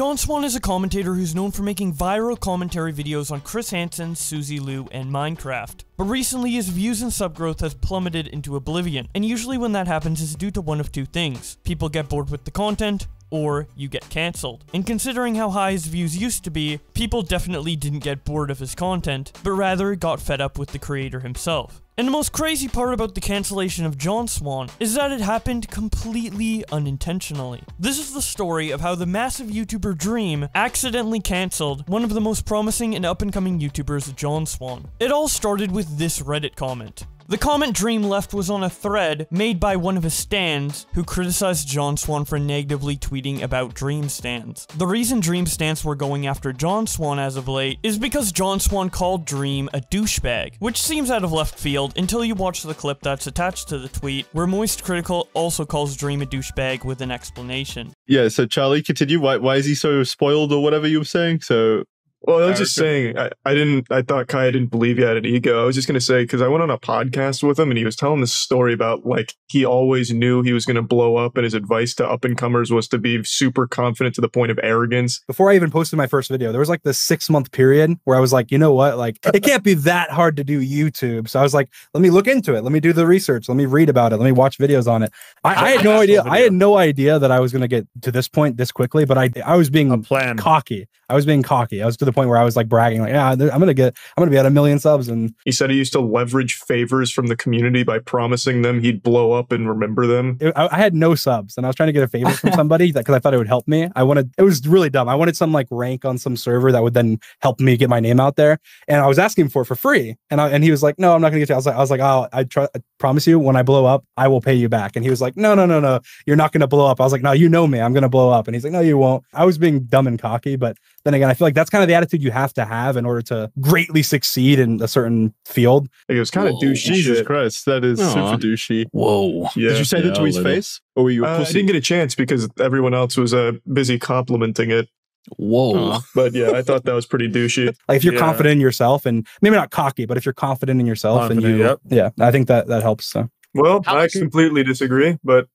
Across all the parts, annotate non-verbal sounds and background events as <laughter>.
John Swan is a commentator who's known for making viral commentary videos on Chris Hansen, Suzy Lu, and Minecraft. But recently his views and subgrowth has plummeted into oblivion, and usually when that happens is due to one of two things. People get bored with the content, or you get cancelled. And considering how high his views used to be, people definitely didn't get bored of his content, but rather got fed up with the creator himself. And the most crazy part about the cancellation of John Swan is that it happened completely unintentionally. This is the story of how the massive YouTuber Dream accidentally cancelled one of the most promising and up and coming YouTubers, John Swan. It all started with this Reddit comment. The comment Dream left was on a thread made by one of his stands who criticized John Swan for negatively tweeting about Dream stands. The reason Dream stands were going after John Swan as of late is because John Swan called Dream a douchebag, which seems out of left field until you watch the clip that's attached to the tweet where Moist Critikal also calls Dream a douchebag with an explanation. Yeah, so Charlie, continue. Why, why is he so spoiled or whatever you were saying? So well, I was just saying, I, I didn't, I thought Kai didn't believe he had an ego. I was just going to say, because I went on a podcast with him and he was telling this story about like he always knew he was going to blow up and his advice to up and comers was to be super confident to the point of arrogance. Before I even posted my first video, there was like this six month period where I was like, you know what? Like, <laughs> it can't be that hard to do YouTube. So I was like, let me look into it. Let me do the research. Let me read about it. Let me watch videos on it. I, I had no idea. I had no idea that I was going to get to this point this quickly, but I, I was being cocky. I was being cocky. I was to the point where I was like bragging, like, yeah, I'm gonna get, I'm gonna be at a million subs. And he said he used to leverage favors from the community by promising them he'd blow up and remember them. It, I, I, had no subs, and I was trying to get a favor from <laughs> somebody because I thought it would help me. I wanted, it was really dumb. I wanted some like rank on some server that would then help me get my name out there, and I was asking for it for free. And I, and he was like, no, I'm not gonna get you. I was like, I was like, oh, I, try, I promise you, when I blow up, I will pay you back. And he was like, no, no, no, no, you're not gonna blow up. I was like, no, you know me, I'm gonna blow up. And he's like, no, you won't. I was being dumb and cocky, but then again, I feel like that's kind of the attitude you have to have in order to greatly succeed in a certain field. Like it was kind Whoa. of douchey. Jesus shit. Christ, that is Aww. super douchey. Whoa. Yeah. Did you say yeah, that to his face? Or were you uh, I didn't get a chance because everyone else was uh, busy complimenting it. Whoa. But yeah, I thought that was pretty douchey. <laughs> like if you're yeah. confident in yourself and maybe not cocky, but if you're confident in yourself confident, and you, yep. yeah, I think that that helps. So. Well, How I completely disagree, but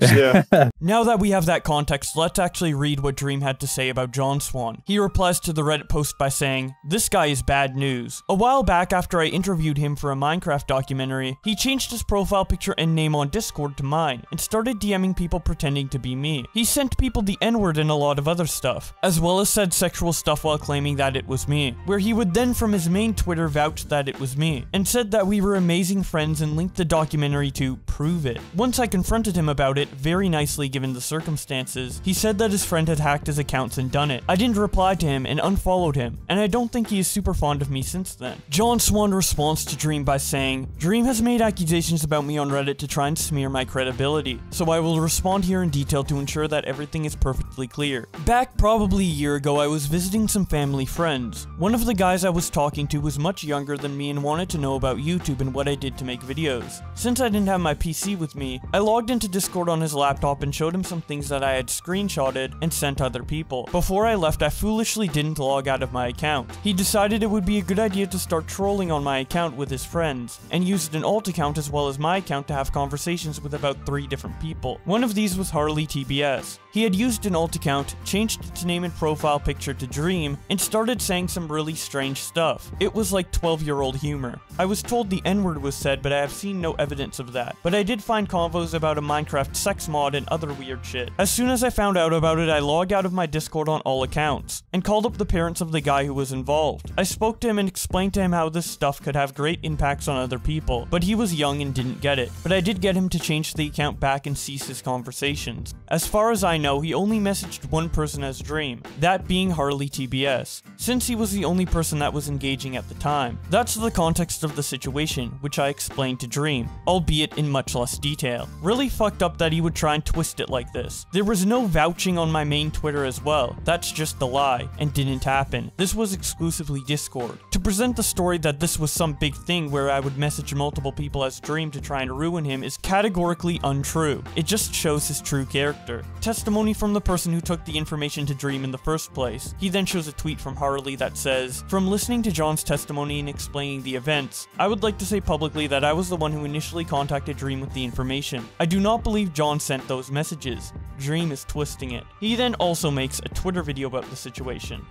yeah. <laughs> now that we have that context, let's actually read what Dream had to say about John Swan. He replies to the Reddit post by saying, This guy is bad news. A while back after I interviewed him for a Minecraft documentary, he changed his profile picture and name on Discord to mine, and started DMing people pretending to be me. He sent people the N-word and a lot of other stuff, as well as said sexual stuff while claiming that it was me, where he would then from his main Twitter vouch that it was me, and said that we were amazing friends and linked the documentary to prove it. Once I confronted him about it, very nicely given the circumstances. He said that his friend had hacked his accounts and done it. I didn't reply to him and unfollowed him, and I don't think he is super fond of me since then. John Swan responds to Dream by saying, Dream has made accusations about me on Reddit to try and smear my credibility, so I will respond here in detail to ensure that everything is perfectly clear. Back probably a year ago, I was visiting some family friends. One of the guys I was talking to was much younger than me and wanted to know about YouTube and what I did to make videos. Since I didn't have my PC with me, I logged into Discord on his laptop and showed him some things that I had screenshotted and sent other people. Before I left, I foolishly didn't log out of my account. He decided it would be a good idea to start trolling on my account with his friends, and used an alt account as well as my account to have conversations with about three different people. One of these was Harley TBS. He had used an alt account, changed its name and profile picture to Dream, and started saying some really strange stuff. It was like 12 year old humor. I was told the N word was said, but I have seen no evidence of that. But I did find convos about a Minecraft sex mod and other weird shit. As soon as I found out about it, I logged out of my Discord on all accounts, and called up the parents of the guy who was involved. I spoke to him and explained to him how this stuff could have great impacts on other people, but he was young and didn't get it. But I did get him to change the account back and cease his conversations. As far as I know, he only messaged one person as Dream, that being Harley TBS, since he was the only person that was engaging at the time. That's the context of the situation, which I explained to Dream, albeit in much less detail. Really fucked up that he would try and twist it like this. There was no vouching on my main Twitter as well, that's just the lie, and didn't happen. This was exclusively Discord. To present the story that this was some big thing where I would message multiple people as Dream to try and ruin him is categorically untrue. It just shows his true character. Testimony testimony from the person who took the information to Dream in the first place. He then shows a tweet from Harley that says, From listening to John's testimony and explaining the events, I would like to say publicly that I was the one who initially contacted Dream with the information. I do not believe John sent those messages. Dream is twisting it. He then also makes a Twitter video about the situation.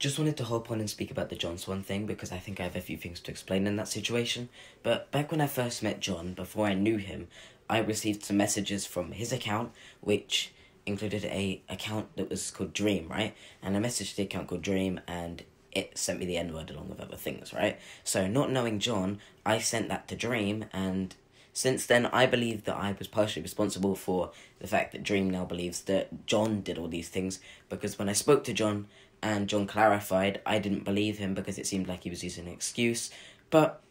Just wanted to hop on and speak about the John Swan thing because I think I have a few things to explain in that situation. But back when I first met John, before I knew him, I received some messages from his account, which included a account that was called Dream, right? And I messaged the account called Dream, and it sent me the N word along with other things, right? So not knowing John, I sent that to Dream, and since then, I believe that I was partially responsible for the fact that Dream now believes that John did all these things because when I spoke to John and John clarified, I didn't believe him because it seemed like he was using an excuse. But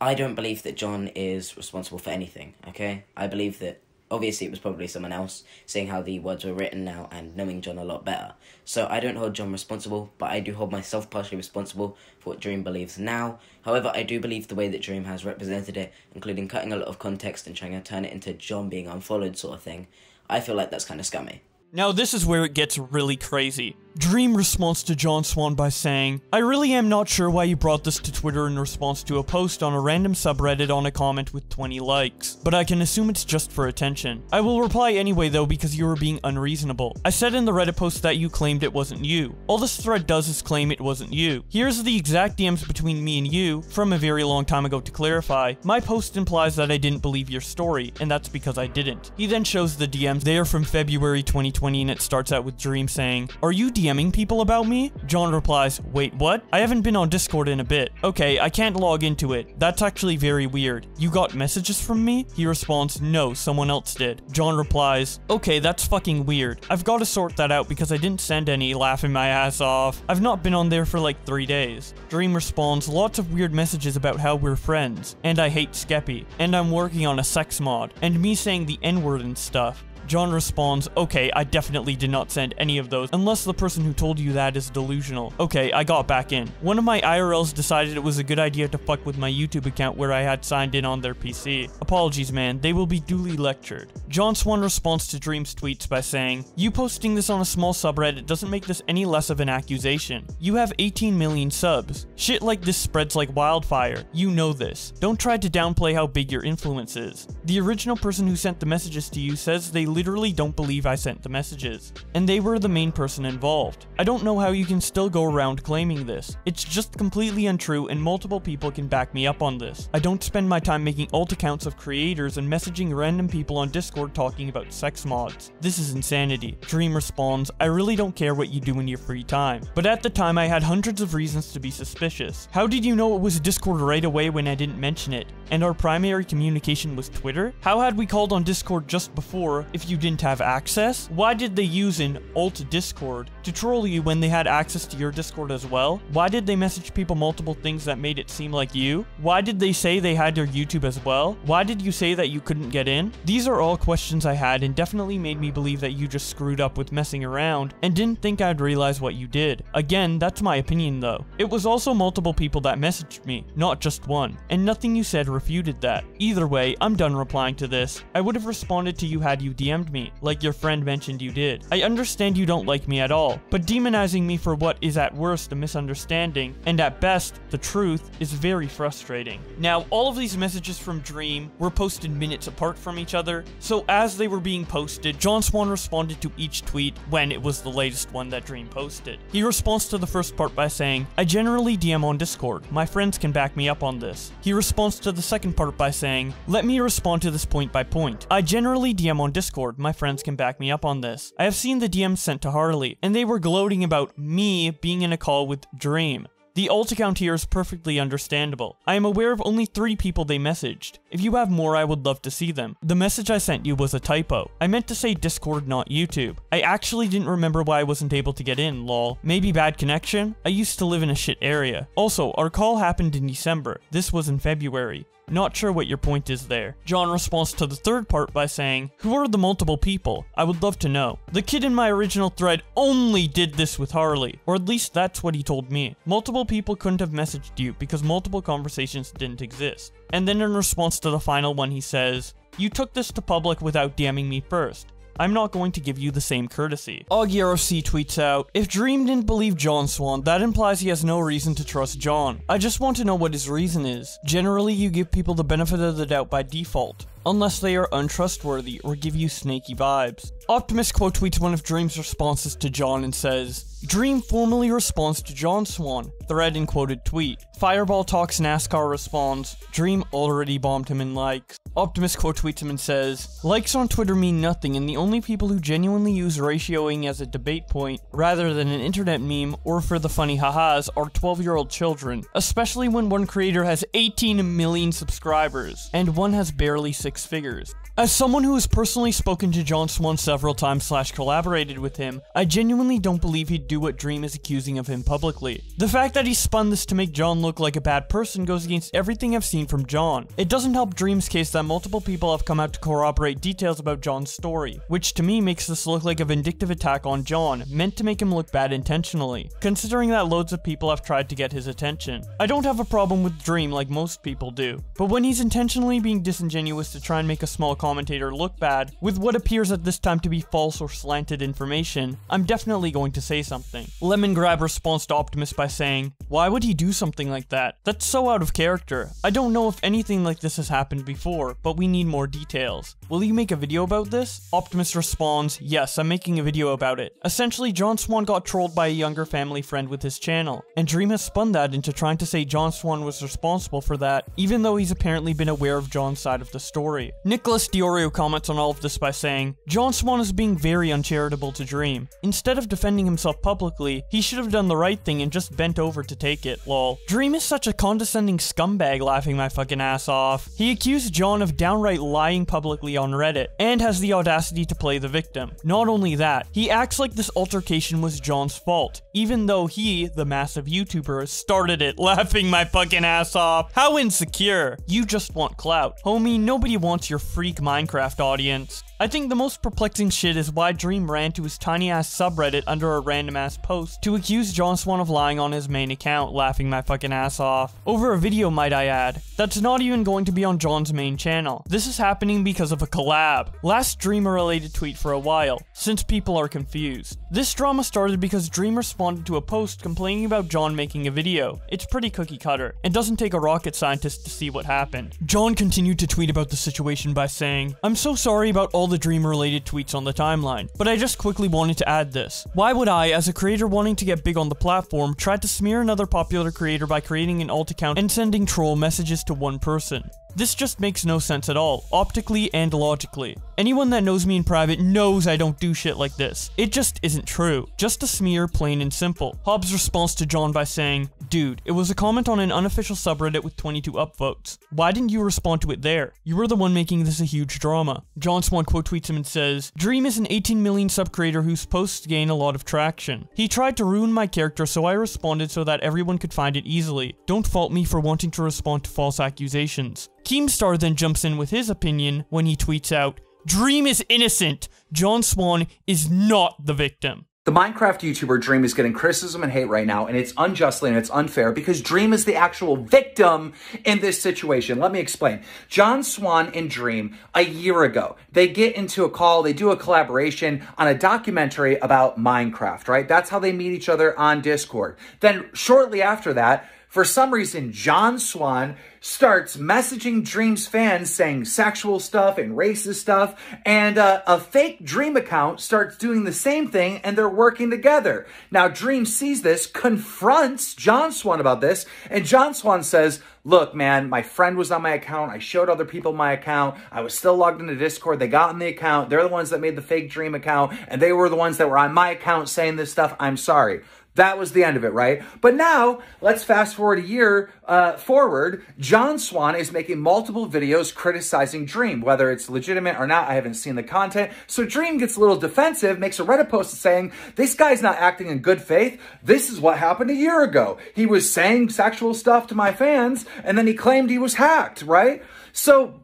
I don't believe that John is responsible for anything, okay? I believe that obviously it was probably someone else, seeing how the words were written now and knowing John a lot better. So I don't hold John responsible, but I do hold myself partially responsible for what Dream believes now. However, I do believe the way that Dream has represented it, including cutting a lot of context and trying to turn it into John being unfollowed sort of thing, I feel like that's kind of scummy. Now, this is where it gets really crazy. Dream responds to John Swan by saying, I really am not sure why you brought this to Twitter in response to a post on a random subreddit on a comment with 20 likes, but I can assume it's just for attention. I will reply anyway though because you were being unreasonable. I said in the Reddit post that you claimed it wasn't you. All this thread does is claim it wasn't you. Here's the exact DMs between me and you from a very long time ago to clarify. My post implies that I didn't believe your story, and that's because I didn't. He then shows the DMs. They are from February 2020 and it starts out with Dream saying, Are you DMing people about me? John replies, Wait, what? I haven't been on Discord in a bit. Okay, I can't log into it. That's actually very weird. You got messages from me? He responds, No, someone else did. John replies, Okay, that's fucking weird. I've got to sort that out because I didn't send any laughing my ass off. I've not been on there for like three days. Dream responds, Lots of weird messages about how we're friends, and I hate Skeppy, and I'm working on a sex mod, and me saying the N word and stuff. John responds, okay, I definitely did not send any of those, unless the person who told you that is delusional. Okay, I got back in. One of my IRLs decided it was a good idea to fuck with my YouTube account where I had signed in on their PC. Apologies, man, they will be duly lectured. John Swan responds to Dream's tweets by saying, You posting this on a small subreddit doesn't make this any less of an accusation. You have 18 million subs. Shit like this spreads like wildfire. You know this. Don't try to downplay how big your influence is. The original person who sent the messages to you says they literally don't believe I sent the messages, and they were the main person involved. I don't know how you can still go around claiming this. It's just completely untrue and multiple people can back me up on this. I don't spend my time making alt accounts of creators and messaging random people on Discord talking about sex mods. This is insanity. Dream responds, I really don't care what you do in your free time. But at the time I had hundreds of reasons to be suspicious. How did you know it was Discord right away when I didn't mention it? And our primary communication was Twitter? How had we called on Discord just before if you didn't have access? Why did they use an alt Discord to troll you when they had access to your Discord as well? Why did they message people multiple things that made it seem like you? Why did they say they had your YouTube as well? Why did you say that you couldn't get in? These are all questions I had and definitely made me believe that you just screwed up with messing around and didn't think I'd realize what you did. Again, that's my opinion though. It was also multiple people that messaged me, not just one, and nothing you said refuted that. Either way, I'm done replying to this. I would have responded to you had you DM'd me, like your friend mentioned you did. I understand you don't like me at all, but demonizing me for what is at worst a misunderstanding, and at best, the truth, is very frustrating. Now, all of these messages from Dream were posted minutes apart from each other, so as they were being posted, John Swan responded to each tweet when it was the latest one that Dream posted. He responds to the first part by saying, I generally DM on Discord, my friends can back me up on this. He responds to the second part by saying, Let me respond to this point by point. I generally DM on Discord, my friends can back me up on this. I have seen the DMs sent to Harley, and they were gloating about me being in a call with Dream. The alt account here is perfectly understandable. I am aware of only three people they messaged. If you have more, I would love to see them. The message I sent you was a typo. I meant to say Discord, not YouTube. I actually didn't remember why I wasn't able to get in, lol. Maybe bad connection? I used to live in a shit area. Also, our call happened in December. This was in February. Not sure what your point is there. John responds to the third part by saying, Who are the multiple people? I would love to know. The kid in my original thread only did this with Harley, or at least that's what he told me. Multiple people couldn't have messaged you because multiple conversations didn't exist. And then in response to the final one, he says, You took this to public without damning me first. I'm not going to give you the same courtesy. RC tweets out, If Dream didn't believe John Swan, that implies he has no reason to trust John. I just want to know what his reason is. Generally, you give people the benefit of the doubt by default unless they are untrustworthy or give you snaky vibes. Optimus quote tweets one of Dream's responses to John and says, Dream formally responds to John Swan, thread in quoted tweet. Fireball talks NASCAR responds, Dream already bombed him in likes. Optimus quote tweets him and says, Likes on Twitter mean nothing and the only people who genuinely use ratioing as a debate point, rather than an internet meme or for the funny ha-has, are 12 year old children, especially when one creator has 18 million subscribers, and one has barely 6 six figures. As someone who has personally spoken to John Swan several times slash collaborated with him, I genuinely don't believe he'd do what Dream is accusing of him publicly. The fact that he spun this to make John look like a bad person goes against everything I've seen from John. It doesn't help Dream's case that multiple people have come out to corroborate details about John's story, which to me makes this look like a vindictive attack on John, meant to make him look bad intentionally, considering that loads of people have tried to get his attention. I don't have a problem with Dream like most people do, but when he's intentionally being disingenuous to try and make a small commentator look bad with what appears at this time to be false or slanted information, I'm definitely going to say something. Lemon Grab responds to Optimus by saying, Why would he do something like that? That's so out of character. I don't know if anything like this has happened before, but we need more details. Will you make a video about this? Optimus responds, Yes, I'm making a video about it. Essentially, John Swan got trolled by a younger family friend with his channel, and Dream has spun that into trying to say John Swan was responsible for that, even though he's apparently been aware of John's side of the story. Nicholas DeOrio comments on all of this by saying, John Swan is being very uncharitable to Dream. Instead of defending himself publicly, he should have done the right thing and just bent over to take it, lol. Dream is such a condescending scumbag laughing my fucking ass off. He accused John of downright lying publicly on Reddit, and has the audacity to play the victim. Not only that, he acts like this altercation was John's fault, even though he, the massive YouTuber, started it, <laughs> laughing my fucking ass off. How insecure. You just want clout. Homie, nobody wants your freak Minecraft audience. I think the most perplexing shit is why Dream ran to his tiny ass subreddit under a random ass post to accuse John Swan of lying on his main account, laughing my fucking ass off. Over a video, might I add, that's not even going to be on John's main channel. This is happening because of a collab. Last Dream related tweet for a while, since people are confused. This drama started because Dream responded to a post complaining about John making a video. It's pretty cookie cutter, and doesn't take a rocket scientist to see what happened. John continued to tweet about the situation by saying, I'm so sorry about all the dream related tweets on the timeline, but I just quickly wanted to add this. Why would I, as a creator wanting to get big on the platform, try to smear another popular creator by creating an alt account and sending troll messages to one person? This just makes no sense at all, optically and logically. Anyone that knows me in private knows I don't do shit like this. It just isn't true. Just a smear, plain and simple. Hobbs' response to John by saying, Dude, it was a comment on an unofficial subreddit with 22 upvotes. Why didn't you respond to it there? You were the one making this a huge drama. John Swan quote tweets him and says, Dream is an 18 million sub creator whose posts gain a lot of traction. He tried to ruin my character so I responded so that everyone could find it easily. Don't fault me for wanting to respond to false accusations. Keemstar then jumps in with his opinion when he tweets out, Dream is innocent. John Swan is not the victim. The Minecraft YouTuber Dream is getting criticism and hate right now, and it's unjustly and it's unfair because Dream is the actual victim in this situation. Let me explain. John Swan and Dream, a year ago, they get into a call, they do a collaboration on a documentary about Minecraft, right? That's how they meet each other on Discord. Then, shortly after that, for some reason, John Swan starts messaging Dream's fans saying sexual stuff and racist stuff, and uh, a fake Dream account starts doing the same thing, and they're working together. Now, Dream sees this, confronts John Swan about this, and John Swan says, Look, man, my friend was on my account. I showed other people my account. I was still logged into Discord. They got on the account. They're the ones that made the fake Dream account, and they were the ones that were on my account saying this stuff. I'm sorry. That was the end of it, right? But now, let's fast forward a year uh, forward. John Swan is making multiple videos criticizing Dream, whether it's legitimate or not. I haven't seen the content. So Dream gets a little defensive, makes a Reddit post saying, This guy's not acting in good faith. This is what happened a year ago. He was saying sexual stuff to my fans, and then he claimed he was hacked, right? So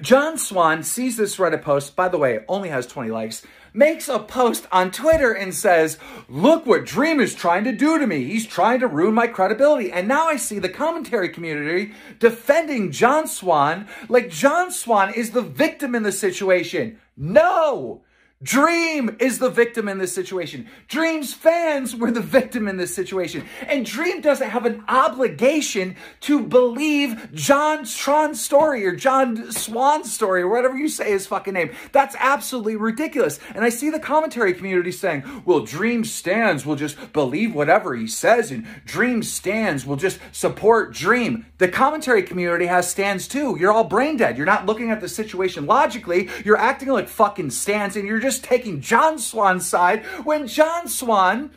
John Swan sees this Reddit post, by the way, only has 20 likes, makes a post on Twitter and says, Look what Dream is trying to do to me. He's trying to ruin my credibility. And now I see the commentary community defending John Swan like John Swan is the victim in the situation. No! Dream is the victim in this situation. Dream's fans were the victim in this situation. And Dream doesn't have an obligation to believe John Tron's story or John Swan's story or whatever you say his fucking name. That's absolutely ridiculous. And I see the commentary community saying, well, Dream stands will just believe whatever he says and Dream stands will just support Dream. The commentary community has stands too. You're all brain dead. You're not looking at the situation logically. You're acting like fucking stands and you're just just taking John Swan's side when John Swan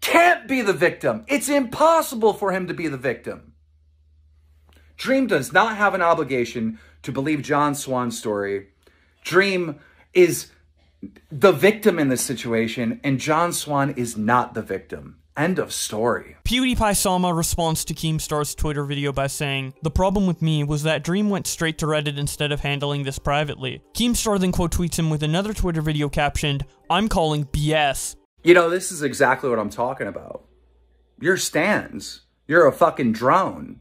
can't be the victim. It's impossible for him to be the victim. Dream does not have an obligation to believe John Swan's story. Dream is the victim in this situation, and John Swan is not the victim. End of story. PewDiePie Sama responds to Keemstar's Twitter video by saying, The problem with me was that Dream went straight to Reddit instead of handling this privately. Keemstar then quote tweets him with another Twitter video captioned, I'm calling BS. You know, this is exactly what I'm talking about. Your stands. You're a fucking drone.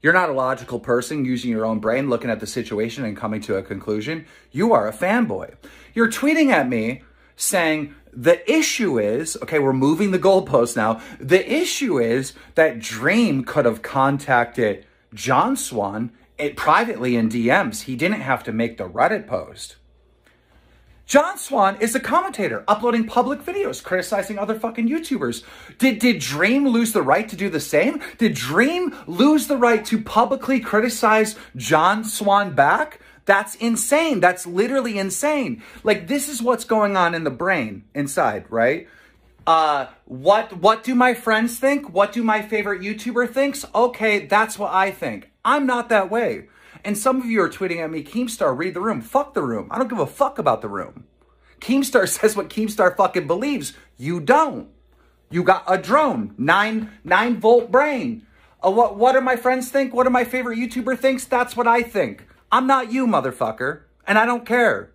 You're not a logical person using your own brain, looking at the situation and coming to a conclusion. You are a fanboy. You're tweeting at me saying the issue is, okay, we're moving the goalpost now. The issue is that Dream could have contacted John Swan it, privately in DMs. He didn't have to make the Reddit post. John Swan is a commentator uploading public videos criticizing other fucking YouTubers. Did, did Dream lose the right to do the same? Did Dream lose the right to publicly criticize John Swan back? That's insane. That's literally insane. Like this is what's going on in the brain inside, right? Uh, what what do my friends think? What do my favorite YouTuber thinks? Okay, that's what I think. I'm not that way. And some of you are tweeting at me, Keemstar, read the room. Fuck the room. I don't give a fuck about the room. Keemstar <laughs> says what Keemstar fucking believes. You don't. You got a drone, nine nine volt brain. Uh, what what do my friends think? What do my favorite YouTuber thinks? That's what I think. I'm not you, motherfucker, and I don't care.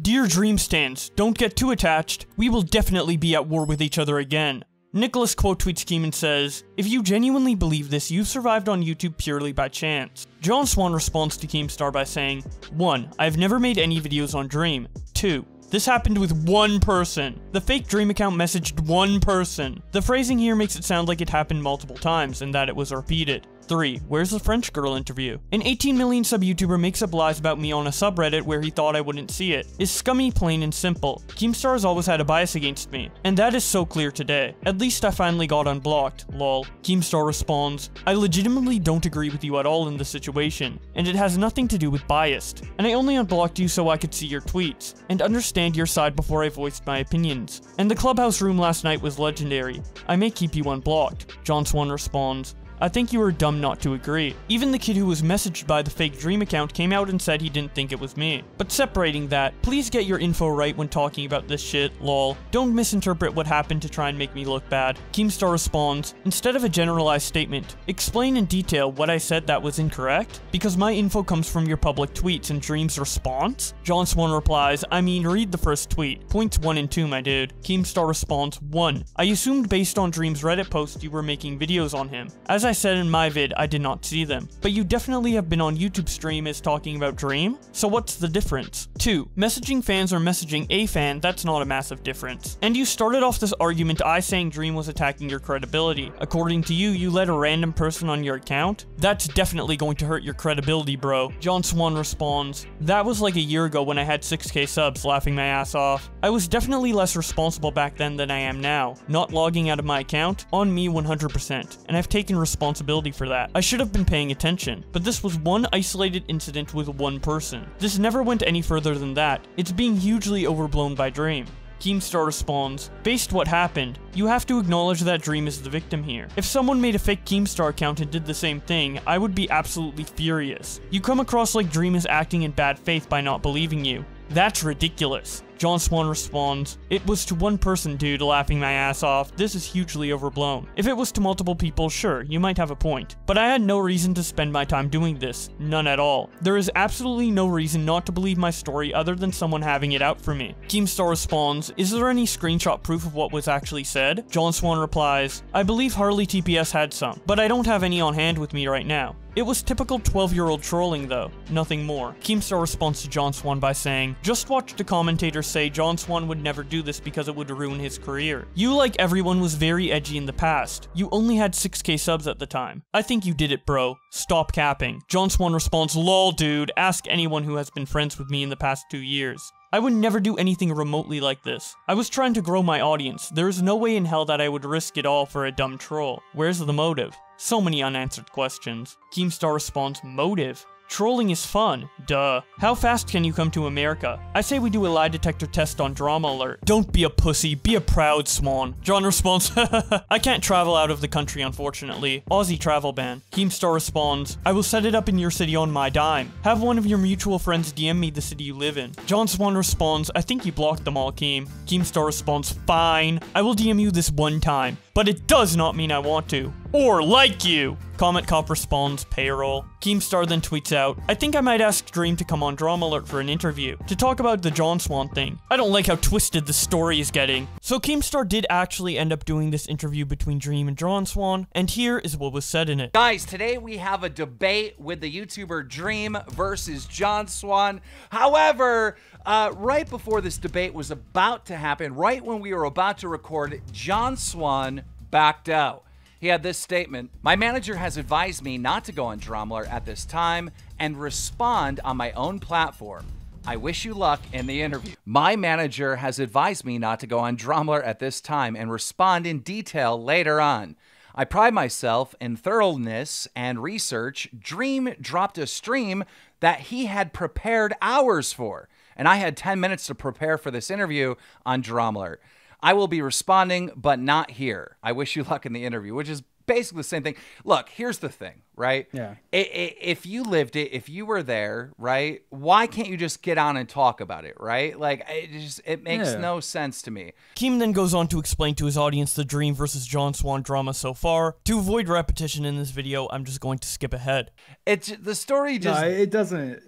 Dear Dream stands, don't get too attached. We will definitely be at war with each other again. Nicholas quote tweets Keem and says, If you genuinely believe this, you've survived on YouTube purely by chance. John Swan responds to Keemstar by saying, 1. I've never made any videos on Dream. 2. This happened with one person. The fake Dream account messaged one person. The phrasing here makes it sound like it happened multiple times and that it was repeated. 3. Where's the French girl interview? An 18 million sub YouTuber makes up lies about me on a subreddit where he thought I wouldn't see it. Is scummy, plain and simple. Keemstar has always had a bias against me, and that is so clear today. At least I finally got unblocked, lol. Keemstar responds, I legitimately don't agree with you at all in this situation, and it has nothing to do with biased. And I only unblocked you so I could see your tweets, and understand your side before I voiced my opinions. And the clubhouse room last night was legendary. I may keep you unblocked. John Swan responds, I think you were dumb not to agree. Even the kid who was messaged by the fake Dream account came out and said he didn't think it was me. But separating that, please get your info right when talking about this shit, lol. Don't misinterpret what happened to try and make me look bad. Keemstar responds, instead of a generalized statement, explain in detail what I said that was incorrect? Because my info comes from your public tweets and Dream's response? John Swan replies, I mean read the first tweet. Points 1 and 2 my dude. Keemstar responds, 1. I assumed based on Dream's Reddit post you were making videos on him. As I I said in my vid, I did not see them. But you definitely have been on YouTube stream as talking about Dream, so what's the difference? 2. Messaging fans or messaging a fan, that's not a massive difference. And you started off this argument I saying Dream was attacking your credibility. According to you, you let a random person on your account? That's definitely going to hurt your credibility, bro. John Swan responds, That was like a year ago when I had 6k subs, laughing my ass off. I was definitely less responsible back then than I am now. Not logging out of my account, on me 100%, and I've taken responsibility responsibility for that. I should have been paying attention, but this was one isolated incident with one person. This never went any further than that. It's being hugely overblown by Dream. Keemstar responds, Based what happened, you have to acknowledge that Dream is the victim here. If someone made a fake Keemstar account and did the same thing, I would be absolutely furious. You come across like Dream is acting in bad faith by not believing you. That's ridiculous. John Swan responds, It was to one person, dude, laughing my ass off. This is hugely overblown. If it was to multiple people, sure, you might have a point. But I had no reason to spend my time doing this. None at all. There is absolutely no reason not to believe my story other than someone having it out for me. Keemstar responds, Is there any screenshot proof of what was actually said? John Swan replies, I believe Harley TBS had some, but I don't have any on hand with me right now. It was typical 12 year old trolling though, nothing more. Keemstar responds to John Swan by saying, Just watched a commentator say John Swan would never do this because it would ruin his career. You, like everyone, was very edgy in the past. You only had 6k subs at the time. I think you did it, bro. Stop capping. John Swan responds, lol, dude, ask anyone who has been friends with me in the past two years. I would never do anything remotely like this. I was trying to grow my audience. There is no way in hell that I would risk it all for a dumb troll. Where's the motive? So many unanswered questions. Keemstar responds, motive? Trolling is fun. Duh. How fast can you come to America? I say we do a lie detector test on Drama Alert. Don't be a pussy, be a proud swan. John responds, <laughs> I can't travel out of the country unfortunately. Aussie travel ban. Keemstar responds, I will set it up in your city on my dime. Have one of your mutual friends DM me the city you live in. John Swan responds, I think you blocked them all, Keem. Keemstar responds, fine. I will DM you this one time, but it does not mean I want to. Or like you. Comet Cop responds, payroll. Keemstar then tweets out, I think I might ask Dream to come on Drama Alert for an interview, to talk about the John Swan thing. I don't like how twisted the story is getting. So Keemstar did actually end up doing this interview between Dream and John Swan, and here is what was said in it. Guys, today we have a debate with the YouTuber Dream versus John Swan. However, uh, right before this debate was about to happen, right when we were about to record, John Swan backed out. He had this statement My manager has advised me not to go on Drama Alert at this time and respond on my own platform. I wish you luck in the interview. My manager has advised me not to go on Drama Alert at this time and respond in detail later on. I pride myself in thoroughness and research. Dream dropped a stream that he had prepared hours for, and I had 10 minutes to prepare for this interview on Drama Alert. I will be responding, but not here. I wish you <laughs> luck in the interview, which is basically the same thing. Look, here's the thing, right? Yeah. I- I- if you lived it, if you were there, right? Why can't you just get on and talk about it, right? Like it just it makes Yeah. no sense to me. Keem then goes on to explain to his audience the Dream versus John Swan drama so far. To avoid repetition in this video, I'm just going to skip ahead. It's the story just no, it doesn't.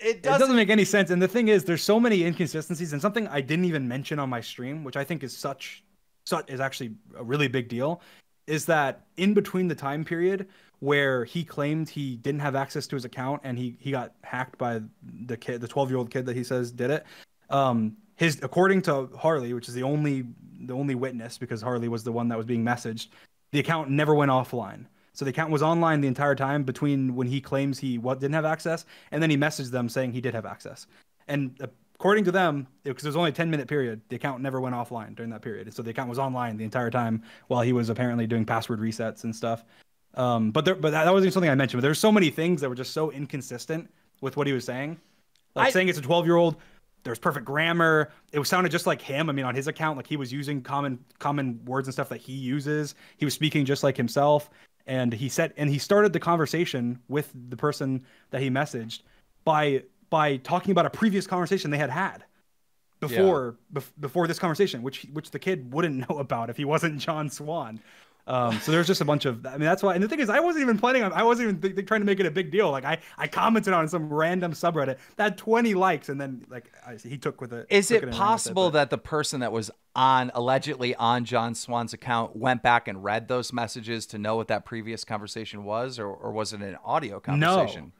It It doesn't, doesn't make any sense. And the thing is, there's so many inconsistencies, and something I didn't even mention on my stream, which I think is such, such is actually a really big deal, is that in between the time period where he claimed he didn't have access to his account and he he got hacked by the kid, the 12 year old kid that he says did it. Um, his according to Harley, which is the only the only witness because Harley was the one that was being messaged, the account never went offline. So the account was online the entire time between when he claims he what didn't have access and then he messaged them saying he did have access. And according to them, because it was only a 10 minute period, the account never went offline during that period. So the account was online the entire time while he was apparently doing password resets and stuff. Um, but there, but that, that wasn't something I mentioned. But there's so many things that were just so inconsistent with what he was saying. Like I- saying it's a 12 year old. There's perfect grammar. It sounded just like him. I mean, on his account, like he was using common common words and stuff that he uses. He was speaking just like himself. And he said, and he started the conversation with the person that he messaged by by talking about a previous conversation they had had before bef- before this conversation, which which the kid wouldn't <laughs> know about if he wasn't John Swan. Um, so there's just a bunch of. I mean, that's why. And the thing is, I wasn't even planning on. I wasn't even th- th- trying to make it a big deal. Like I, I commented on some random subreddit that had 20 likes, and then like I, he took with it. Is it with possible but- that the person that was on allegedly on John Swan's account went back and read those messages to know what that previous conversation was, or, or was it an audio conversation?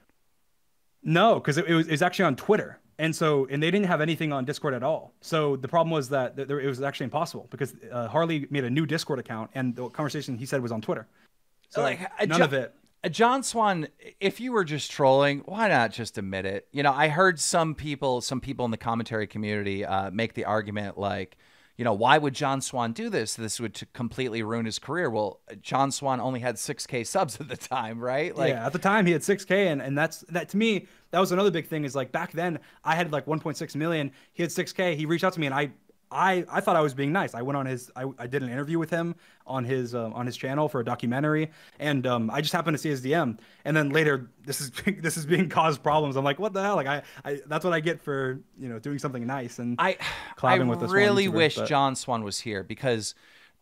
No, because it, it was it was actually on Twitter, and so and they didn't have anything on Discord at all. So the problem was that th- there, it was actually impossible because uh, Harley made a new Discord account, and the conversation he said was on Twitter. So Like, none Jo- of it. Uh, John Swan, if you were just trolling, why not just admit it? You know, I heard some people, some people in the commentary community uh, make the argument like, you know, why would John Swan do this? This would completely ruin his career. Well, John Swan only had 6K subs at the time, right? Like, yeah, at the time he had 6k and and that's that to me that was another big thing is like back then I had like 1.6 million, he had 6k, he reached out to me and I I I thought I was being nice. I went on his I, I did an interview with him on his um, on his channel for a documentary and um I just happened to see his DM and then later this is <laughs> this is being caused problems. I'm like what the hell? Like I, I that's what I get for, you know, doing something nice and I, I with this one really YouTuber, wish but- John Swan was here because,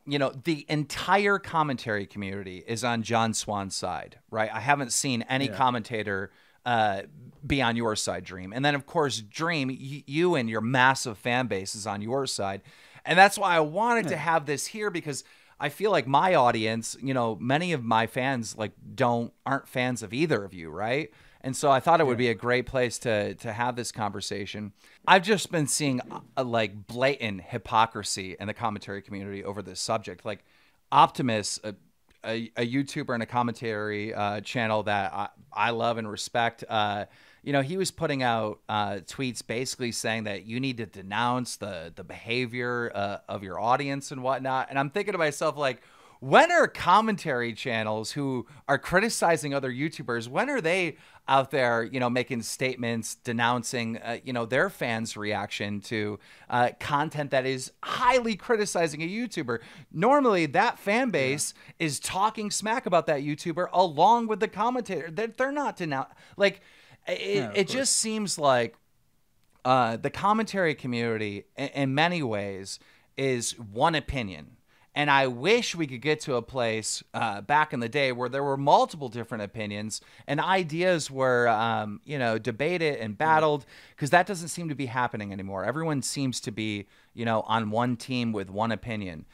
you know, the entire commentary community is on John Swan's side, right? I haven't seen any commentator uh, be on your side, Dream. And then, of course, Dream, y- you and your massive fan base is on your side. And that's why I wanted to have this here because I feel like my audience, you know, many of my fans like don't aren't fans of either of you, right? And so I thought it would be a great place to to have this conversation. I've just been seeing a, like blatant hypocrisy in the commentary community over this subject. Like Optimus, a, a, a YouTuber and a commentary uh, channel that I, I love and respect. Uh, you know, he was putting out uh, tweets basically saying that you need to denounce the the behavior uh, of your audience and whatnot. And I'm thinking to myself, like, when are commentary channels who are criticizing other YouTubers, when are they out there, you know, making statements denouncing, uh, you know, their fans' reaction to uh, content that is highly criticizing a YouTuber? Normally, that fan base yeah. is talking smack about that YouTuber along with the commentator. They're, they're not denouncing, like, it, yeah, it just seems like uh, the commentary community, in, in many ways, is one opinion and I wish we could get to a place uh, back in the day where there were multiple different opinions and ideas were, um, you know, debated and battled, because that doesn't seem to be happening anymore. Everyone seems to be, you know, on one team with one opinion.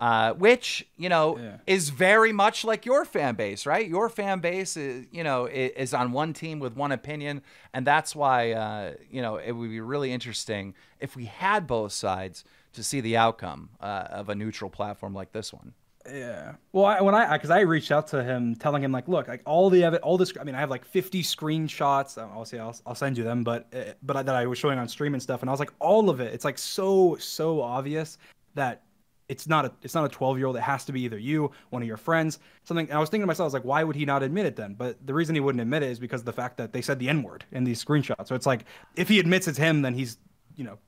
Uh, which you know yeah. is very much like your fan base, right? Your fan base is you know is on one team with one opinion, and that's why uh, you know it would be really interesting if we had both sides to see the outcome uh, of a neutral platform like this one. Yeah. Well, I, when I because I, I, reached out to him, telling him like, look, like all the all this. I mean, I have like 50 screenshots. I'll say I'll, I'll send you them, but uh, but that I was showing on stream and stuff, and I was like, all of it. It's like so so obvious that it's not a it's not a 12 year old. It has to be either you, one of your friends, something. I was thinking to myself, I was like, why would he not admit it then? But the reason he wouldn't admit it is because of the fact that they said the N word in these screenshots. So it's like if he admits it's him, then he's you know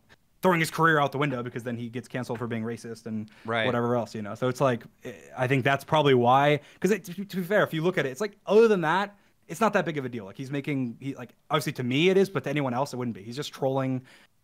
throwing his career out the window because then he gets canceled for being racist and right. whatever else, you know. So it's like eh, I think that's probably why. Because to, to be fair, if you look at it, it's like other than that, it's not that big of a deal. Like he's making he like obviously to me it is, but to anyone else it wouldn't be. He's just trolling,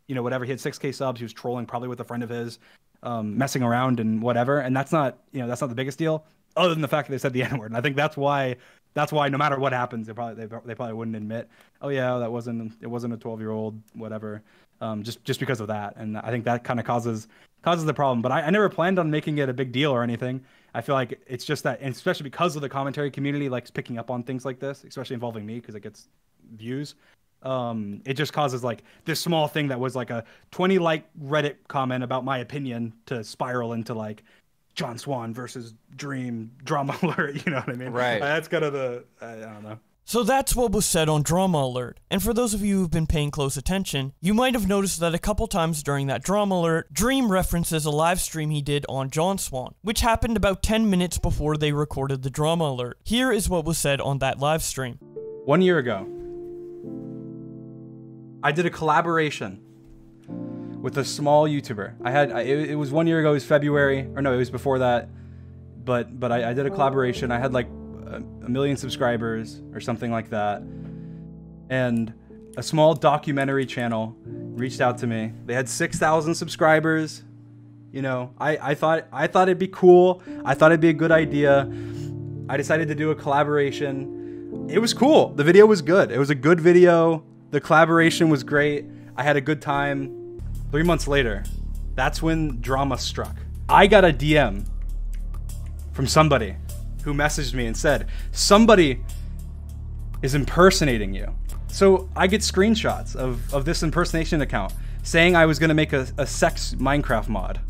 you know, whatever. He had 6k subs. He was trolling probably with a friend of his, um, messing around and whatever. And that's not you know that's not the biggest deal. Other than the fact that they said the <laughs> N word, and I think that's why that's why no matter what happens, they probably they, they probably wouldn't admit, oh yeah, that wasn't it wasn't a 12 year old whatever um, just just because of that. And I think that kind of causes causes the problem. But I, I, never planned on making it a big deal or anything. I feel like it's just that, and especially because of the commentary community likes picking up on things like this, especially involving me because it gets views. Um, it just causes like this small thing that was like a 20 like Reddit comment about my opinion to spiral into like John Swan versus Dream drama <laughs> alert. You know what I mean? Right. Uh, that's kind of the I don't know. So that's what was said on Drama Alert. And for those of you who've been paying close attention, you might have noticed that a couple times during that Drama Alert, Dream references a live stream he did on John Swan, which happened about 10 minutes before they recorded the Drama Alert. Here is what was said on that live stream. One year ago, I did a collaboration with a small YouTuber. I had it, it was one year ago. It was February, or no, it was before that. But but I, I did a collaboration. I had like a, million subscribers or something like that. And a small documentary channel reached out to me. They had 6,000 subscribers. You know, I, I thought I thought it'd be cool. I thought it'd be a good idea. I decided to do a collaboration. It was cool. The video was good. It was a good video. The collaboration was great. I had a good time. Three months later, that's when drama struck. I got a DM from somebody who messaged me and said, Somebody is impersonating you. So I get screenshots of, of this impersonation account saying I was going to make a, a sex Minecraft mod,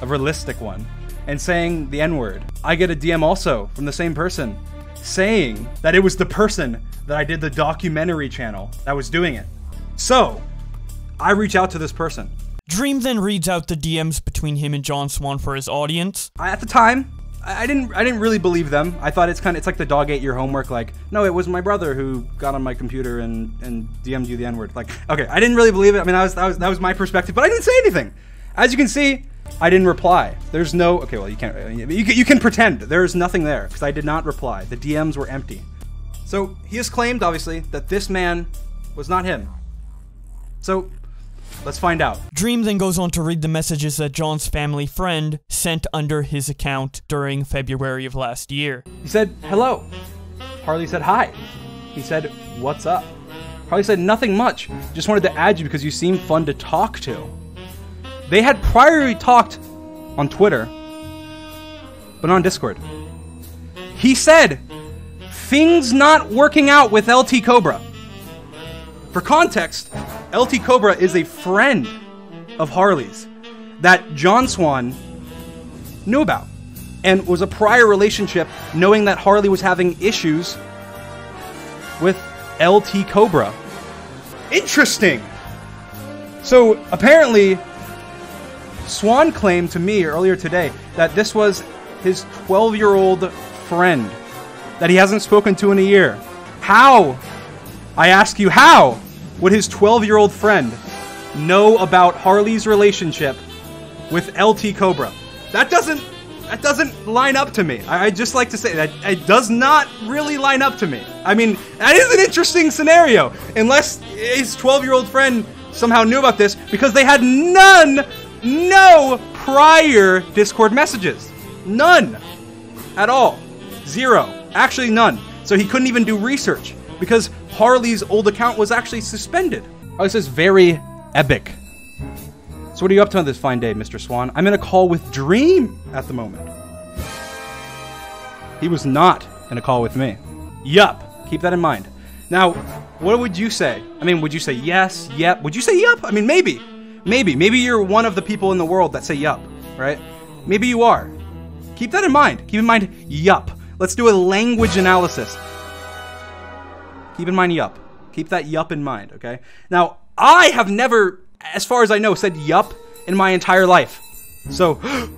a realistic one, and saying the N word. I get a DM also from the same person saying that it was the person that I did the documentary channel that was doing it. So I reach out to this person. Dream then reads out the DMs between him and John Swan for his audience. I, at the time, I didn't I didn't really believe them. I thought it's kind of it's like the dog ate your homework. Like no, it was my brother who got on my computer and and DM'd you the N word. Like okay, I didn't really believe it. I mean that was that was that was my perspective, but I didn't say anything. As you can see, I didn't reply. There's no okay. Well, you can't. Uh, you can, you can pretend there's nothing there because I did not reply. The DMs were empty. So he has claimed obviously that this man was not him. So Let's find out. Dream then goes on to read the messages that John's family friend sent under his account during February of last year. He said, hello. Harley said, hi. He said, what's up? Harley said, nothing much. Just wanted to add you because you seem fun to talk to. They had priorly talked on Twitter. but on Discord. He said, things not working out with LT Cobra. For context, LT Cobra is a friend of Harley's that John Swan knew about and was a prior relationship knowing that Harley was having issues with LT Cobra. Interesting. So apparently, Swan claimed to me earlier today that this was his 12 year old friend that he hasn't spoken to in a year. How? I ask you, how would his 12 year old friend know about Harley's relationship with LT Cobra? That doesn't. That doesn't line up to me. I, I just like to say that it does not really line up to me. I mean, that is an interesting scenario, unless his 12 year old friend somehow knew about this because they had none, no prior Discord messages. None. At all. Zero. Actually, none. So he couldn't even do research because Harley's old account was actually suspended. Oh, this is very epic. So, what are you up to on this fine day, Mr. Swan? I'm in a call with Dream at the moment. He was not in a call with me. Yup. Keep that in mind. Now, what would you say? I mean, would you say yes, yep? Would you say yup? I mean, maybe. Maybe. Maybe you're one of the people in the world that say yup, right? Maybe you are. Keep that in mind. Keep in mind, yup. Let's do a language analysis. Keep in mind, yup. Keep that yup in mind, okay? Now, I have never, as far as I know, said yup in my entire life. So, <gasps>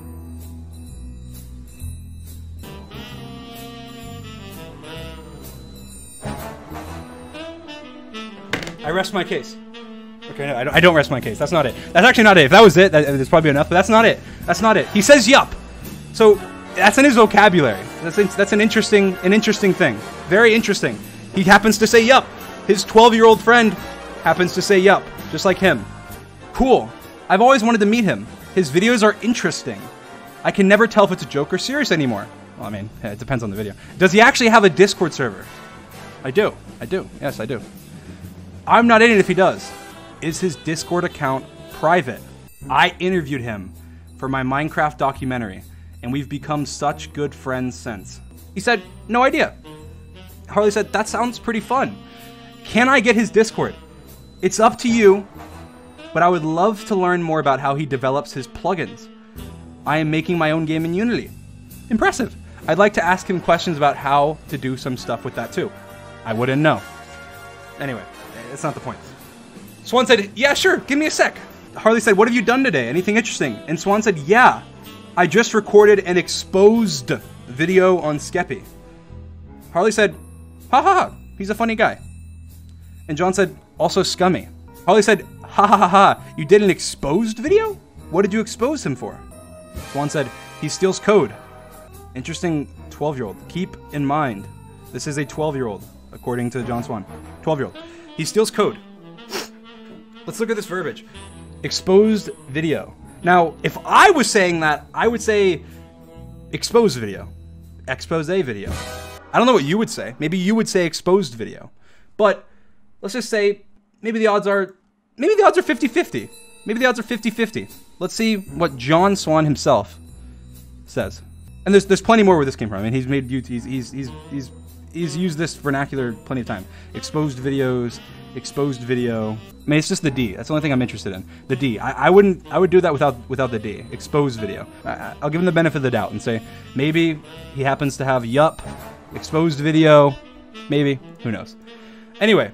I rest my case. Okay, no, I don't, I don't rest my case. That's not it. That's actually not it. If that was it, that, that's probably enough, but that's not it. That's not it. He says yup. So, that's in his vocabulary. That's, in, that's an interesting an interesting thing. Very interesting. He happens to say yup. His 12-year-old friend happens to say yup, just like him. Cool. I've always wanted to meet him. His videos are interesting. I can never tell if it's a joke or serious anymore. Well, I mean, it depends on the video. Does he actually have a Discord server? I do. I do. Yes, I do. I'm not in it if he does. Is his Discord account private? I interviewed him for my Minecraft documentary, and we've become such good friends since. He said, No idea. Harley said, That sounds pretty fun. Can I get his Discord? It's up to you, but I would love to learn more about how he develops his plugins. I am making my own game in Unity. Impressive. I'd like to ask him questions about how to do some stuff with that too. I wouldn't know. Anyway, that's not the point. Swan said, Yeah, sure, give me a sec. Harley said, What have you done today? Anything interesting? And Swan said, Yeah, I just recorded an exposed video on Skeppy. Harley said, Ha ha ha, he's a funny guy. And John said, Also scummy. Harley said, Ha ha ha ha, you did an exposed video? What did you expose him for? Swan said, He steals code. Interesting 12 year old. Keep in mind, this is a 12 year old, according to John Swan. 12 year old. He steals code. <sighs> Let's look at this verbiage. Exposed video. Now, if I was saying that, I would say exposed video, expose video. I don't know what you would say. Maybe you would say exposed video. But let's just say maybe the odds are maybe the odds are 50-50. Maybe the odds are 50-50. Let's see what John Swan himself says. And there's there's plenty more where this came from. I mean, he's made he's he's he's he's he's used this vernacular plenty of time. Exposed videos, exposed video. I mean, it's just the D. That's the only thing I'm interested in. The D. I, I wouldn't. I would do that without without the D. Exposed video. I, I'll give him the benefit of the doubt and say maybe he happens to have yup, exposed video. Maybe who knows. Anyway,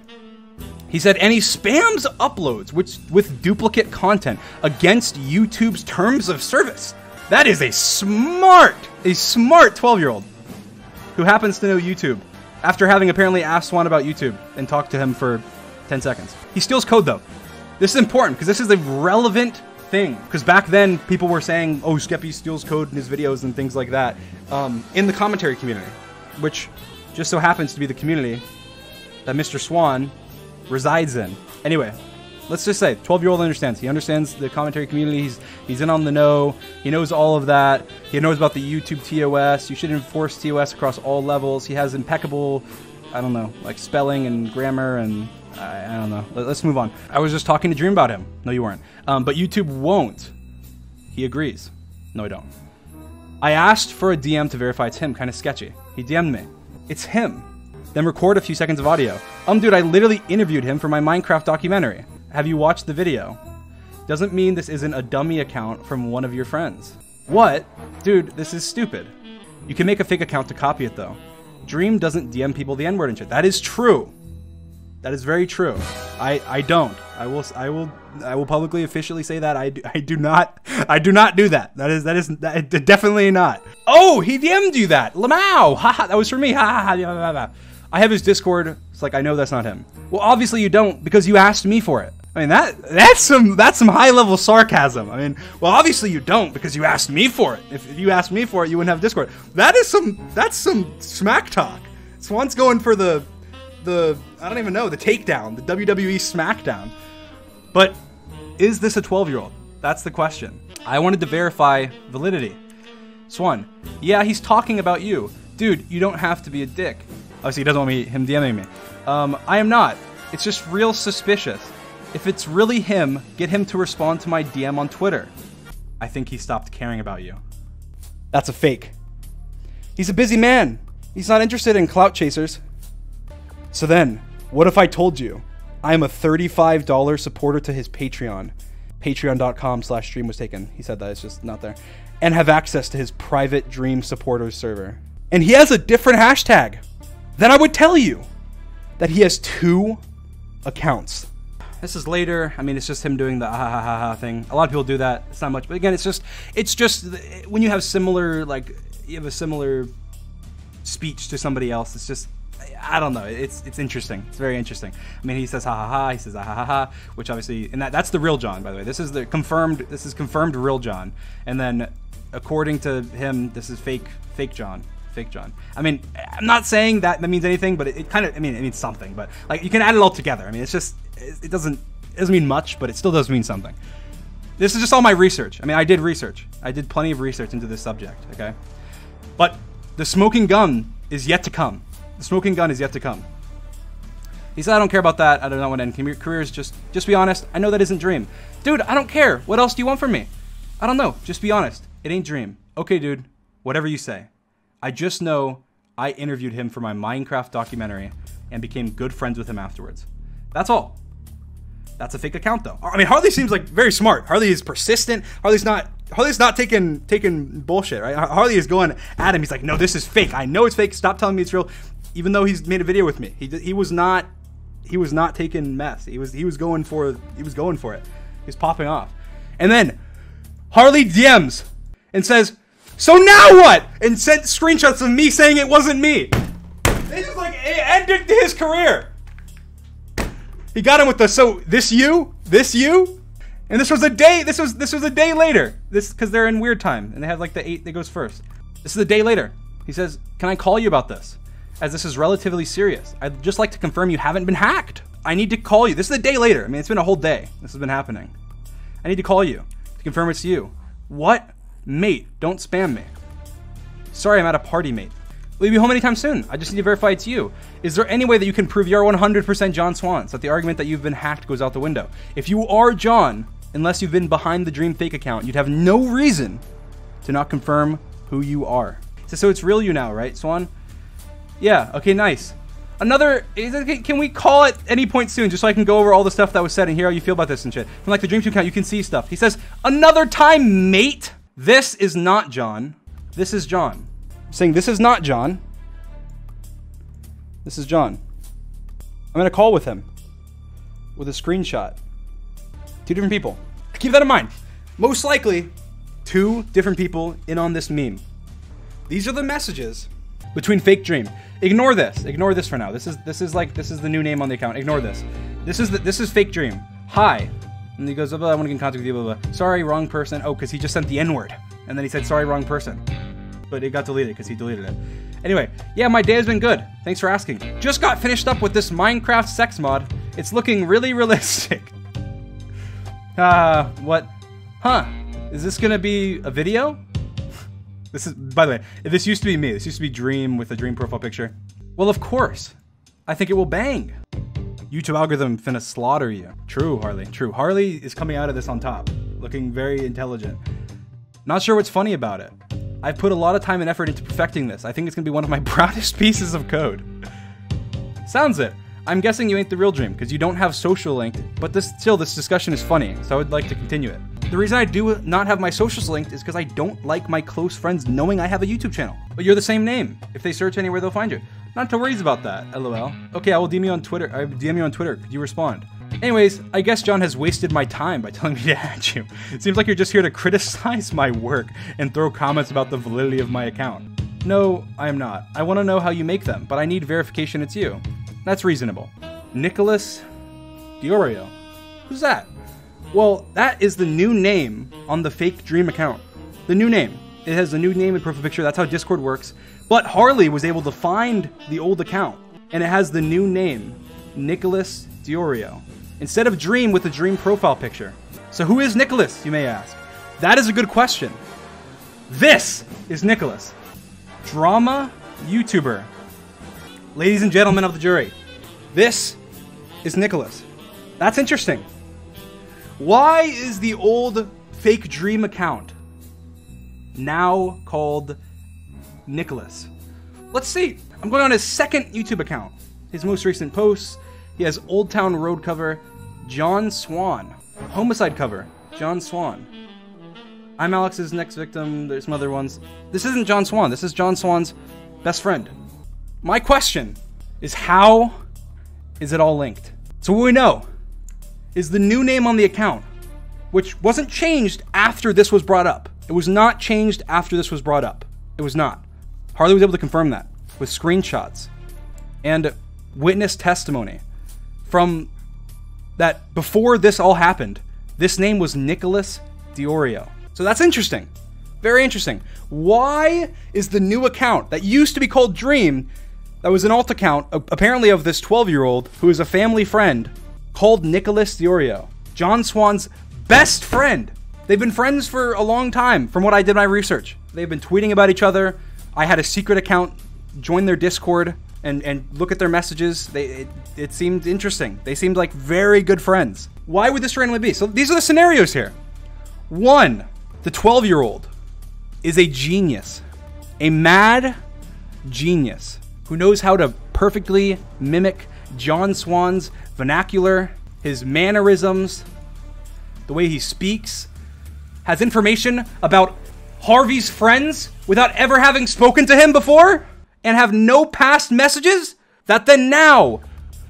he said, and he spams uploads which with duplicate content against YouTube's terms of service. That is a smart, a smart 12 year old who happens to know YouTube after having apparently asked Swan about YouTube and talked to him for 10 seconds. He steals code though. This is important because this is a relevant thing. Because back then, people were saying, oh, Skeppy steals code in his videos and things like that um, in the commentary community, which just so happens to be the community that Mr. Swan resides in. Anyway, let's just say 12 year old understands. He understands the commentary community. He's he's in on the know. He knows all of that. He knows about the YouTube TOS. You should enforce TOS across all levels. He has impeccable, I don't know, like spelling and grammar and I, I don't know. Let, us move on. I was just talking to Dream about him. No, you weren't. Um, but YouTube won't. He agrees. No, I don't. I asked for a DM to verify it's him, kind of sketchy. He DM'd me. It's him. Then record a few seconds of audio. Um, dude, I literally interviewed him for my Minecraft documentary. Have you watched the video? Doesn't mean this isn't a dummy account from one of your friends. What? Dude, this is stupid. You can make a fake account to copy it though. Dream doesn't DM people the N-word and shit. That is true. That is very true. I, I don't. I will I will I will publicly officially say that I do, I do not I do not do that. That is that is that, definitely not. Oh, he DM'd you that. Lamau. Haha, that was for me. Ha ha ha. I have his Discord. It's like I know that's not him. Well, obviously you don't because you asked me for it. I mean that that's some that's some high level sarcasm. I mean, well, obviously you don't because you asked me for it. If, if you asked me for it, you wouldn't have Discord. That is some that's some smack talk. Swan's going for the the I don't even know the takedown, the WWE SmackDown. But is this a 12 year old? That's the question. I wanted to verify validity. Swan, yeah, he's talking about you, dude. You don't have to be a dick. Obviously, he doesn't want me him DMing me. Um, I am not. It's just real suspicious. If it's really him, get him to respond to my DM on Twitter. I think he stopped caring about you. That's a fake. He's a busy man. He's not interested in clout chasers. So then, what if I told you I am a $35 supporter to his Patreon? Patreon.com slash stream was taken. He said that, it's just not there. And have access to his private Dream supporters server. And he has a different hashtag. Then I would tell you that he has two accounts. This is later. I mean, it's just him doing the ah ha ha ha thing. A lot of people do that. It's not much, but again, it's just it's just when you have similar like you have a similar speech to somebody else. It's just I don't know. It's it's interesting. It's very interesting. I mean, he says ha ha ha. He says ah ha ha ha, which obviously, and that that's the real John, by the way. This is the confirmed. This is confirmed real John. And then, according to him, this is fake fake John fake John. I mean, I'm not saying that that means anything, but it, it, kind of, I mean, it means something. But like, you can add it all together. I mean, it's just, it, it doesn't, it doesn't mean much, but it still does mean something. This is just all my research. I mean, I did research. I did plenty of research into this subject. Okay, but the smoking gun is yet to come. The smoking gun is yet to come. He said, "I don't care about that. I don't know what end your careers. Just, just be honest. I know that isn't Dream, dude. I don't care. What else do you want from me? I don't know. Just be honest. It ain't Dream. Okay, dude. Whatever you say." I just know I interviewed him for my Minecraft documentary and became good friends with him afterwards. That's all. That's a fake account though. I mean, Harley seems like very smart. Harley is persistent. Harley's not Harley's not taking taking bullshit, right? Harley is going at him. He's like, "No, this is fake. I know it's fake. Stop telling me it's real." Even though he's made a video with me, he he was not he was not taking mess. He was he was going for he was going for it. He was popping off. And then Harley DMs and says, so now what? And sent screenshots of me saying it wasn't me. This is like it ended his career. He got him with the so this you this you, and this was a day. This was this was a day later. This because they're in weird time and they have like the eight that goes first. This is a day later. He says, "Can I call you about this?" As this is relatively serious. I'd just like to confirm you haven't been hacked. I need to call you. This is a day later. I mean, it's been a whole day. This has been happening. I need to call you to confirm it's you. What? Mate, don't spam me. Sorry, I'm at a party, mate. Will you be home anytime soon? I just need to verify it's you. Is there any way that you can prove you're 100% John Swan so that the argument that you've been hacked goes out the window? If you are John, unless you've been behind the Dream fake account, you'd have no reason to not confirm who you are. So, so it's real you now, right, Swan? Yeah, okay, nice. Another, it, can we call it any point soon, just so I can go over all the stuff that was said and hear how you feel about this and shit. From like the Dream 2 account, you can see stuff. He says, another time, mate. This is not John. This is John. I'm saying this is not John. This is John. I'm to call with him with a screenshot. Two different people. Keep that in mind. Most likely, two different people in on this meme. These are the messages between fake dream. Ignore this. Ignore this for now. This is this is like this is the new name on the account. Ignore this. This is the, this is fake dream. Hi. And he goes, oh, I want to get in contact with you, blah, blah. Sorry, wrong person. Oh, because he just sent the N-word. And then he said, sorry, wrong person. But it got deleted because he deleted it. Anyway, yeah, my day has been good. Thanks for asking. Just got finished up with this Minecraft sex mod. It's looking really <laughs> realistic. Ah, uh, what? Huh. Is this gonna be a video? This is, by the way, this used to be me. This used to be Dream with a Dream profile picture. Well, of course. I think it will bang. YouTube algorithm finna slaughter you. True, Harley. True. Harley is coming out of this on top, looking very intelligent. Not sure what's funny about it. I've put a lot of time and effort into perfecting this. I think it's gonna be one of my <laughs> proudest pieces of code. Sounds it. I'm guessing you ain't the real dream because you don't have social linked, but this still this discussion is funny, so I would like to continue it. The reason I do not have my socials linked is because I don't like my close friends knowing I have a YouTube channel. But you're the same name. If they search anywhere, they'll find you. Not to worries about that. LOL. Okay, I will DM you on Twitter. I DM you on Twitter. Could you respond? Anyways, I guess John has wasted my time by <laughs> telling me to add you. It seems like you're just here to criticize my work and throw comments about the validity of my account. No, I am not. I want to know how you make them, but I need verification it's you. That's reasonable. Nicholas DeOrio. Who's that? Well, that is the new name on the fake Dream account. The new name. It has the new name and profile picture. That's how Discord works. But Harley was able to find the old account, and it has the new name, Nicholas DeOrio, instead of Dream with the Dream profile picture. So who is Nicholas, you may ask? That is a good question. This is Nicholas, drama YouTuber. Ladies and gentlemen of the jury, this is Nicholas. That's interesting. Why is the old fake dream account now called Nicholas? Let's see. I'm going on his second YouTube account. His most recent posts. He has Old Town Road cover, John Swan. Homicide cover, John Swan. I'm Alex's next victim. There's some other ones. This isn't John Swan. This is John Swan's best friend. My question is how is it all linked? So what we know is the new name on the account, which wasn't changed after this was brought up. It was not changed after this was brought up. It was not. Harley was able to confirm that with screenshots and witness testimony from that before this all happened, this name was Nicholas DeOrio. So that's interesting. Very interesting. Why is the new account that used to be called Dream, that was an alt account, apparently of this 12 year old who is a family friend, called Nicholas DeOrio? John Swan's best friend. They've been friends for a long time, from what I did my research. They've been tweeting about each other. I had a secret account, join their Discord, and, and look at their messages. They it, it seemed interesting. They seemed like very good friends. Why would this randomly be? So these are the scenarios here. One, the 12 year old is a genius, a mad genius who knows how to perfectly mimic John Swan's vernacular, his mannerisms, the way he speaks, has information about Harvey's friends without ever having spoken to him before, and have no past messages, that then now,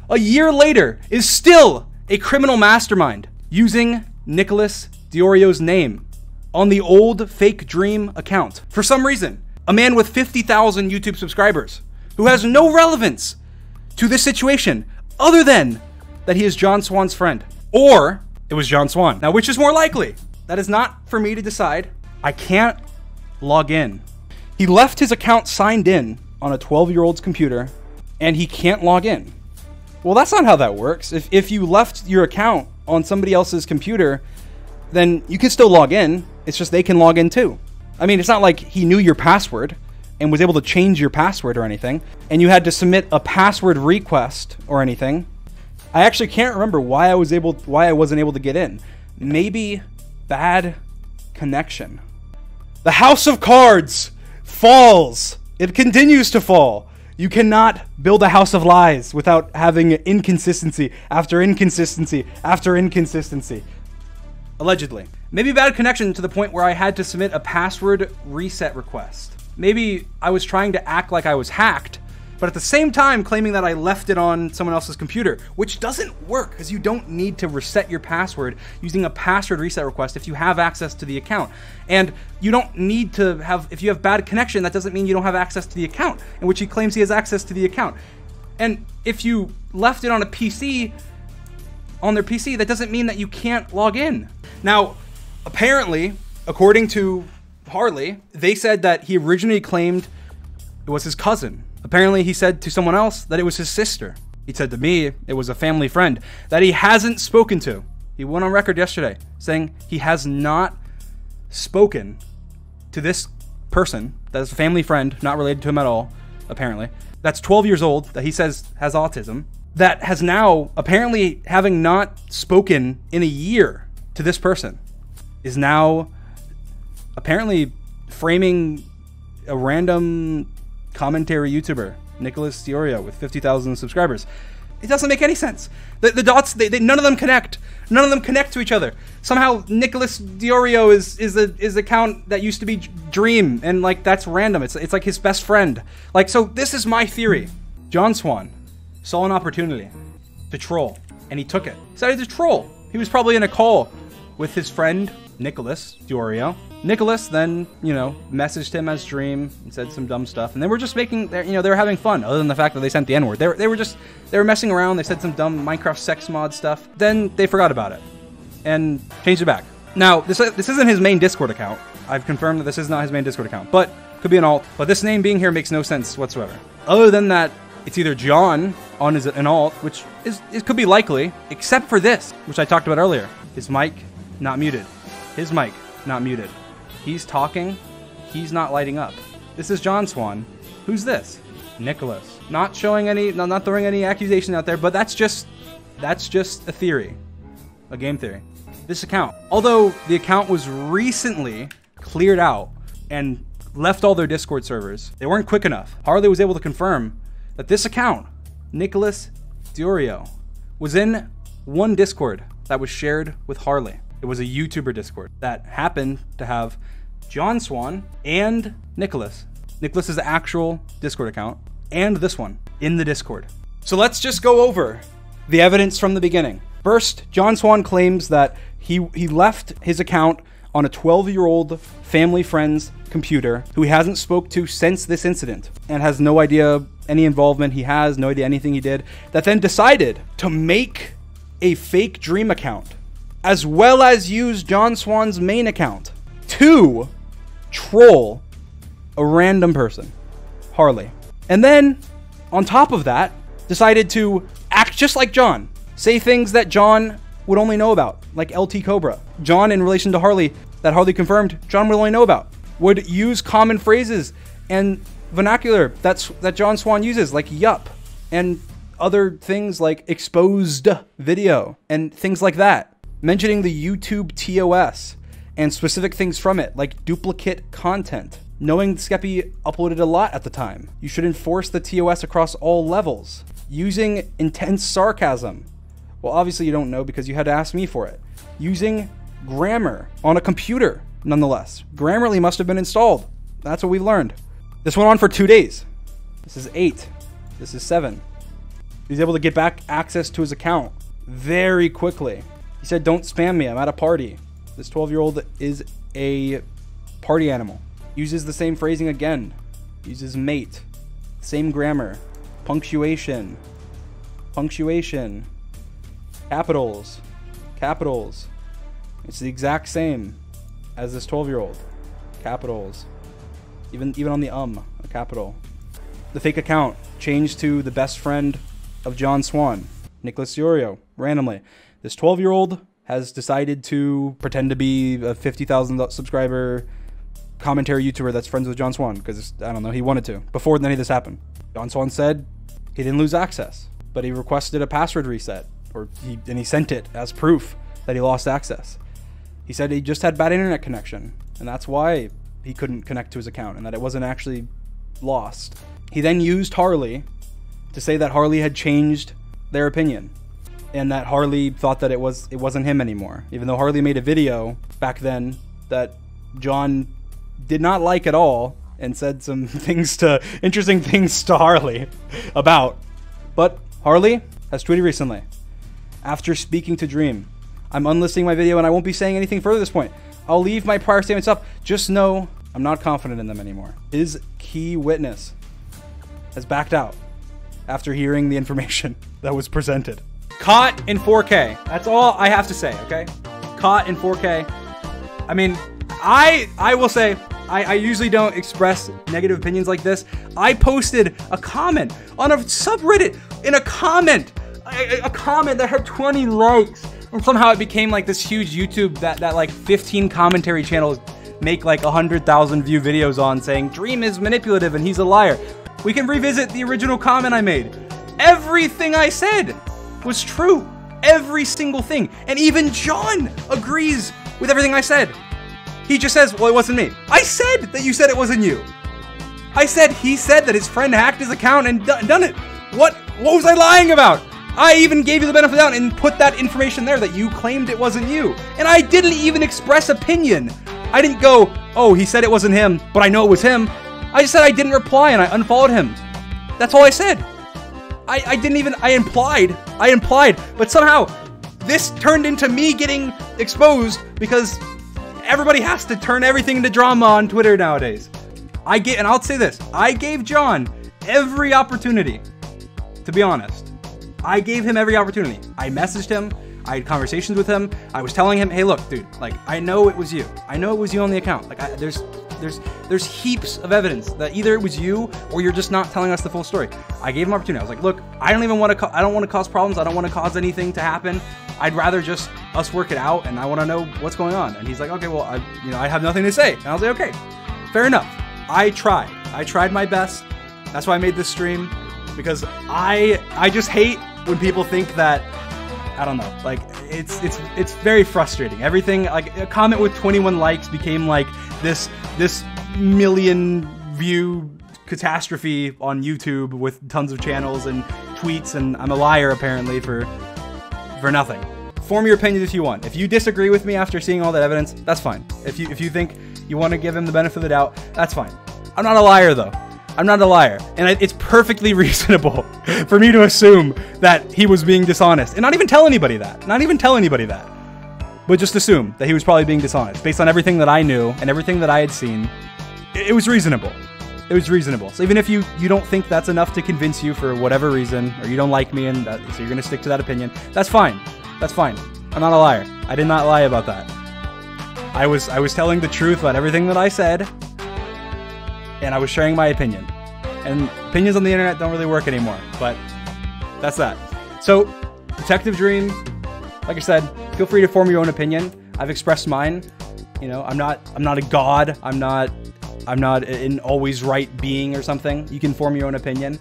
a year later, is still a criminal mastermind using Nicholas DeOrio's name on the old fake dream account. For some reason, a man with 50,000 YouTube subscribers who has no relevance to this situation other than that he is John Swan's friend. Or it was John Swan. Now, which is more likely? That is not for me to decide. I can't log in. He left his account signed in on a 12 year old's computer and he can't log in. Well, that's not how that works. If, if you left your account on somebody else's computer, then you can still log in. It's just they can log in too. I mean, it's not like he knew your password and was able to change your password or anything, and you had to submit a password request or anything. I actually can't remember why I was able why I wasn't able to get in. Maybe bad connection. The house of cards falls. It continues to fall. You cannot build a house of lies without having inconsistency after inconsistency after inconsistency. Allegedly. Maybe bad connection to the point where I had to submit a password reset request. Maybe I was trying to act like I was hacked, but at the same time claiming that I left it on someone else's computer, which doesn't work because you don't need to reset your password using a password reset request if you have access to the account. And you don't need to have, if you have bad connection, that doesn't mean you don't have access to the account, in which he claims he has access to the account. And if you left it on a PC, on their PC, that doesn't mean that you can't log in. Now, apparently, according to Harley, they said that he originally claimed it was his cousin. Apparently, he said to someone else that it was his sister. He said to me it was a family friend that he hasn't spoken to. He went on record yesterday saying he has not spoken to this person that is a family friend, not related to him at all, apparently, that's 12 years old, that he says has autism, that has now, apparently having not spoken in a year to this person, is now apparently framing a random commentary YouTuber, Nicholas DeOrio, with 50,000 subscribers. It doesn't make any sense. The, the dots, they, they, none of them connect. None of them connect to each other. Somehow, Nicholas DeOrio is is a is account that used to be Dream, and like that's random. It's it's like his best friend. Like so, this is my theory. John Swan saw an opportunity to troll, and he took it. Decided to troll. He was probably in a call with his friend Nicholas DeOrio. Nicholas then, you know, messaged him as Dream and said some dumb stuff, and they were just making, you know, they were having fun. Other than the fact that they sent the N word, they were, they were just, they were messing around. They said some dumb Minecraft sex mod stuff. Then they forgot about it and changed it back. Now, this this isn't his main Discord account. I've confirmed that this is not his main Discord account, but could be an alt. But this name being here makes no sense whatsoever. Other than that, it's either John on his an alt, which is it could be likely, except for this, which I talked about earlier. His mic not muted. His mic not muted. He's talking. He's not lighting up. This is John Swan. Who's this? Nicholas. Not showing any, not, throwing any accusation out there, but that's just, that's just a theory, a game theory. This account, although the account was recently cleared out and left all their Discord servers, they weren't quick enough. Harley was able to confirm that this account, Nicholas DeOrio, was in one Discord that was shared with Harley. It was a YouTuber Discord that happened to have John Swan and Nicholas. Nicholas's actual Discord account and this one in the Discord. So let's just go over the evidence from the beginning. First, John Swan claims that he he left his account on a 12-year-old family friend's computer who he hasn't spoke to since this incident and has no idea any involvement he has, no idea anything he did, that then decided to make a fake dream account as well as use John Swan's main account to troll a random person, Harley. And then, on top of that, decided to act just like John, say things that John would only know about, like LT Cobra. John, in relation to Harley, that Harley confirmed, John would only know about, would use common phrases and vernacular that's that John Swan uses, like yup, and other things like exposed video and things like that. Mentioning the YouTube TOS and specific things from it, like duplicate content. Knowing Skeppy uploaded a lot at the time, you should enforce the TOS across all levels. Using intense sarcasm. Well, obviously, you don't know because you had to ask me for it. Using grammar on a computer, nonetheless. Grammarly must have been installed. That's what we've learned. This went on for two days. This is eight. This is seven. He's able to get back access to his account very quickly. He said, Don't spam me. I'm at a party. This 12 year old is a party animal. Uses the same phrasing again. Uses mate. Same grammar. Punctuation. Punctuation. Capitals. Capitals. It's the exact same as this 12 year old. Capitals. Even even on the um, a capital. The fake account changed to the best friend of John Swan, Nicholas DeOrio, randomly. This 12 year old has decided to pretend to be a 50,000 subscriber commentary YouTuber that's friends with John Swan because I don't know, he wanted to before any of this happened. John Swan said he didn't lose access, but he requested a password reset, or he and he sent it as proof that he lost access. He said he just had bad internet connection, and that's why he couldn't connect to his account, and that it wasn't actually lost. He then used Harley to say that Harley had changed their opinion and that Harley thought that it was it wasn't him anymore. Even though Harley made a video back then that John did not like at all and said some <laughs> things to interesting things to Harley about. But Harley has tweeted recently after speaking to Dream, I'm unlisting my video and I won't be saying anything further at this point. I'll leave my prior statements up. Just know I'm not confident in them anymore. His key witness has backed out after hearing the information <laughs> that was presented. Caught in 4K. That's all I have to say, okay? Caught in 4K. I mean, I I will say I, I usually don't express negative opinions like this. I posted a comment on a subreddit in a comment, a, a comment that had 20 likes, and somehow it became like this huge YouTube that that like 15 commentary channels make like 100,000 view videos on saying Dream is manipulative and he's a liar. We can revisit the original comment I made. Everything I said was true. Every single thing. And even John agrees with everything I said. He just says, well, it wasn't me. I said that you said it wasn't you. I said he said that his friend hacked his account and done it. What? What was I lying about? I even gave you the benefit of the doubt and put that information there that you claimed it wasn't you. And I didn't even express opinion. I didn't go, oh, he said it wasn't him, but I know it was him. I just said I didn't reply and I unfollowed him. That's all I said. I, I didn't even, I implied, I implied, but somehow this turned into me getting exposed because everybody has to turn everything into drama on Twitter nowadays. I get, and I'll say this: I gave John every opportunity. To be honest, I gave him every opportunity. I messaged him. I had conversations with him. I was telling him, "Hey, look, dude. Like, I know it was you. I know it was you on the account. Like, I, there's, there's, there's heaps of evidence that either it was you or you're just not telling us the full story." I gave him opportunity. I was like, "Look, I don't even want to. I don't want to cause problems. I don't want to cause anything to happen. I'd rather just us work it out, and I want to know what's going on." And he's like, "Okay, well, I, you know, I have nothing to say." And I was like, "Okay, fair enough. I tried. I tried my best. That's why I made this stream because I I just hate when people think that I don't know. Like it's it's it's very frustrating. Everything like a comment with 21 likes became like this this million view catastrophe on YouTube with tons of channels and tweets and I'm a liar apparently for for nothing. Form your opinions if you want. If you disagree with me after seeing all that evidence, that's fine. If you if you think you want to give him the benefit of the doubt, that's fine. I'm not a liar though. I'm not a liar, and it's perfectly <laughs> reasonable for me to assume that he was being dishonest, and not even tell anybody that. Not even tell anybody that, but just assume that he was probably being dishonest based on everything that I knew and everything that I had seen. It, it was reasonable. It was reasonable. So even if you you don't think that's enough to convince you for whatever reason, or you don't like me and that, so you're gonna stick to that opinion, that's fine. That's fine. I'm not a liar. I did not lie about that. I was I was telling the truth about everything that I said, and I was sharing my opinion. And opinions on the internet don't really work anymore, but that's that. So, Detective Dream, like I said, feel free to form your own opinion. I've expressed mine. You know, I'm not I'm not a god. I'm not I'm not an always right being or something. You can form your own opinion.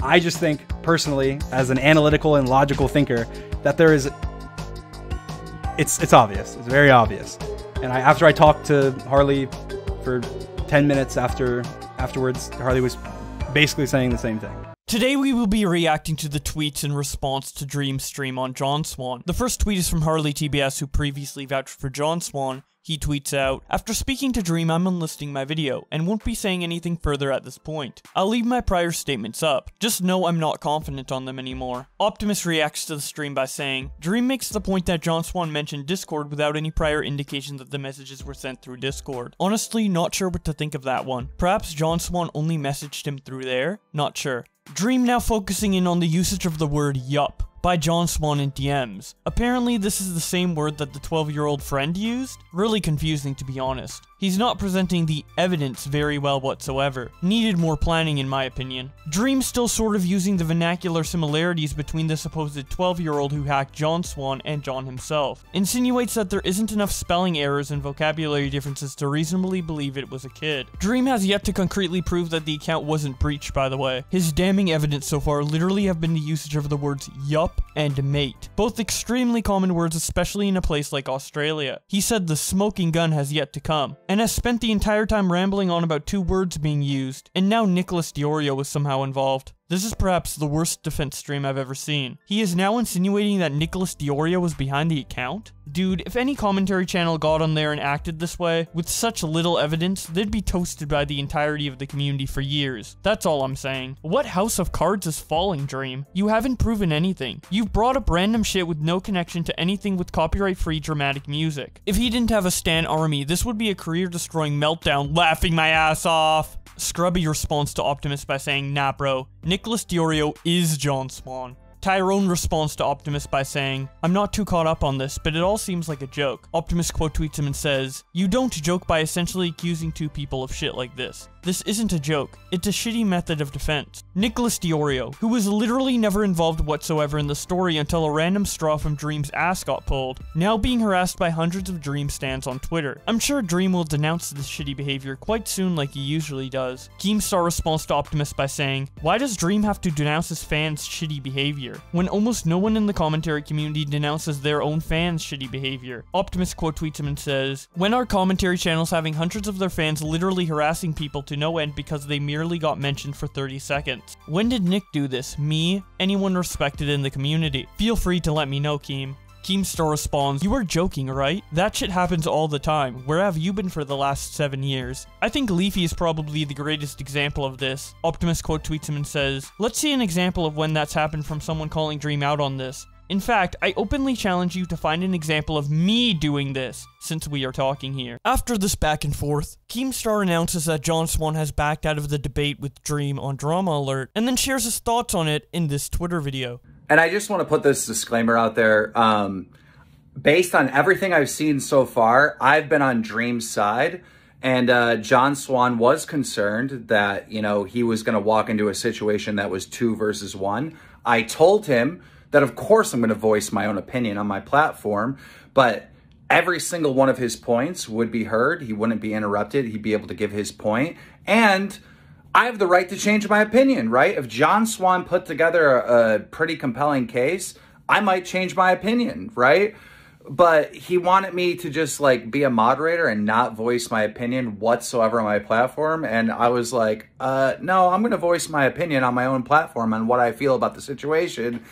I just think personally, as an analytical and logical thinker, that there is it's it's obvious. It's very obvious. And I, after I talked to Harley for 10 minutes after afterwards, Harley was basically saying the same thing. Today we will be reacting to the tweets in response to Dream's stream on John Swan. The first tweet is from Harley TBS who previously vouched for John Swan. He tweets out, After speaking to Dream, I'm unlisting my video, and won't be saying anything further at this point. I'll leave my prior statements up, just know I'm not confident on them anymore. Optimus reacts to the stream by saying, Dream makes the point that John Swan mentioned Discord without any prior indication that the messages were sent through Discord. Honestly, not sure what to think of that one. Perhaps John Swan only messaged him through there? Not sure. Dream now focusing in on the usage of the word yup by John Swan in DMs. Apparently, this is the same word that the 12 year old friend used. Really confusing, to be honest. He's not presenting the evidence very well whatsoever. Needed more planning, in my opinion. Dream still sort of using the vernacular similarities between the supposed 12 year old who hacked John Swan and John himself. Insinuates that there isn't enough spelling errors and vocabulary differences to reasonably believe it was a kid. Dream has yet to concretely prove that the account wasn't breached, by the way. His damning evidence so far literally have been the usage of the words yup and mate, both extremely common words, especially in a place like Australia. He said the smoking gun has yet to come, and has spent the entire time rambling on about two words being used, and now Nicholas DeOrio was somehow involved. This is perhaps the worst defense stream I've ever seen. He is now insinuating that Nicholas DeOrio was behind the account? Dude, if any commentary channel got on there and acted this way, with such little evidence, they'd be toasted by the entirety of the community for years. That's all I'm saying. What house of cards is falling, Dream? You haven't proven anything. You've brought up random shit with no connection to anything with copyright-free dramatic music. If he didn't have a Stan army, this would be a career-destroying meltdown, laughing my ass off. Scrubby responds to Optimus by saying, nah bro, Nicholas DeOrio is John Swan. Tyrone responds to Optimus by saying, I'm not too caught up on this, but it all seems like a joke. Optimus quote tweets him and says, You don't joke by essentially accusing two people of shit like this. This isn't a joke, it's a shitty method of defense. Nicholas DeOrio, who was literally never involved whatsoever in the story until a random straw from Dream's ass got pulled, now being harassed by hundreds of Dream stands on Twitter. I'm sure Dream will denounce this shitty behavior quite soon like he usually does. Keemstar responds to Optimus by saying, Why does Dream have to denounce his fans' shitty behavior? When almost no one in the commentary community denounces their own fans' shitty behavior. Optimus quote tweets him and says, When are commentary channels having hundreds of their fans literally harassing people to no end because they merely got mentioned for 30 seconds. When did Nick do this? Me? Anyone respected in the community? Feel free to let me know, Keem. Keemstar responds, You are joking, right? That shit happens all the time. Where have you been for the last seven years? I think Leafy is probably the greatest example of this. Optimus quote tweets him and says, Let's see an example of when that's happened from someone calling Dream out on this. In fact, I openly challenge you to find an example of me doing this, since we are talking here. After this back and forth, Keemstar announces that John Swan has backed out of the debate with Dream on Drama Alert, and then shares his thoughts on it in this Twitter video. And I just want to put this disclaimer out there. Um, based on everything I've seen so far, I've been on Dream's side. And uh, John Swan was concerned that, you know, he was going to walk into a situation that was two versus one. I told him that, of course, I'm going to voice my own opinion on my platform, but every single one of his points would be heard. He wouldn't be interrupted. He'd be able to give his point. And I have the right to change my opinion, right? If John Swan put together a, a pretty compelling case, I might change my opinion, right? but he wanted me to just like be a moderator and not voice my opinion whatsoever on my platform and i was like uh, no i'm going to voice my opinion on my own platform on what i feel about the situation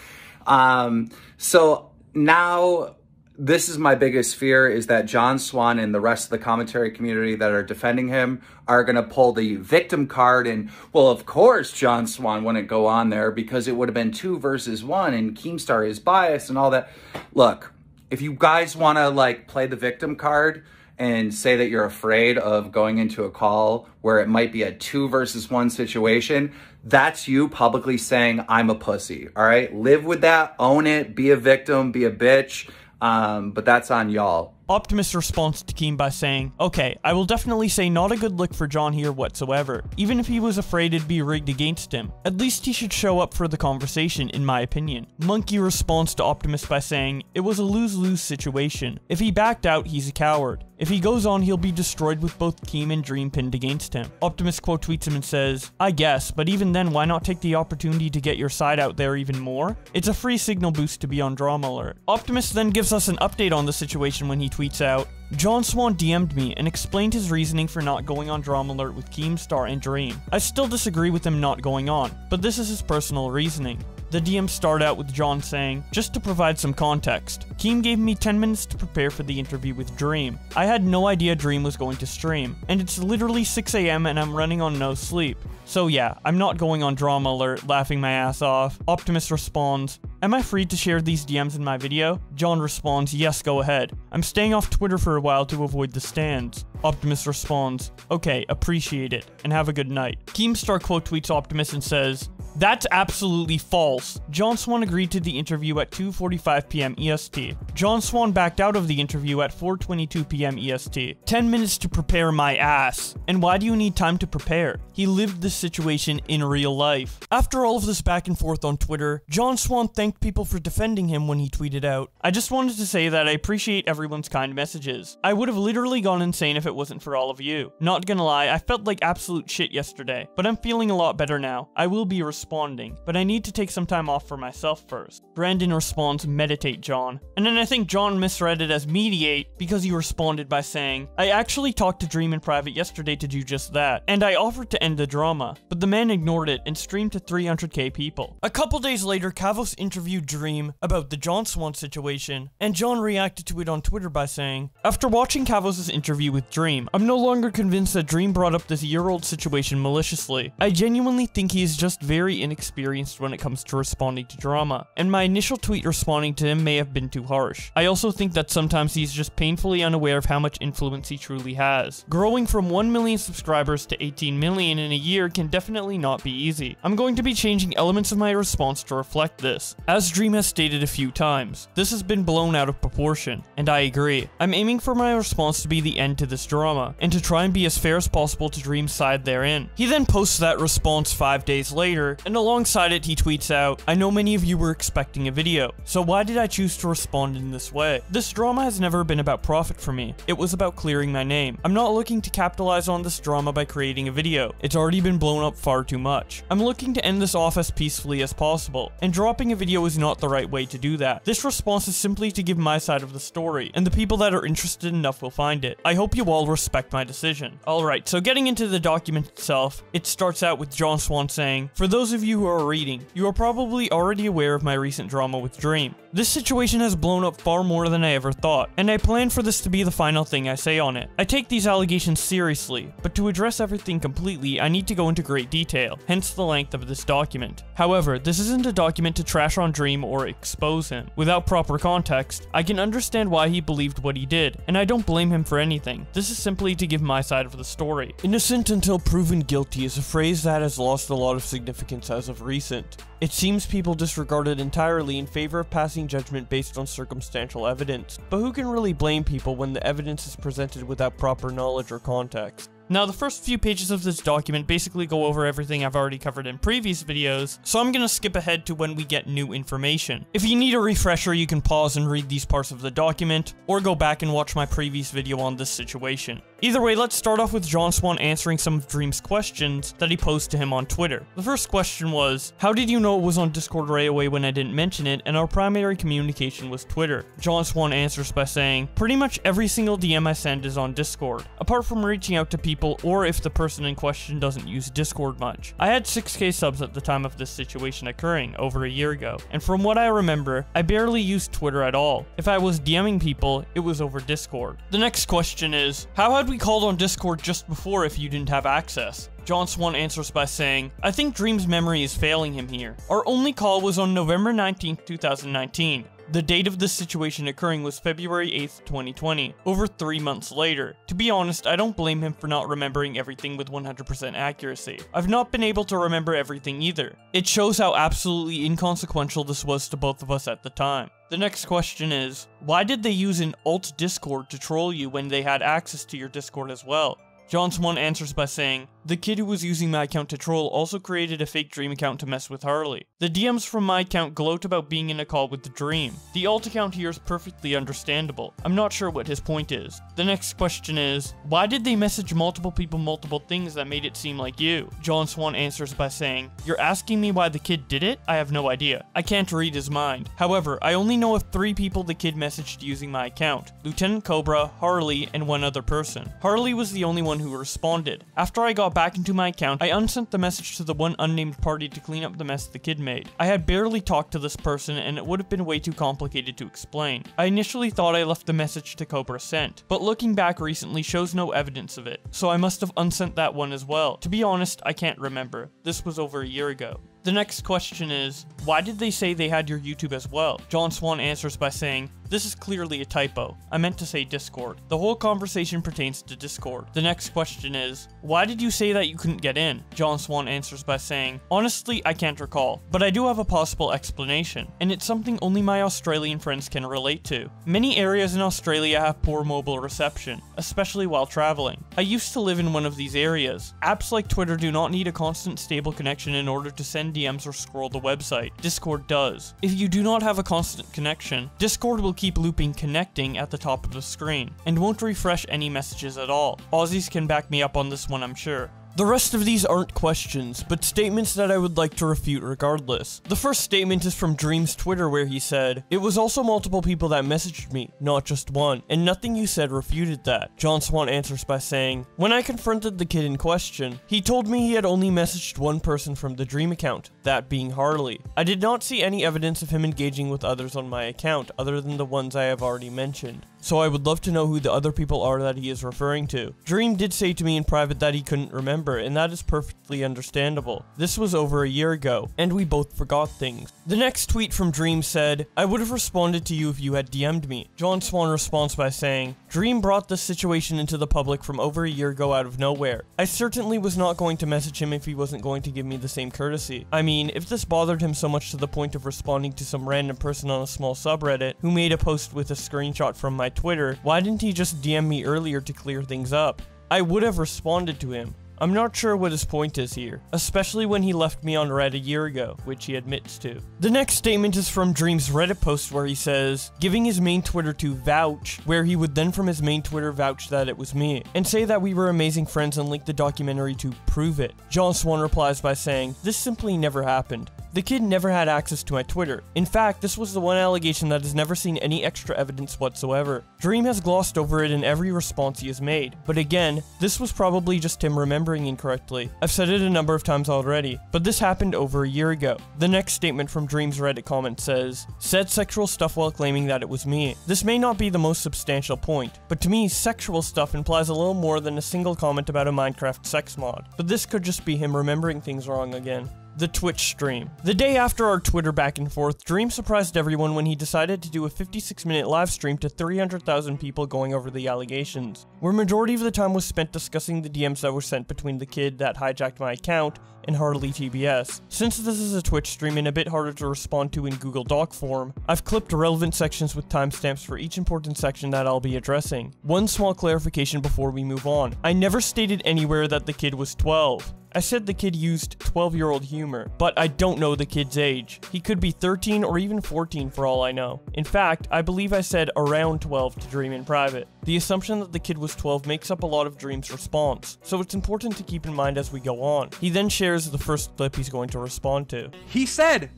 um, so now this is my biggest fear is that john swan and the rest of the commentary community that are defending him are going to pull the victim card and well of course john swan wouldn't go on there because it would have been two versus one and keemstar is biased and all that. Look if you guys want to like play the victim card and say that you're afraid of going into a call where it might be a two versus one situation, that's you publicly saying, I'm a pussy. All right. Live with that, own it, be a victim, be a bitch. Um, but that's on y'all. Optimus responds to Keem by saying, Okay, I will definitely say not a good look for John here whatsoever. Even if he was afraid it'd be rigged against him, at least he should show up for the conversation, in my opinion. Monkey responds to Optimus by saying, It was a lose-lose situation. If he backed out, he's a coward. If he goes on, he'll be destroyed with both Keem and Dream pinned against him. Optimus quote tweets him and says, I guess, but even then, why not take the opportunity to get your side out there even more? It's a free signal boost to be on Drama Alert. Optimus then gives us an update on the situation when he tweets out, John Swan DM'd me and explained his reasoning for not going on Drama Alert with Keemstar and Dream. I still disagree with him not going on, but this is his personal reasoning. The DM start out with John saying, just to provide some context, Keem gave me 10 minutes to prepare for the interview with Dream. I had no idea Dream was going to stream, and it's literally 6am and I'm running on no sleep. So yeah, I'm not going on drama alert, laughing my ass off. Optimus responds, Am I free to share these DMs in my video? John responds, yes, go ahead. I'm staying off Twitter for a while to avoid the stands. Optimus responds, okay, appreciate it, and have a good night. Keemstar quote tweets Optimus and says, that's absolutely false. John Swan agreed to the interview at 2.45 p.m. EST. John Swan backed out of the interview at 4.22 p.m. EST. 10 minutes to prepare my ass. And why do you need time to prepare? He lived this situation in real life. After all of this back and forth on Twitter, John Swan thanked people for defending him when he tweeted out, I just wanted to say that I appreciate everyone's kind messages. I would have literally gone insane if it wasn't for all of you. Not gonna lie, I felt like absolute shit yesterday, but I'm feeling a lot better now. I will be responding, but I need to take some time off for myself first. Brandon responds, meditate, John. And then I think John misread it as mediate because he responded by saying, I actually talked to Dream in private yesterday to do just that, and I offered to end the drama, but the man ignored it and streamed to 300k people. A couple days later, Kavos interviewed Dream about the John Swan situation, and John reacted to it on Twitter by saying, After watching Kavos' interview with Dream, I'm no longer convinced that Dream brought up this year-old situation maliciously. I genuinely think he is just inexperienced when it comes to responding to drama, and my initial tweet responding to him may have been too harsh. I also think that sometimes he's just painfully unaware of how much influence he truly has. Growing from 1 million subscribers to 18 million in a year can definitely not be easy. I'm going to be changing elements of my response to reflect this. As Dream has stated a few times, this has been blown out of proportion, and I agree. I'm aiming for my response to be the end to this drama, and to try and be as fair as possible to Dream's side therein. He then posts that response five days later, And alongside it, he tweets out, I know many of you were expecting a video, so why did I choose to respond in this way? This drama has never been about profit for me. It was about clearing my name. I'm not looking to capitalize on this drama by creating a video. It's already been blown up far too much. I'm looking to end this off as peacefully as possible, and dropping a video is not the right way to do that. This response is simply to give my side of the story, and the people that are interested enough will find it. I hope you all respect my decision. Alright, so getting into the document itself, it starts out with John Swan saying, For those of you who are reading, you are probably already aware of my recent drama with Dream. This situation has blown up far more than I ever thought, and I plan for this to be the final thing I say on it. I take these allegations seriously, but to address everything completely, I need to go into great detail, hence the length of this document. However, this isn't a document to trash on Dream or expose him. Without proper context, I can understand why he believed what he did, and I don't blame him for anything. This is simply to give my side of the story. Innocent until proven guilty is a phrase that has lost a lot of significance as of recent. It seems people disregard it entirely in favor of passing judgment based on circumstantial evidence, but who can really blame people when the evidence is presented without proper knowledge or context? Now, the first few pages of this document basically go over everything I've already covered in previous videos, so I'm gonna skip ahead to when we get new information. If you need a refresher, you can pause and read these parts of the document, or go back and watch my previous video on this situation. Either way, let's start off with John Swan answering some of Dream's questions that he posed to him on Twitter. The first question was, How did you know it was on Discord right away when I didn't mention it and our primary communication was Twitter? John Swan answers by saying, Pretty much every single DM I send is on Discord, apart from reaching out to people or if the person in question doesn't use Discord much. I had 6k subs at the time of this situation occurring, over a year ago, and from what I remember, I barely used Twitter at all. If I was DMing people, it was over Discord. The next question is, How had we called on Discord just before if you didn't have access? John Swan answers by saying, I think Dream's memory is failing him here. Our only call was on November 19, 2019. The date of this situation occurring was February 8th, 2020, over three months later. To be honest, I don't blame him for not remembering everything with 100% accuracy. I've not been able to remember everything either. It shows how absolutely inconsequential this was to both of us at the time. The next question is, why did they use an alt Discord to troll you when they had access to your Discord as well? John Swan answers by saying, The kid who was using my account to troll also created a fake Dream account to mess with Harley. The DMs from my account gloat about being in a call with the Dream. The alt account here is perfectly understandable. I'm not sure what his point is. The next question is, why did they message multiple people multiple things that made it seem like you? John Swan answers by saying, You're asking me why the kid did it? I have no idea. I can't read his mind. However, I only know of three people the kid messaged using my account. Lieutenant Cobra, Harley, and one other person. Harley was the only one who responded. After I got back into my account, I unsent the message to the one unnamed party to clean up the mess the kid made. I had barely talked to this person and it would have been way too complicated to explain. I initially thought I left the message to Cobra sent, but looking back recently shows no evidence of it, so I must have unsent that one as well. To be honest, I can't remember. This was over a year ago. The next question is, why did they say they had your YouTube as well? John Swan answers by saying, this is clearly a typo. I meant to say Discord. The whole conversation pertains to Discord. The next question is, why did you say that you couldn't get in? John Swan answers by saying, honestly, I can't recall, but I do have a possible explanation, and it's something only my Australian friends can relate to. Many areas in Australia have poor mobile reception, especially while traveling. I used to live in one of these areas. Apps like Twitter do not need a constant stable connection in order to send DMs or scroll the website. Discord does. If you do not have a constant connection, Discord will keep looping connecting at the top of the screen, and won't refresh any messages at all. Aussies can back me up on this one, I'm sure. The rest of these aren't questions, but statements that I would like to refute regardless. The first statement is from Dream's Twitter where he said, It was also multiple people that messaged me, not just one, and nothing you said refuted that. John Swan answers by saying, When I confronted the kid in question, he told me he had only messaged one person from the Dream account, that being Harley. I did not see any evidence of him engaging with others on my account other than the ones I have already mentioned so I would love to know who the other people are that he is referring to. Dream did say to me in private that he couldn't remember, and that is perfectly understandable. This was over a year ago, and we both forgot things. The next tweet from Dream said, I would have responded to you if you had DM'd me. John Swan responds by saying, Dream brought this situation into the public from over a year ago out of nowhere. I certainly was not going to message him if he wasn't going to give me the same courtesy. I mean, if this bothered him so much to the point of responding to some random person on a small subreddit who made a post with a screenshot from my Twitter, why didn't he just DM me earlier to clear things up? I would have responded to him. I'm not sure what his point is here, especially when he left me on read a year ago, which he admits to. The next statement is from Dream's Reddit post where he says, giving his main Twitter to vouch, where he would then from his main Twitter vouch that it was me, and say that we were amazing friends and link the documentary to prove it. John Swan replies by saying, this simply never happened. The kid never had access to my Twitter. In fact, this was the one allegation that has never seen any extra evidence whatsoever. Dream has glossed over it in every response he has made, but again, this was probably just him remembering incorrectly. I've said it a number of times already, but this happened over a year ago. The next statement from Dream's Reddit comment says, said sexual stuff while claiming that it was me. This may not be the most substantial point, but to me, sexual stuff implies a little more than a single comment about a Minecraft sex mod. But this could just be him remembering things wrong again the Twitch stream. The day after our Twitter back and forth, Dream surprised everyone when he decided to do a 56 minute live stream to 300,000 people going over the allegations, where majority of the time was spent discussing the DMs that were sent between the kid that hijacked my account and Harley TBS. Since this is a Twitch stream and a bit harder to respond to in Google Doc form, I've clipped relevant sections with timestamps for each important section that I'll be addressing. One small clarification before we move on. I never stated anywhere that the kid was 12. I said the kid used 12 year old humor, but I don't know the kid's age. He could be 13 or even 14 for all I know. In fact, I believe I said around 12 to Dream in private. The assumption that the kid was 12 makes up a lot of Dream's response, so it's important to keep in mind as we go on. He then shares the first clip he's going to respond to. He said,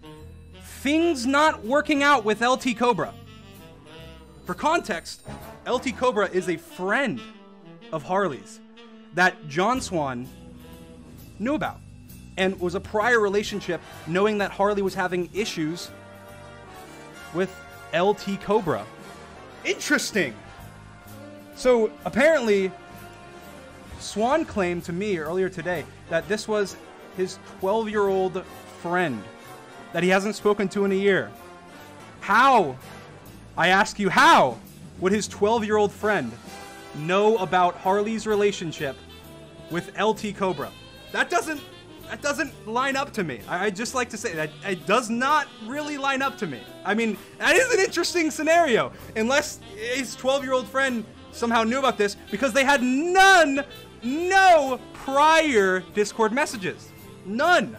things not working out with LT Cobra. For context, LT Cobra is a friend of Harley's that John Swan knew about and was a prior relationship knowing that Harley was having issues with LT Cobra. Interesting. So apparently, Swan claimed to me earlier today that this was his 12 year old friend that he hasn't spoken to in a year. How, I ask you, how would his 12 year old friend know about Harley's relationship with LT Cobra? That doesn't that doesn't line up to me. I, I just like to say that it does not really line up to me. I mean, that is an interesting scenario, unless his 12 year old friend somehow knew about this because they had none, no prior Discord messages. None.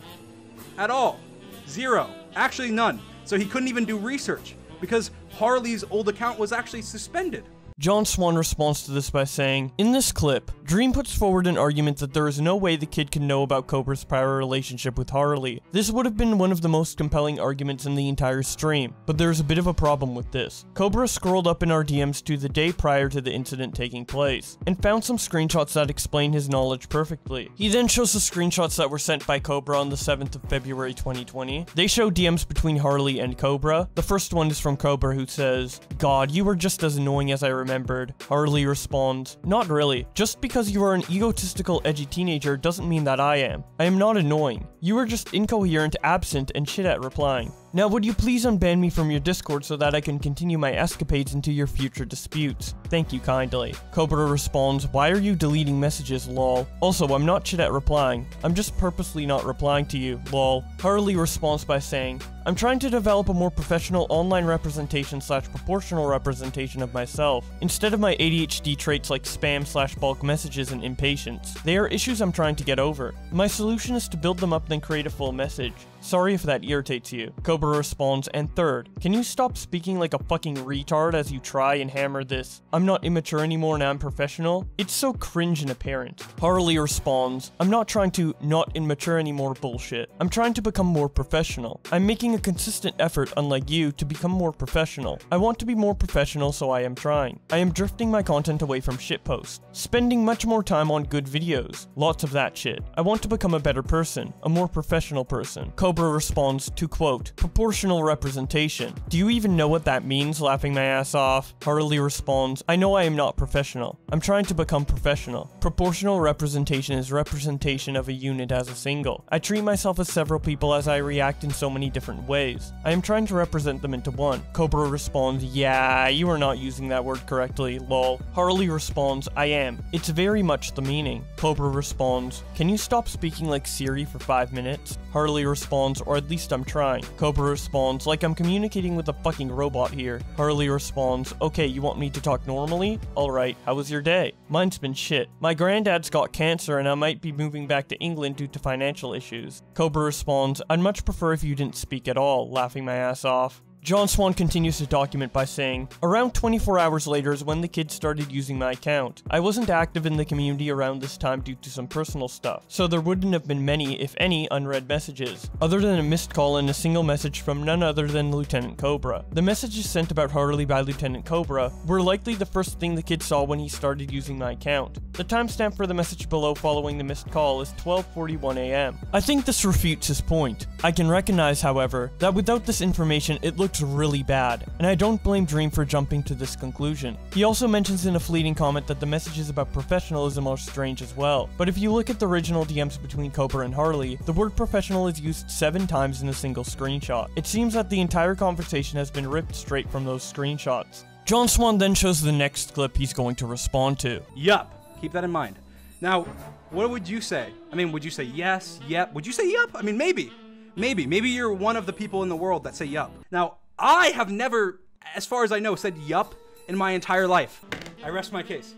At all. Zero. Actually, none. So he couldn't even do research because Harley's old account was actually suspended. John Swan responds to this by saying, In this clip, Dream puts forward an argument that there is no way the kid can know about Cobra's prior relationship with Harley. This would have been one of the most compelling arguments in the entire stream, but there's a bit of a problem with this. Cobra scrolled up in our DMs to the day prior to the incident taking place, and found some screenshots that explain his knowledge perfectly. He then shows the screenshots that were sent by Cobra on the 7th of February 2020. They show DMs between Harley and Cobra. The first one is from Cobra who says, God, you were just as annoying as I remembered. Harley responds, Not really. Just because you are an egotistical, edgy teenager doesn't mean that I am. I am not annoying. You are just incoherent, absent, and shit at replying. Now would you please unban me from your Discord so that I can continue my escapades into your future disputes? Thank you kindly. Cobra responds, why are you deleting messages, lol? Also, I'm not shit at replying. I'm just purposely not replying to you, lol. Harley responds by saying, I'm trying to develop a more professional online representation slash proportional representation of myself, instead of my ADHD traits like spam slash bulk messages and impatience. They are issues I'm trying to get over. My solution is to build them up then create a full message. Sorry if that irritates you. Cobra responds, and third, can you stop speaking like a fucking retard as you try and hammer this? I'm not immature anymore now I'm professional. It's so cringe and apparent. Harley responds, I'm not trying to not immature anymore bullshit. I'm trying to become more professional. I'm making a consistent effort, unlike you, to become more professional. I want to be more professional, so I am trying. I am drifting my content away from shitpost, spending much more time on good videos. Lots of that shit. I want to become a better person, a more professional person. Cobra responds to quote, proportional representation. Do you even know what that means? Laughing my ass off. Harley responds, I know I am not professional. I'm trying to become professional. Proportional representation is representation of a unit as a single. I treat myself as several people as I react in so many different ways. I am trying to represent them into one. Cobra responds, yeah, you are not using that word correctly, lol. Harley responds, I am. It's very much the meaning. Cobra responds, can you stop speaking like Siri for five minutes? Harley responds, or at least I'm trying. Cobra Cobra responds, like I'm communicating with a fucking robot here. Harley responds, okay, you want me to talk normally? Alright, how was your day? Mine's been shit. My granddad's got cancer and I might be moving back to England due to financial issues. Cobra responds, I'd much prefer if you didn't speak at all, laughing my ass off. John Swan continues to document by saying, Around 24 hours later is when the kids started using my account. I wasn't active in the community around this time due to some personal stuff, so there wouldn't have been many, if any, unread messages, other than a missed call and a single message from none other than Lieutenant Cobra. The messages sent about Harley by Lieutenant Cobra were likely the first thing the kid saw when he started using my account. The timestamp for the message below following the missed call is 12:41 a.m. I think this refutes his point. I can recognize, however, that without this information it looks really bad, and I don't blame Dream for jumping to this conclusion. He also mentions in a fleeting comment that the messages about professionalism are strange as well, but if you look at the original DMs between Cobra and Harley, the word professional is used seven times in a single screenshot. It seems that the entire conversation has been ripped straight from those screenshots. John Swan then shows the next clip he's going to respond to. Yup. Keep that in mind. Now, what would you say? I mean, would you say yes, yep? Would you say yup? I mean, maybe. Maybe. Maybe you're one of the people in the world that say yup. Now, I have never, as far as I know, said yup in my entire life. I rest my case.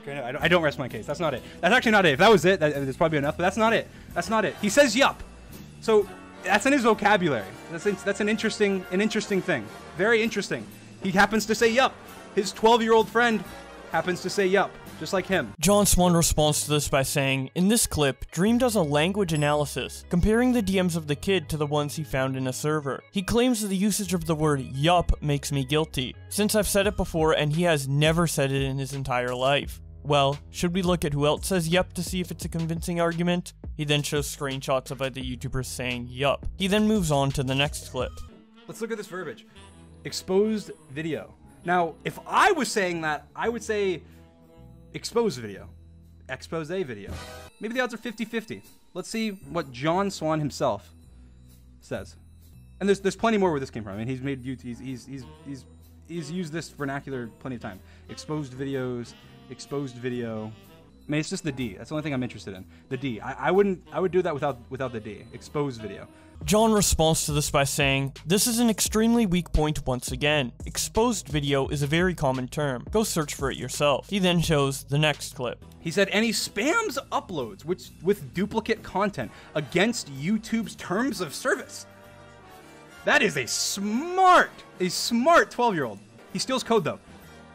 Okay, no, I don't, I don't rest my case. That's not it. That's actually not it. If that was it, that, uh, that's probably enough, but that's not it. That's not it. He says yup. So that's in his vocabulary. That's, that's an interesting, an interesting thing. Very interesting. He happens to say yup. His 12 year old friend happens to say yup just like him. John Swan responds to this by saying, In this clip, Dream does a language analysis, comparing the DMs of the kid to the ones he found in a server. He claims that the usage of the word yup makes me guilty, since I've said it before and he has never said it in his entire life. Well, should we look at who else says yup to see if it's a convincing argument? He then shows screenshots of other YouTubers saying yup. He then moves on to the next clip. Let's look at this verbiage. Exposed video. Now, if I was saying that, I would say expose video, expose video. Maybe the odds are 50-50. Let's see what John Swan himself says. And there's there's plenty more where this came from. I mean, he's made he's he's he's he's he's used this vernacular plenty of time. Exposed videos, exposed video. I mean, it's just the D. That's the only thing I'm interested in. The D. I, I wouldn't. I would do that without without the D. Exposed video. John responds to this by saying, This is an extremely weak point once again. Exposed video is a very common term. Go search for it yourself. He then shows the next clip. He said, and he spams uploads which, with duplicate content against YouTube's terms of service. That is a smart, a smart 12 year old. He steals code though.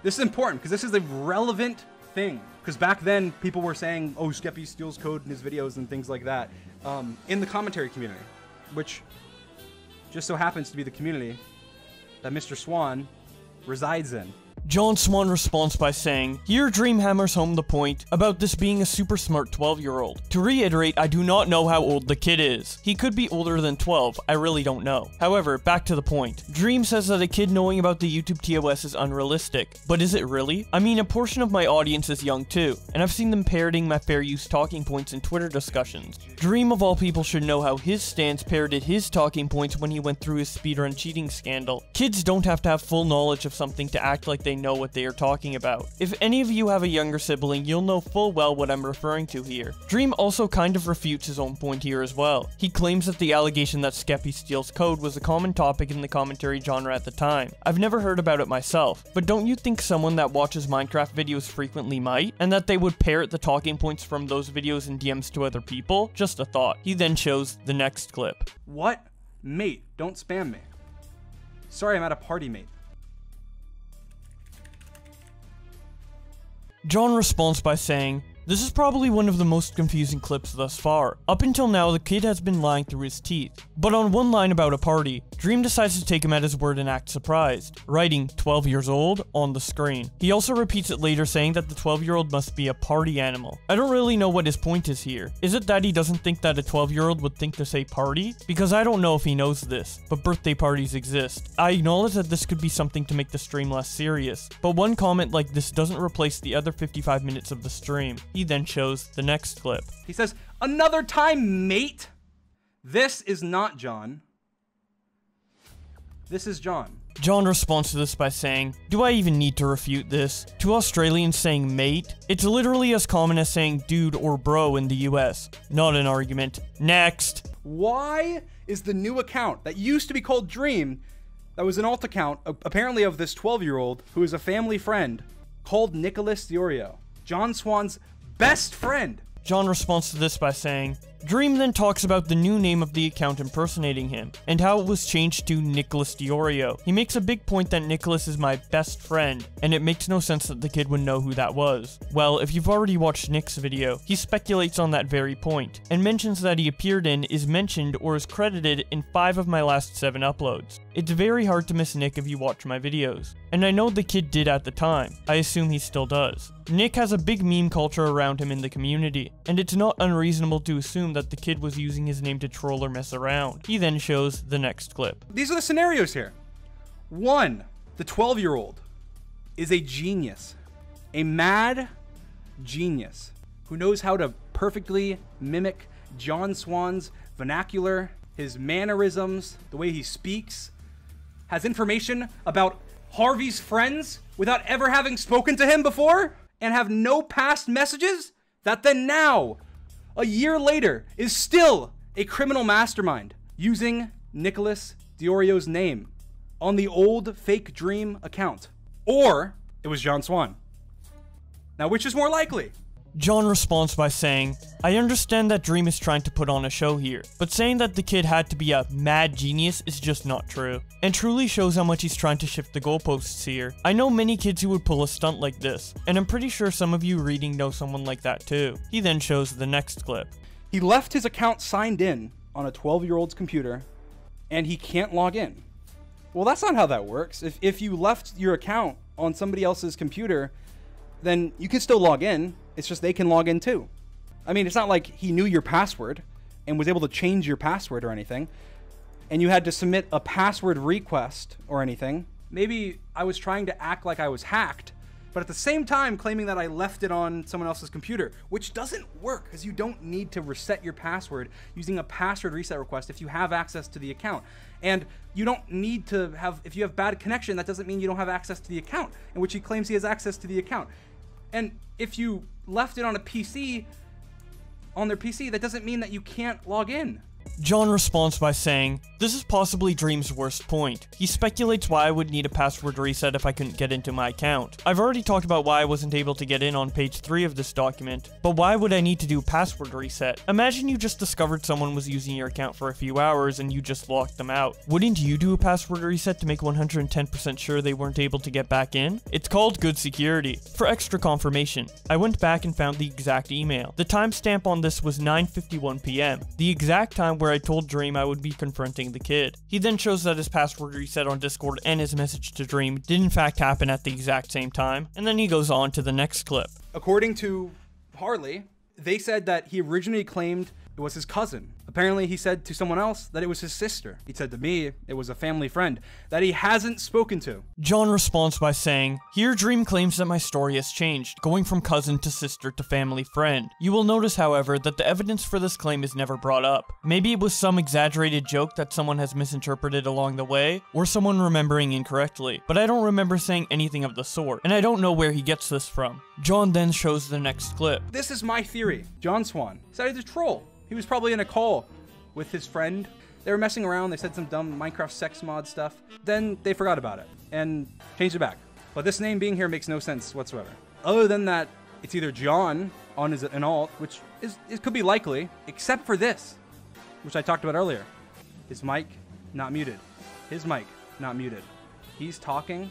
This is important because this is a relevant thing. Because back then, people were saying, oh, Skeppy steals code in his videos and things like that um, in the commentary community which just so happens to be the community that Mr. Swan resides in. John Swan responds by saying, Here Dream hammers home the point about this being a super smart 12 year old. To reiterate, I do not know how old the kid is. He could be older than 12, I really don't know. However, back to the point. Dream says that a kid knowing about the YouTube TOS is unrealistic. But is it really? I mean, a portion of my audience is young too, and I've seen them parroting my fair use talking points in Twitter discussions. Dream of all people should know how his stance parroted his talking points when he went through his speedrun cheating scandal. Kids don't have to have full knowledge of something to act like they they know what they are talking about. If any of you have a younger sibling, you'll know full well what I'm referring to here. Dream also kind of refutes his own point here as well. He claims that the allegation that Skeppy steals code was a common topic in the commentary genre at the time. I've never heard about it myself, but don't you think someone that watches Minecraft videos frequently might? And that they would parrot the talking points from those videos in DMs to other people? Just a thought. He then shows the next clip. What? Mate, don't spam me. Sorry, I'm at a party, mate. John responds by saying, this is probably one of the most confusing clips thus far. Up until now, the kid has been lying through his teeth. But on one line about a party, Dream decides to take him at his word and act surprised, writing 12 years old on the screen. He also repeats it later saying that the 12 year old must be a party animal. I don't really know what his point is here. Is it that he doesn't think that a 12 year old would think to say party? Because I don't know if he knows this, but birthday parties exist. I acknowledge that this could be something to make the stream less serious, but one comment like this doesn't replace the other 55 minutes of the stream. He then shows the next clip. He says, Another time, mate. This is not John. This is John. John responds to this by saying, Do I even need to refute this? To Australians saying mate, it's literally as common as saying dude or bro in the US. Not an argument. Next. Why is the new account that used to be called Dream, that was an alt account, apparently of this 12 year old who is a family friend, called Nicholas DeOrio, John Swan's best friend? John responds to this by saying, Dream then talks about the new name of the account impersonating him, and how it was changed to Nicholas DeOrio. He makes a big point that Nicholas is my best friend, and it makes no sense that the kid would know who that was. Well, if you've already watched Nick's video, he speculates on that very point, and mentions that he appeared in, is mentioned, or is credited in 5 of my last 7 uploads. It's very hard to miss Nick if you watch my videos. And I know the kid did at the time. I assume he still does. Nick has a big meme culture around him in the community, and it's not unreasonable to assume that the kid was using his name to troll or mess around. He then shows the next clip. These are the scenarios here. One, the 12 year old is a genius, a mad genius who knows how to perfectly mimic John Swan's vernacular, his mannerisms, the way he speaks, has information about Harley's friends without ever having spoken to him before, and have no past messages, that then now, a year later, is still a criminal mastermind using Nicholas DeOrio's name on the old fake dream account. Or it was John Swan. Now, which is more likely? John responds by saying, I understand that Dream is trying to put on a show here, but saying that the kid had to be a mad genius is just not true, and truly shows how much he's trying to shift the goalposts here. I know many kids who would pull a stunt like this, and I'm pretty sure some of you reading know someone like that too. He then shows the next clip. He left his account signed in on a 12 year old's computer, and he can't log in. Well, that's not how that works. If, if you left your account on somebody else's computer, then you can still log in. It's just they can log in too. I mean, it's not like he knew your password and was able to change your password or anything, and you had to submit a password request or anything. Maybe I was trying to act like I was hacked, but at the same time claiming that I left it on someone else's computer, which doesn't work because you don't need to reset your password using a password reset request if you have access to the account. And you don't need to have, if you have bad connection, that doesn't mean you don't have access to the account, in which he claims he has access to the account. And if you left it on a PC, on their PC, that doesn't mean that you can't log in. John responds by saying, This is possibly Dream's worst point. He speculates why I would need a password reset if I couldn't get into my account. I've already talked about why I wasn't able to get in on page 3 of this document, but why would I need to do a password reset? Imagine you just discovered someone was using your account for a few hours and you just locked them out. Wouldn't you do a password reset to make 110% sure they weren't able to get back in? It's called good security. For extra confirmation, I went back and found the exact email. The timestamp on this was 9:51 p.m., the exact time where I told Dream I would be confronting the kid. He then shows that his password reset on Discord and his message to Dream did in fact happen at the exact same time, and then he goes on to the next clip. According to Harley, they said that he originally claimed it was his cousin. Apparently, he said to someone else that it was his sister. He said to me it was a family friend that he hasn't spoken to. John responds by saying, Here Dream claims that my story has changed, going from cousin to sister to family friend. You will notice, however, that the evidence for this claim is never brought up. Maybe it was some exaggerated joke that someone has misinterpreted along the way, or someone remembering incorrectly, but I don't remember saying anything of the sort, and I don't know where he gets this from. John then shows the next clip. This is my theory. John Swan decided to troll. He was probably in a call with his friend. They were messing around. They said some dumb Minecraft sex mod stuff. Then they forgot about it and changed it back. But this name being here makes no sense whatsoever. Other than that, it's either John on his an alt, which is it could be likely, except for this, which I talked about earlier. His mic not muted. His mic not muted. He's talking.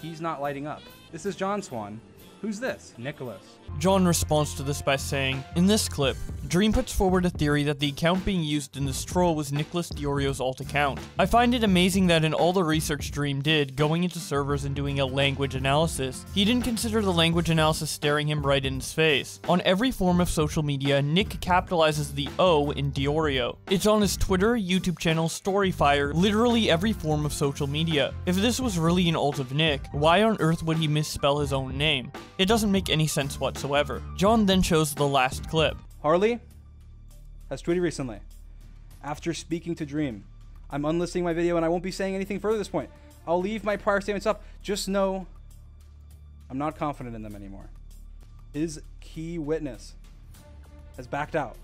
He's not lighting up. This is John Swan. Who's this? Nicholas. John responds to this by saying, In this clip, Dream puts forward a theory that the account being used in this troll was Nicholas DeOrio's alt account. I find it amazing that in all the research Dream did, going into servers and doing a language analysis, he didn't consider the language analysis staring him right in his face. On every form of social media, Nick capitalizes the O in DeOrio. It's on his Twitter, YouTube channel, Storyfire, literally every form of social media. If this was really an alt of Nick, why on earth would he misspell his own name? It doesn't make any sense whatsoever. John then shows the last clip. Harley has tweeted recently after speaking to Dream. I'm unlisting my video and I won't be saying anything further at this point. I'll leave my prior statements up. Just know I'm not confident in them anymore. His key witness has backed out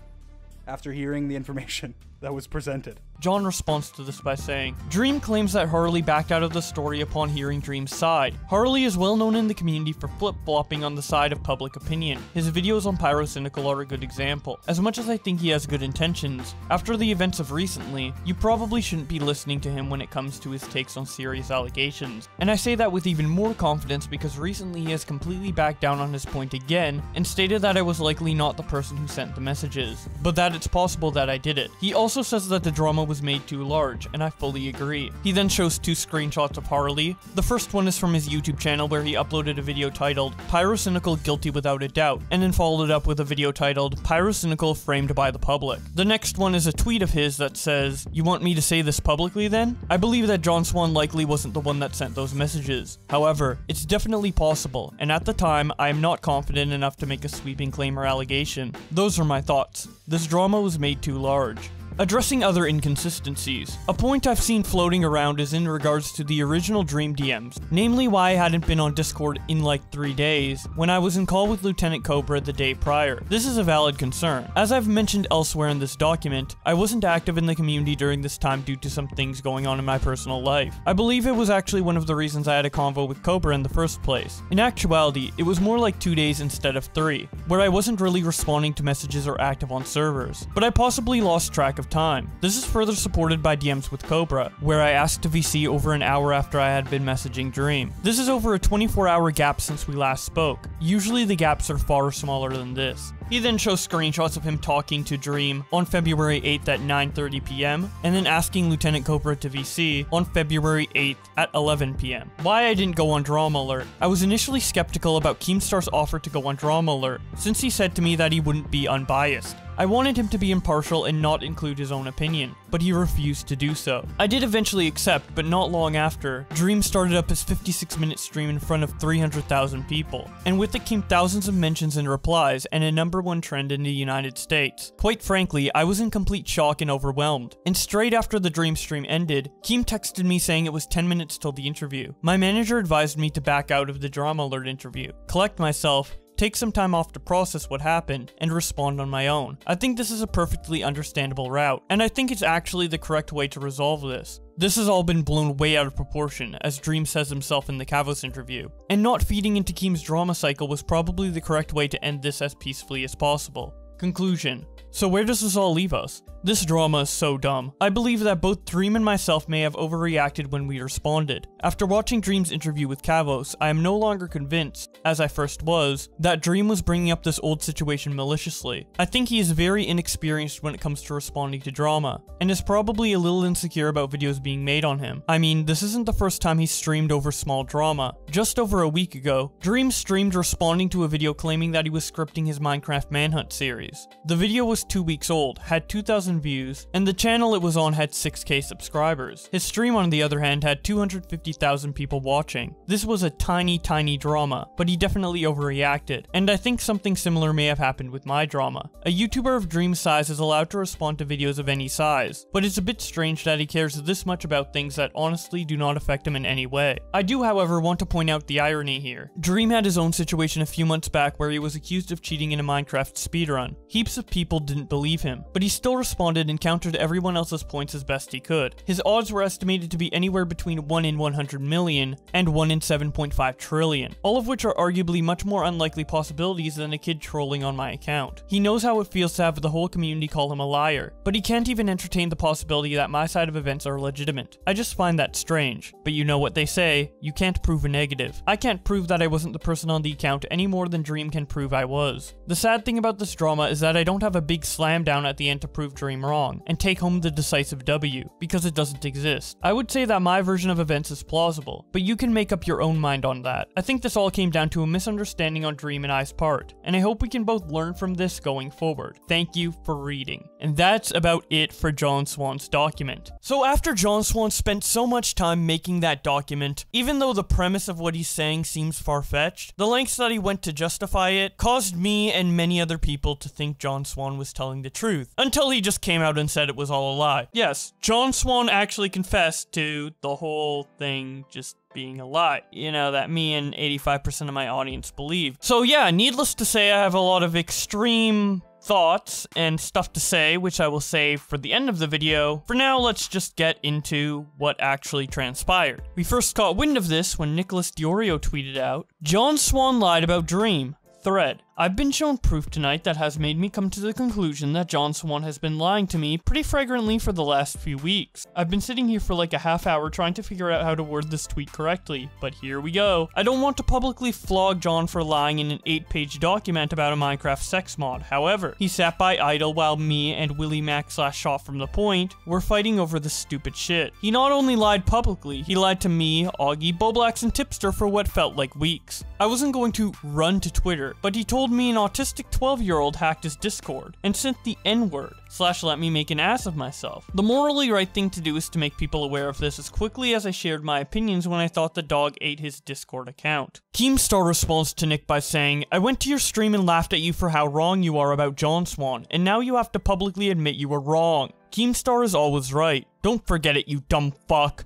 after hearing the information <laughs> that was presented. John responds to this by saying, Dream claims that Harley backed out of the story upon hearing Dream's side. Harley is well known in the community for flip flopping on the side of public opinion. His videos on Pyrocynical are a good example. As much as I think he has good intentions, after the events of recently, you probably shouldn't be listening to him when it comes to his takes on serious allegations. And I say that with even more confidence because recently he has completely backed down on his point again and stated that I was likely not the person who sent the messages, but that it's possible that I did it. He also says that the drama was made too large, and I fully agree. He then shows two screenshots of Harley. The first one is from his YouTube channel where he uploaded a video titled Pyrocynical Guilty Without a Doubt, and then followed it up with a video titled Pyrocynical Framed by the Public. The next one is a tweet of his that says, You want me to say this publicly then? I believe that John Swan likely wasn't the one that sent those messages. However, it's definitely possible, and at the time, I am not confident enough to make a sweeping claim or allegation. Those are my thoughts. This drama was made too large. Addressing other inconsistencies. A point I've seen floating around is in regards to the original Dream DMs, namely why I hadn't been on Discord in like 3 days, when I was in call with Lieutenant Cobra the day prior. This is a valid concern. As I've mentioned elsewhere in this document, I wasn't active in the community during this time due to some things going on in my personal life. I believe it was actually one of the reasons I had a convo with Cobra in the first place. In actuality, it was more like 2 days instead of 3, where I wasn't really responding to messages or active on servers, but I possibly lost track of time. This is further supported by DMs with Cobra, where I asked to VC over an hour after I had been messaging Dream. This is over a 24 hour gap since we last spoke. Usually the gaps are far smaller than this. He then shows screenshots of him talking to Dream on February 8th at 9:30 p.m. and then asking Lieutenant Cobra to VC on February 8th at 11 p.m. Why I didn't go on Drama Alert. I was initially skeptical about Keemstar's offer to go on Drama Alert, since he said to me that he wouldn't be unbiased. I wanted him to be impartial and not include his own opinion, but he refused to do so. I did eventually accept, but not long after, Dream started up his 56 minute stream in front of 300,000 people, and with it came thousands of mentions and replies and a number one trend in the United States. Quite frankly, I was in complete shock and overwhelmed. And straight after the Dream stream ended, Keem texted me saying it was 10 minutes till the interview. My manager advised me to back out of the Drama Alert interview, collect myself, take some time off to process what happened, and respond on my own. I think this is a perfectly understandable route, and I think it's actually the correct way to resolve this. This has all been blown way out of proportion, as Dream says himself in the Kavos interview, and not feeding into Keem's drama cycle was probably the correct way to end this as peacefully as possible. Conclusion. So where does this all leave us? This drama is so dumb. I believe that both Dream and myself may have overreacted when we responded. After watching Dream's interview with Kavos, I am no longer convinced, as I first was, that Dream was bringing up this old situation maliciously. I think he is very inexperienced when it comes to responding to drama, and is probably a little insecure about videos being made on him. I mean, this isn't the first time he streamed over small drama. Just over a week ago, Dream streamed responding to a video claiming that he was scripting his Minecraft Manhunt series. The video was two weeks old, had 2,000 views, and the channel it was on had 6k subscribers. His stream, on the other hand, had 250,000 people watching. This was a tiny, tiny drama, but he definitely overreacted, and I think something similar may have happened with my drama. A YouTuber of Dream size is allowed to respond to videos of any size, but it's a bit strange that he cares this much about things that honestly do not affect him in any way. I do, however, want to point out the irony here. Dream had his own situation a few months back where he was accused of cheating in a Minecraft speedrun. Heaps of people didn't believe him, but he still responded and countered everyone else's points as best he could. His odds were estimated to be anywhere between 1 in 100 million and 1 in 7.5 trillion, all of which are arguably much more unlikely possibilities than a kid trolling on my account. He knows how it feels to have the whole community call him a liar, but he can't even entertain the possibility that my side of events are legitimate. I just find that strange, but you know what they say, you can't prove a negative. I can't prove that I wasn't the person on the account any more than Dream can prove I was. The sad thing about this drama is that I don't have a big slam down at the end to prove Dream wrong, and take home the decisive W, because it doesn't exist. I would say that my version of events is plausible, but you can make up your own mind on that. I think this all came down to a misunderstanding on Dream and I's part, and I hope we can both learn from this going forward. Thank you for reading. And that's about it for John Swan's document. So after John Swan spent so much time making that document, even though the premise of what he's saying seems far-fetched, the lengths that he went to justify it caused me and many other people to think John Swan was telling the truth, until he just came out and said it was all a lie. Yes, John Swan actually confessed to the whole thing just being a lie. You know, that me and 85% of my audience believe. So yeah, needless to say, I have a lot of extreme thoughts and stuff to say, which I will save for the end of the video. For now, let's just get into what actually transpired. We first caught wind of this when Nicholas DeOrio tweeted out, John Swan lied about Dream. Thread. I've been shown proof tonight that has made me come to the conclusion that John Swan has been lying to me pretty fragrantly for the last few weeks. I've been sitting here for like a half hour trying to figure out how to word this tweet correctly, but here we go. I don't want to publicly flog John for lying in an 8-page document about a Minecraft sex mod. However, he sat by idle while me and Willie Mac slash shot from the point were fighting over this stupid shit. He not only lied publicly, he lied to me, Augie, Bowblax, and Tipster for what felt like weeks. I wasn't going to run to Twitter, but he told me an autistic 12 year old hacked his Discord and sent the N word, slash let me make an ass of myself. The morally right thing to do is to make people aware of this as quickly as I shared my opinions when I thought the dog ate his Discord account. Keemstar responds to Nick by saying, I went to your stream and laughed at you for how wrong you are about John Swan, and now you have to publicly admit you were wrong. Keemstar is always right. Don't forget it, you dumb fuck.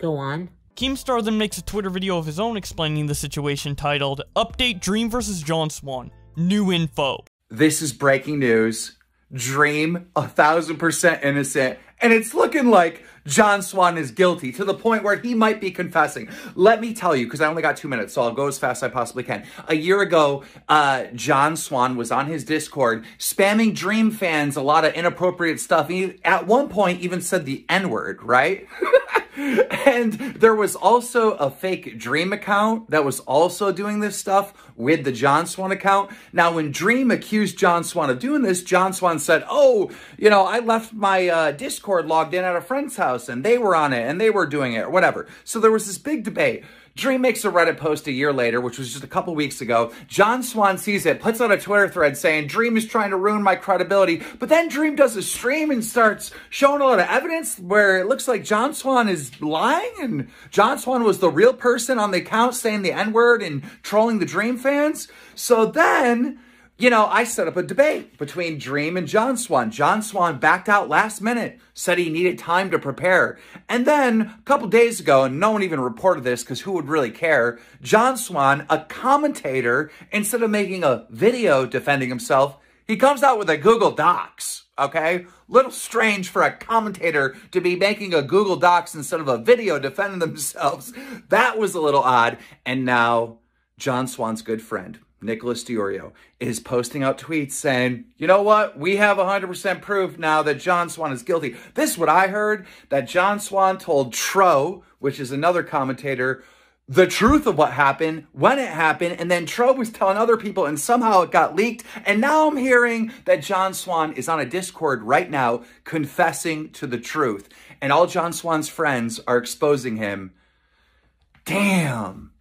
Go on. Keemstar then makes a Twitter video of his own explaining the situation titled Update Dream vs. John Swan. New info. This is breaking news. Dream, a thousand percent innocent. And it's looking like John Swan is guilty to the point where he might be confessing. Let me tell you, because I only got two minutes, so I'll go as fast as I possibly can. A year ago, uh, John Swan was on his Discord spamming Dream fans a lot of inappropriate stuff. He, at one point, even said the N word, right? <laughs> <laughs> and there was also a fake Dream account that was also doing this stuff with the John Swan account. Now, when Dream accused John Swan of doing this, John Swan said, oh, you know, I left my uh, Discord logged in at a friend's house and they were on it and they were doing it or whatever. So there was this big debate. Dream makes a Reddit post a year later, which was just a couple weeks ago. John Swan sees it, puts out a Twitter thread saying, Dream is trying to ruin my credibility. But then Dream does a stream and starts showing a lot of evidence where it looks like John Swan is lying and John Swan was the real person on the account saying the N word and trolling the Dream fans. So then you know, I set up a debate between Dream and John Swan. John Swan backed out last minute, said he needed time to prepare. And then a couple days ago, and no one even reported this because who would really care, John Swan, a commentator, instead of making a video defending himself, he comes out with a Google Docs. Okay? Little strange for a commentator to be making a Google Docs instead of a video defending themselves. That was a little odd. And now, John Swan's good friend, Nicholas DeOrio, is posting out tweets saying, you know what? We have 100% proof now that John Swan is guilty. This is what I heard, that John Swan told Tro, which is another commentator, the truth of what happened, when it happened, and then Tro was telling other people and somehow it got leaked. And now I'm hearing that John Swan is on a Discord right now confessing to the truth. And all John Swan's friends are exposing him. Damn.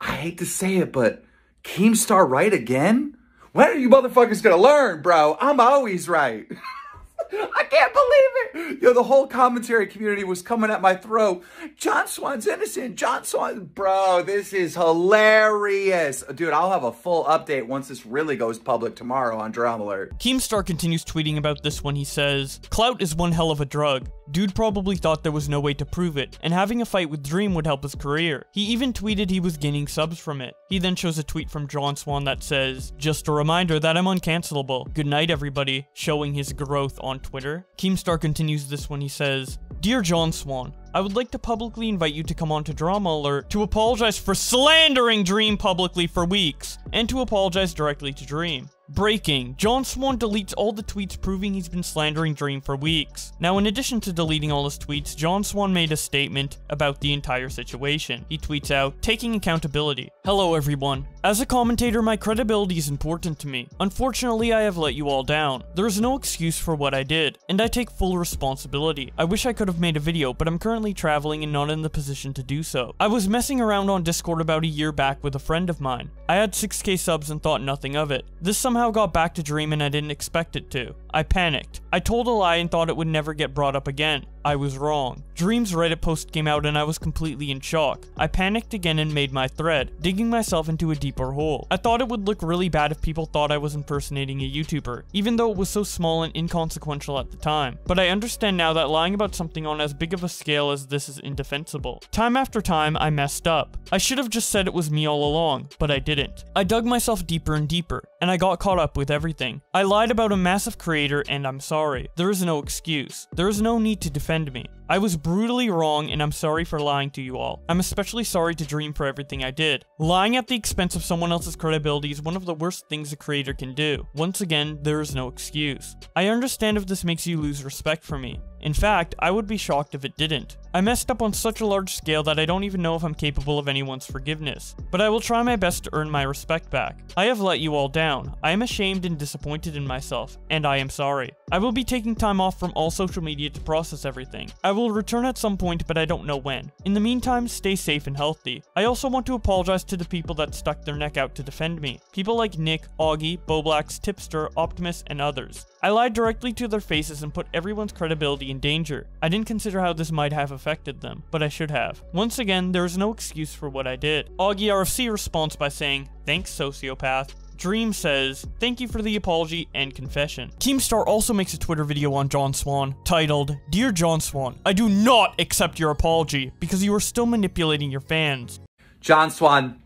I hate to say it, but Keemstar right again? When are you motherfuckers gonna learn, bro? I'm always right. <laughs> <laughs> I can't believe it. Yo, the whole commentary community was coming at my throat. John Swan's innocent. John Swan. Bro, this is hilarious. Dude, I'll have a full update once this really goes public tomorrow on Drama Alert. Keemstar continues tweeting about this when he says, Clout is one hell of a drug. Dude probably thought there was no way to prove it, and having a fight with Dream would help his career. He even tweeted he was gaining subs from it. He then shows a tweet from John Swan that says, Just a reminder that I'm uncancelable. Good night, everybody, showing his growth on Twitter. Keemstar continues this when he says, Dear John Swan, I would like to publicly invite you to come on to Drama Alert to apologize for slandering Dream publicly for weeks, and to apologize directly to Dream. Breaking. John Swan deletes all the tweets proving he's been slandering Dream for weeks. Now, in addition to deleting all his tweets, John Swan made a statement about the entire situation. He tweets out, taking accountability. Hello everyone. As a commentator, my credibility is important to me. Unfortunately, I have let you all down. There is no excuse for what I did, and I take full responsibility. I wish I could have made a video, but I'm currently traveling and not in the position to do so. I was messing around on Discord about a year back with a friend of mine. I had 6k subs and thought nothing of it. This somehow got back to Dream and I didn't expect it to. I panicked. I told a lie and thought it would never get brought up again. I was wrong. Dream's Reddit post came out and I was completely in shock. I panicked again and made my thread, digging myself into a deeper hole. I thought it would look really bad if people thought I was impersonating a YouTuber, even though it was so small and inconsequential at the time. But I understand now that lying about something on as big of a scale as this is indefensible. Time after time, I messed up. I should have just said it was me all along, but I didn't. I dug myself deeper and deeper, and I got caught up with everything. I lied about a massive creator and I'm sorry. There is no excuse. There is no need to defend me. I was brutally wrong and I'm sorry for lying to you all. I'm especially sorry to Dream for everything I did. Lying at the expense of someone else's credibility is one of the worst things a creator can do. Once again, there is no excuse. I understand if this makes you lose respect for me. In fact, I would be shocked if it didn't. I messed up on such a large scale that I don't even know if I'm capable of anyone's forgiveness, but I will try my best to earn my respect back. I have let you all down. I am ashamed and disappointed in myself, and I am sorry. I will be taking time off from all social media to process everything. I will return at some point, but I don't know when. In the meantime, stay safe and healthy. I also want to apologize to the people that stuck their neck out to defend me. People like Nick, Augie, Bowblax, Tipster, Optimus, and others. I lied directly to their faces and put everyone's credibility in danger. I didn't consider how this might have affected them, but I should have. Once again, there is no excuse for what I did. Augie RFC responds by saying, Thanks, sociopath. Dream says, Thank you for the apology and confession. Keemstar also makes a Twitter video on John Swan titled, Dear John Swan, I do not accept your apology because you are still manipulating your fans. John Swan,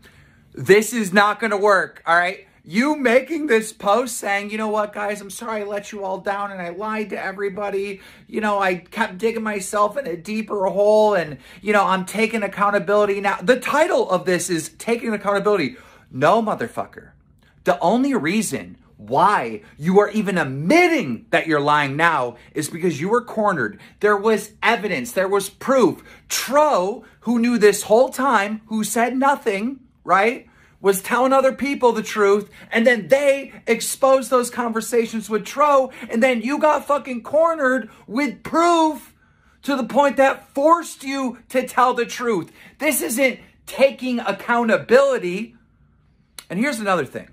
this is not going to work, all right? You making this post saying, you know what, guys, I'm sorry I let you all down and I lied to everybody. You know, I kept digging myself in a deeper hole and, you know, I'm taking accountability now. The title of this is Taking Accountability. No, motherfucker. The only reason why you are even admitting that you're lying now is because you were cornered. There was evidence, there was proof. Tro, who knew this whole time, who said nothing, right? Was telling other people the truth, and then they exposed those conversations with Tro, and then you got fucking cornered with proof to the point that forced you to tell the truth. This isn't taking accountability. And here's another thing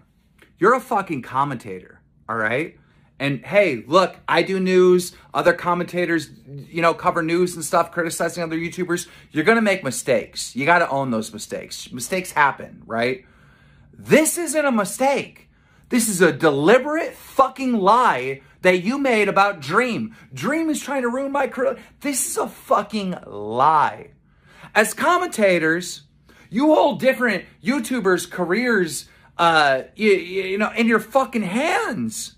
you're a fucking commentator, all right? And hey, look, I do news. Other commentators, you know, cover news and stuff, criticizing other YouTubers. You're going to make mistakes. You got to own those mistakes. Mistakes happen, right? This isn't a mistake. This is a deliberate fucking lie that you made about Dream. Dream is trying to ruin my career. This is a fucking lie. As commentators, you hold different YouTubers' careers, uh, you, you know, in your fucking hands.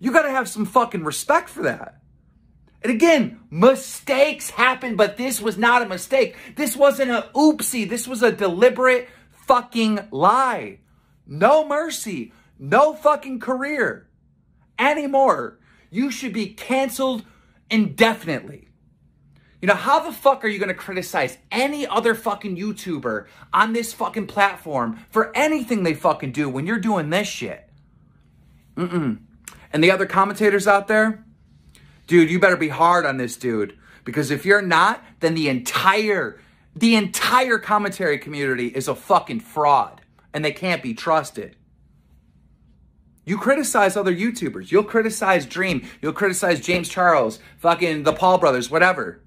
You got to have some fucking respect for that. And again, mistakes happen, but this was not a mistake. This wasn't a oopsie. This was a deliberate fucking lie. No mercy. No fucking career anymore. You should be canceled indefinitely. You know, how the fuck are you gonna criticize any other fucking YouTuber on this fucking platform for anything they fucking do when you're doing this shit? Mm-mm. And the other commentators out there, dude, you better be hard on this dude. Because if you're not, then the entire the entire commentary community is a fucking fraud and they can't be trusted. You criticize other YouTubers. You'll criticize Dream. You'll criticize James Charles, fucking the Paul brothers, whatever.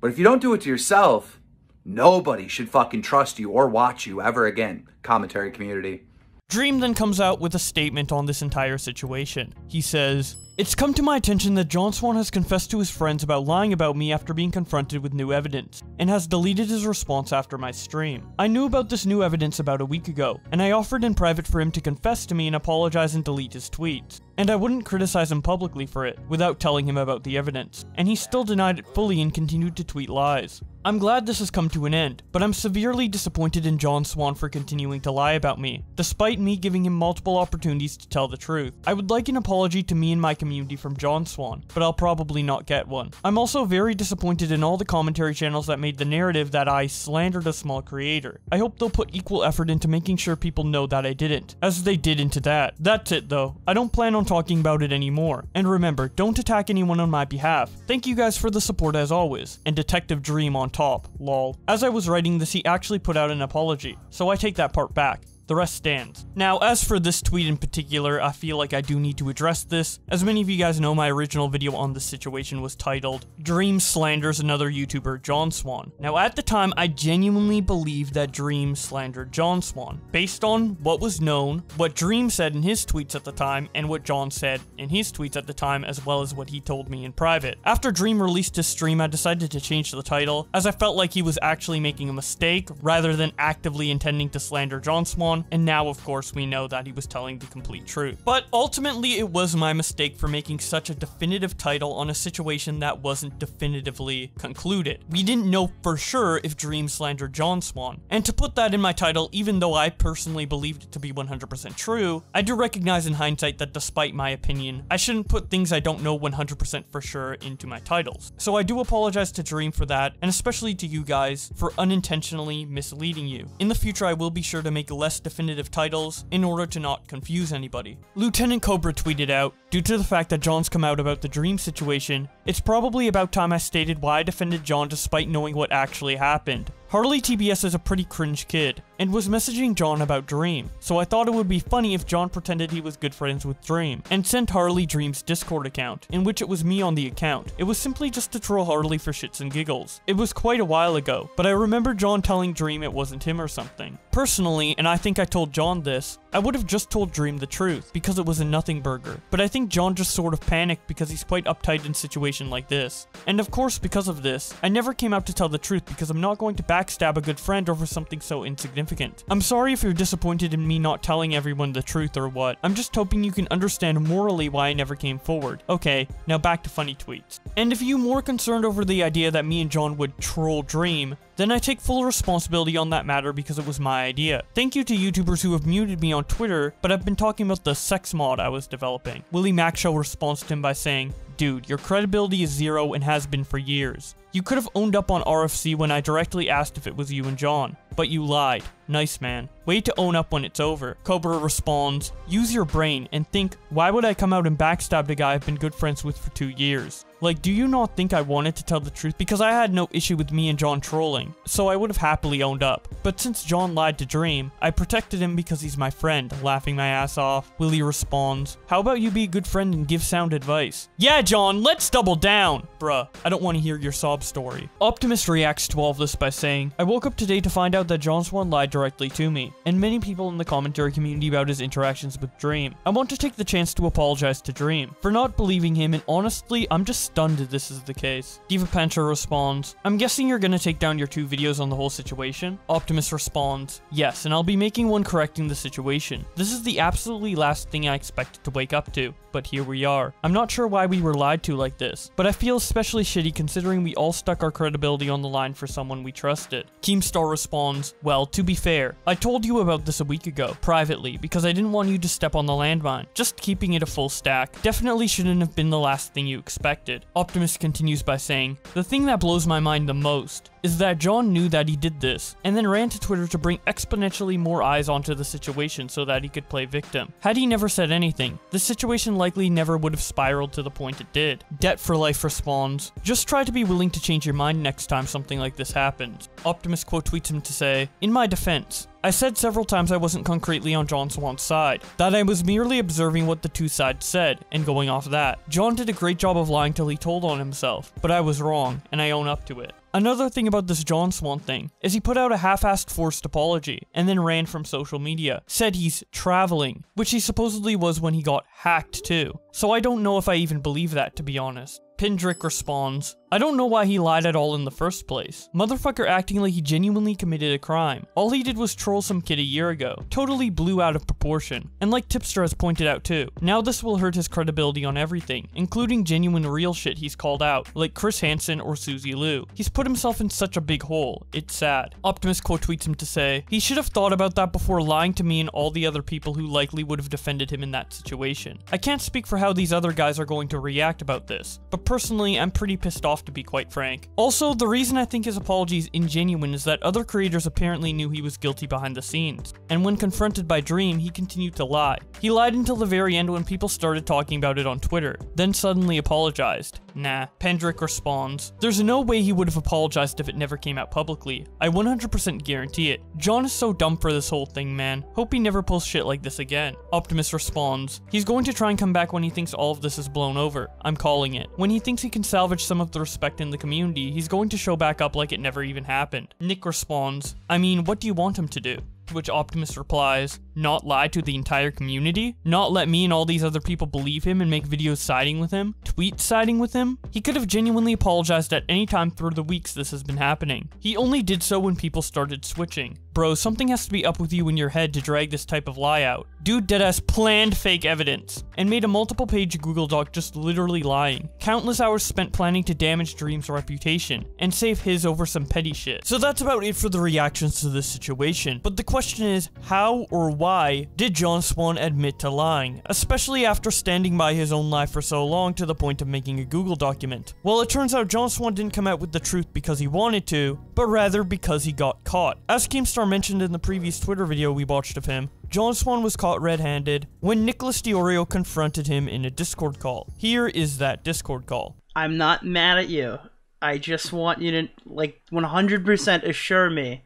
But if you don't do it to yourself, nobody should fucking trust you or watch you ever again, commentary community. Dream then comes out with a statement on this entire situation. He says, It's come to my attention that John Swan has confessed to his friends about lying about me after being confronted with new evidence, and has deleted his response after my stream. I knew about this new evidence about a week ago, and I offered in private for him to confess to me and apologize and delete his tweets. And I wouldn't criticize him publicly for it, without telling him about the evidence, and he still denied it fully and continued to tweet lies. I'm glad this has come to an end, but I'm severely disappointed in John Swan for continuing to lie about me, despite me giving him multiple opportunities to tell the truth. I would like an apology to me and my community from John Swan, but I'll probably not get one. I'm also very disappointed in all the commentary channels that made the narrative that I slandered a small creator. I hope they'll put equal effort into making sure people know that I didn't, as they did into that. That's it though. I don't plan on talking about it anymore. And remember, don't attack anyone on my behalf. Thank you guys for the support as always, and Detective Dream on top, lol. As I was writing this, he actually put out an apology, so I take that part back. The rest stands. Now, as for this tweet in particular, I feel like I do need to address this. As many of you guys know, my original video on this situation was titled Dream Slanders Another YouTuber, John Swan. Now, at the time, I genuinely believed that Dream slandered John Swan, based on what was known, what Dream said in his tweets at the time, and what John said in his tweets at the time, as well as what he told me in private. After Dream released his stream, I decided to change the title, as I felt like he was actually making a mistake, rather than actively intending to slander John Swan, and now of course we know that he was telling the complete truth. But ultimately it was my mistake for making such a definitive title on a situation that wasn't definitively concluded. We didn't know for sure if Dream slandered John Swan, and to put that in my title, even though I personally believed it to be 100% true, I do recognize in hindsight that despite my opinion, I shouldn't put things I don't know 100% for sure into my titles. So I do apologize to Dream for that, and especially to you guys for unintentionally misleading you. In the future, I will be sure to make less definitive titles in order to not confuse anybody. Lieutenant Cobra tweeted out, due to the fact that John's come out about the Dream situation, it's probably about time I stated why I defended John despite knowing what actually happened. Harley TBS is a pretty cringe kid, and was messaging John about Dream, so I thought it would be funny if John pretended he was good friends with Dream, and sent Harley Dream's Discord account, in which it was me on the account. It was simply just to troll Harley for shits and giggles. It was quite a while ago, but I remember John telling Dream it wasn't him or something. Personally, and I think I told John this, I would have just told Dream the truth, because it was a nothing burger, but I think John just sort of panicked because he's quite uptight in a situation like this. And of course, because of this, I never came out to tell the truth because I'm not going to backstab a good friend over something so insignificant. I'm sorry if you're disappointed in me not telling everyone the truth or what. I'm just hoping you can understand morally why I never came forward. Okay, now back to funny tweets. And if you're more concerned over the idea that me and John would troll Dream, then I take full responsibility on that matter because it was my idea. Thank you to YouTubers who have muted me on Twitter, but I've been talking about the sex mod I was developing. Willie Macshow responds to him by saying, Dude, your credibility is zero and has been for years. You could have owned up on RFC when I directly asked if it was you and John, but you lied. Nice man. Wait to own up when it's over. Cobra responds, use your brain and think, why would I come out and backstab a guy I've been good friends with for two years? Like, do you not think I wanted to tell the truth? Because I had no issue with me and John trolling, so I would have happily owned up. But since John lied to Dream, I protected him because he's my friend, laughing my ass off. Willie responds, How about you be a good friend and give sound advice? Yeah, John, let's double down! Bruh, I don't want to hear your sob story. Optimus reacts to all of this by saying, I woke up today to find out that John Swan lied directly to me, and many people in the commentary community about his interactions with Dream. I want to take the chance to apologize to Dream for not believing him, and honestly, I'm just stunned this is the case. Diva Pancha responds, I'm guessing you're gonna take down your two videos on the whole situation? Optimus responds, yes, and I'll be making one correcting the situation. This is the absolutely last thing I expected to wake up to, but here we are. I'm not sure why we were lied to like this, but I feel especially shitty considering we all stuck our credibility on the line for someone we trusted. Keemstar responds, well, to be fair, I told you about this a week ago, privately, because I didn't want you to step on the landmine. Just keeping it a full stack definitely shouldn't have been the last thing you expected. Optimus continues by saying, The thing that blows my mind the most is that John knew that he did this, and then ran to Twitter to bring exponentially more eyes onto the situation so that he could play victim. Had he never said anything, the situation likely never would have spiraled to the point it did. Debt for Life responds, Just try to be willing to change your mind next time something like this happens. Optimus quote tweets him to say, In my defense, I said several times I wasn't concretely on John Swan's side, that I was merely observing what the two sides said, and going off that. John did a great job of lying till he told on himself, but I was wrong, and I own up to it. Another thing about this John Swan thing is he put out a half-assed forced apology and then ran from social media. Said he's traveling, which he supposedly was when he got hacked too. So I don't know if I even believe that to be honest. Pindrick responds, I don't know why he lied at all in the first place. Motherfucker acting like he genuinely committed a crime. All he did was troll some kid a year ago. Totally blew out of proportion. And like Tipster has pointed out too, now this will hurt his credibility on everything, including genuine real shit he's called out, like Chris Hansen or Suzy Lu. He's put himself in such a big hole, it's sad. Optimus quote tweets him to say, he should have thought about that before lying to me and all the other people who likely would have defended him in that situation. I can't speak for how these other guys are going to react about this, but personally, I'm pretty pissed off to be quite frank. Also, the reason I think his apology is ingenuine is that other creators apparently knew he was guilty behind the scenes, and when confronted by Dream, he continued to lie. He lied until the very end when people started talking about it on Twitter, then suddenly apologized. Nah. Pendrick responds, There's no way he would have apologized if it never came out publicly. I 100% guarantee it. John is so dumb for this whole thing, man. Hope he never pulls shit like this again. Optimus responds, He's going to try and come back when he thinks all of this is blown over. I'm calling it. When he thinks he can salvage some of the respect in the community, he's going to show back up like it never even happened. Nick responds, I mean, what do you want him to do? To which Optimus replies, Not lie to the entire community? Not let me and all these other people believe him and make videos siding with him? Tweets siding with him? He could have genuinely apologized at any time through the weeks this has been happening. He only did so when people started switching. Bro, something has to be up with you in your head to drag this type of lie out. Dude deadass planned fake evidence and made a multiple page Google Doc just literally lying. Countless hours spent planning to damage Dream's reputation and save his over some petty shit. So that's about it for the reactions to this situation. But the question is, how or why did John Swan admit to lying? Especially after standing by his own lie for so long to the point of making a Google document. Well, it turns out John Swan didn't come out with the truth because he wanted to, but rather because he got caught. As Keemstar mentioned in the previous Twitter video we watched of him, John Swan was caught red-handed when Nicholas DeOrio confronted him in a Discord call. Here is that Discord call. I'm not mad at you. I just want you to like 100% assure me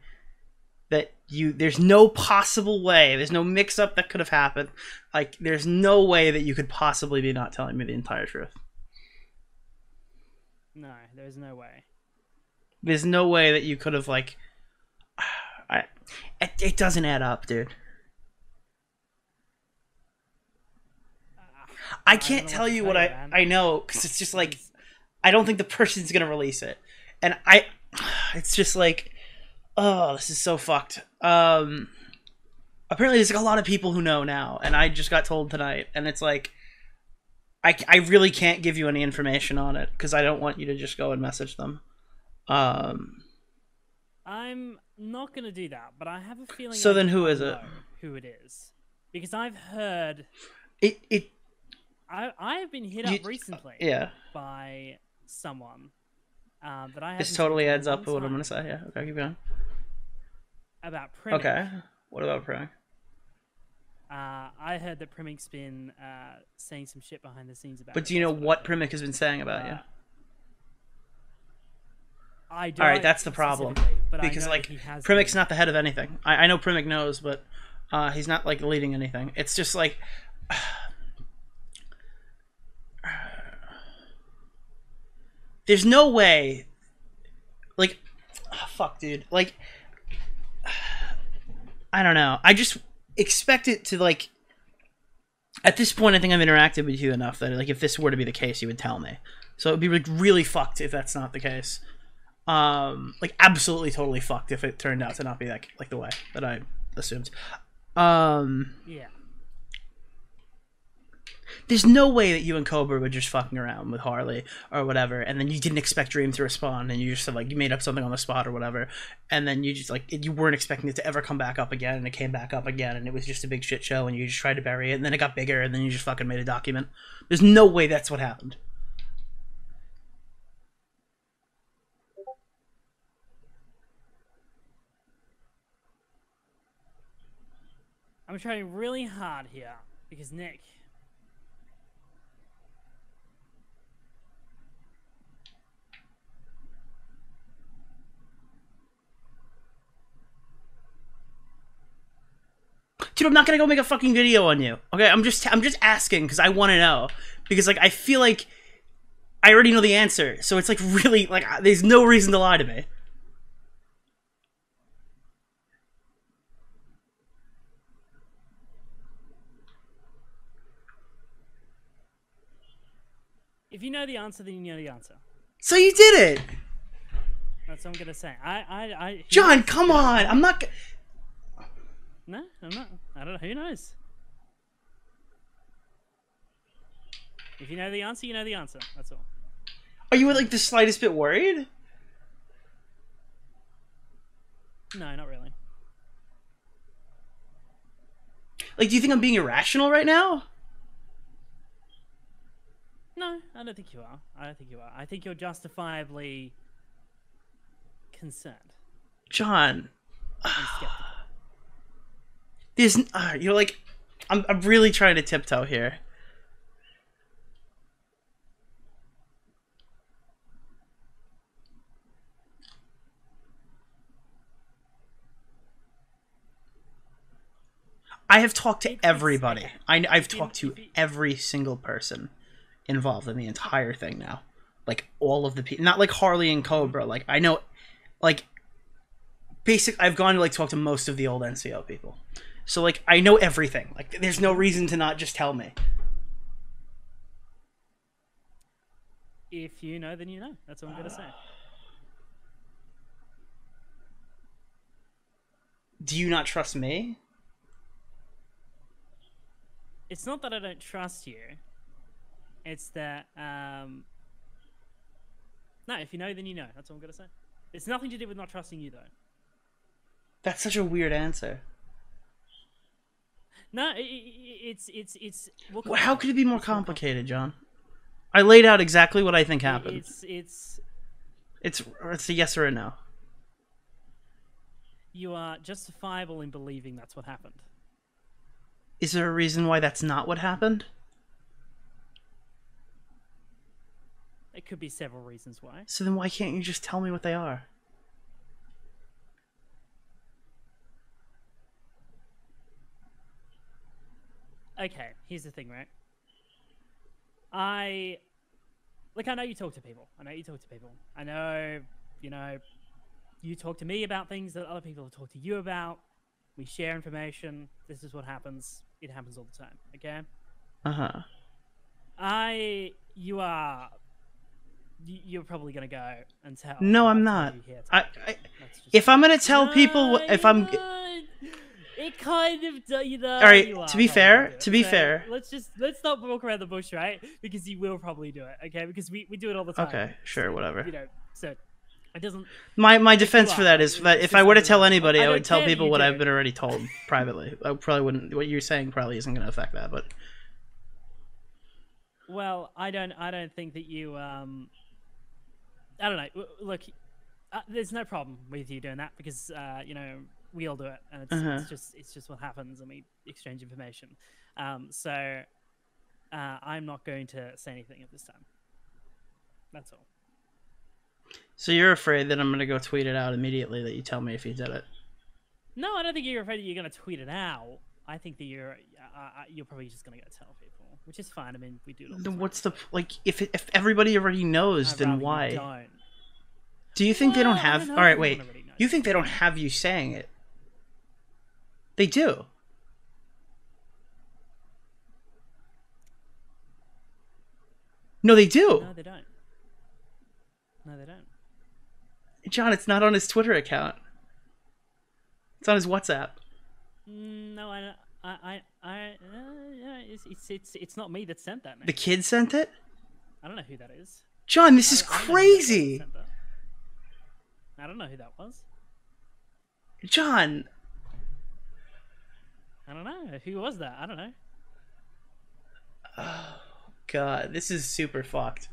you there's no possible way, there's no mix up that could have happened. Like there's no way that you could possibly be not telling me the entire truth. No, there's no way. There's no way that you could have like <sighs> I it, it doesn't add up, dude. I can't know tell you what I man. I know because it's just like I don't think the person's gonna release it, and I <sighs> it's just like oh this is so fucked. Um, apparently there's like a lot of people who know now, and I just got told tonight, and it's like I I really can't give you any information on it because I don't want you to just go and message them. Um, I'm not gonna do that, but I have a feeling. So I then who is it? Who it is? Because I've heard. it it I I have been hit You- up recently. yeah. By someone. Uh, that I this totally adds up to what I'm gonna say. Yeah. Okay, keep going. About Primic. Okay. What about Primic? Uh, I heard that Primic's been uh, saying some shit behind the scenes about. But do you know what. Primic has been saying about you? Uh, I don't that's the problem. but Because like Primic's been- not the head of anything. I, I know Primic knows, but uh, he's not like leading anything. It's just like <sighs> there's no way. Like, ah, <sighs> fuck, dude. Like, I don't know. I just expect it to like. At this point, I think I've interacted with you enough that like if this were to be the case, you would tell me. So it'd be like really fucked if that's not the case um like absolutely totally fucked if it turned out to not be like like the way that i assumed um Yeah. There's no way that you and cobra were just fucking around with harley or whatever and then you didn't expect dream to respond and you just like you made up something on the spot or whatever and then you just like you weren't expecting it to ever come back up again and it came back up again and it was just a big shit show and you just tried to bury it and then it got bigger and then you just fucking made a document there's no way that's what happened I'm trying really hard here because Nick. Dude i'm not gonna go make a fucking video on you okay i'm just i'm just asking because i want to know because like i feel like i already know the answer so it's like really like there's no reason to lie to me If you know the answer, then you know the answer. so you did it That's what I'm gonna say. I, I, I. john come on i'm not No, I'm not. I don't know. Who knows? If you know the answer, you know the answer. That's all. are you like the slightest bit worried No, not really. like do you think i'm being irrational right now No, I don't think you are. I don't think you are. I think you're justifiably concerned john. There's uh, you're like, I'm I'm really trying to tiptoe here. I have talked to everybody. I, have talked to every single person involved in the entire thing now. Like all of the people, not like Harley and Cobra. Like I know, like basic. I've gone to like talk to most of the old NCO people. So like I know everything. Like there's no reason to not just tell me. If you know, then you know. That's all I'm gonna say. Do you not trust me? It's not that I don't trust you. It's that um. No, if you know, then you know. That's all I'm gonna say. It's nothing to do with not trusting you, though. That's such a weird answer. No, i i i- it's it's it's. What Wh- How could it be more complicated, John? I laid out exactly what I think happened. It's it's It's it's a yes or a no. you are justifiable in believing that's what happened. Is there a reason why that's not what happened? It could be several reasons why. So then why can't you just tell me what they are? Okay, here's the thing, right? I like I know you talk to people. I know you talk to people. I know, you know, you talk to me about things that other people have talked to you about. We share information. This is what happens. It happens all the time. Okay. Uh huh. I, you are, you're probably gonna go and tell. No, I'm not. told you here I. I if I'm gonna tell people, what- if I'm, It kind of do, you know. All right, you to be fair- gonna do it. to be So fair- let's just let's not walk around the bush, right? Because you will probably do it, okay? Because we, we do it all the time. okay, sure, whatever. You know, so it doesn't. My my defense for that is that if I were to tell anybody, I I would tell people what do. I've been already told <laughs> privately. I probably wouldn't. What you're saying probably isn't going to affect that, but Well, I don't. I don't think that you. Um, I don't know. Look, uh, there's no problem with you doing that because uh, you know we all do it, and it's, Uh-huh. it's just it's just what happens, and we exchange information. Um, so uh, I'm not going to say anything at this time. That's all. so you're afraid that I'm going to go tweet it out immediately that you tell me if you did it. No, I don't think you're afraid that you're going to tweet it out. I think that you're uh, uh, you're probably just going to go tell people, which is fine. I mean, we do it all the Then what's the like? If it, if everybody already knows, I'd then why? don't. Do you think they don't have? don't All right, wait. everyone already knows. You think they don't have you saying it? They do. No, they do. No, they don't. No, they don't. John, it's not on his Twitter account. It's on his WhatsApp. Mm, No, I, I, I, I uh, yeah, it's, it's, it's, it's not me that sent that. The kid sent it. I don't know who that is. John, this I is don't- I don't know who that was that crazy. I don't know who that was. John, I don't know who was that. I don't know. Oh, <sighs> God, this is super fucked.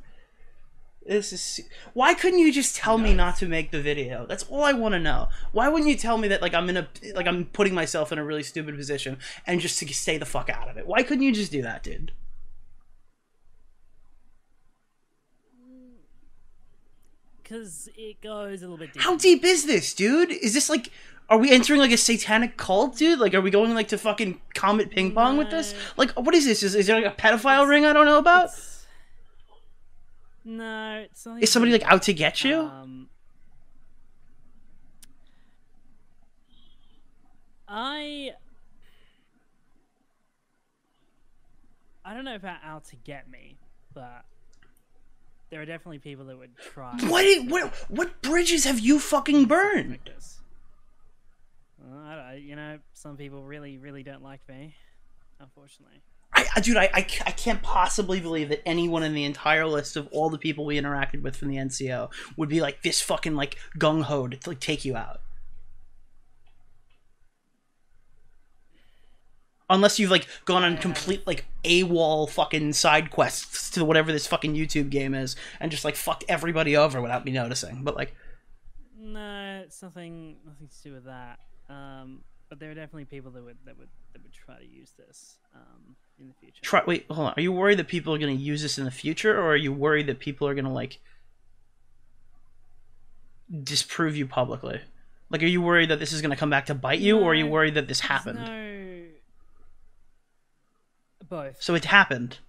This is. Su- Why couldn't you just tell me not to make the video? That's all I want to know. Why wouldn't you tell me that like I'm in a like I'm putting myself in a really stupid position and just to stay the fuck out of it? Why couldn't you just do that, dude? Because it goes a little bit deep. How deep is this, dude? Is this like are we entering like a satanic cult, dude? Like are we going like to fucking comet ping pong with this? Like what is this? Is, is there like a pedophile ring I don't know about? It's- No, it's not Is somebody like out to get you? Um, I I don't know about out to get me, but there are definitely people that would try. What what what bridges have you fucking burned? like this. Well, I you know, some people really, really don't like me, unfortunately. I, dude, I, I, I can't possibly believe that anyone in the entire list of all the people we interacted with from the NCO would be like this fucking like gung ho to like take you out. Unless you've like gone on complete like AWOL fucking side quests to whatever this fucking YouTube game is and just like fucked everybody over without me noticing. But like, No, it's nothing, nothing to do with that. Um, but there are definitely people that would, that would, that would try to use this um, in the future. try wait, hold on. Are you worried that people are gonna use this in the future, or are you worried that people are gonna like disprove you publicly? Like, are you worried that this is gonna come back to bite you, or are you worried that this happened? No, Both. So it happened.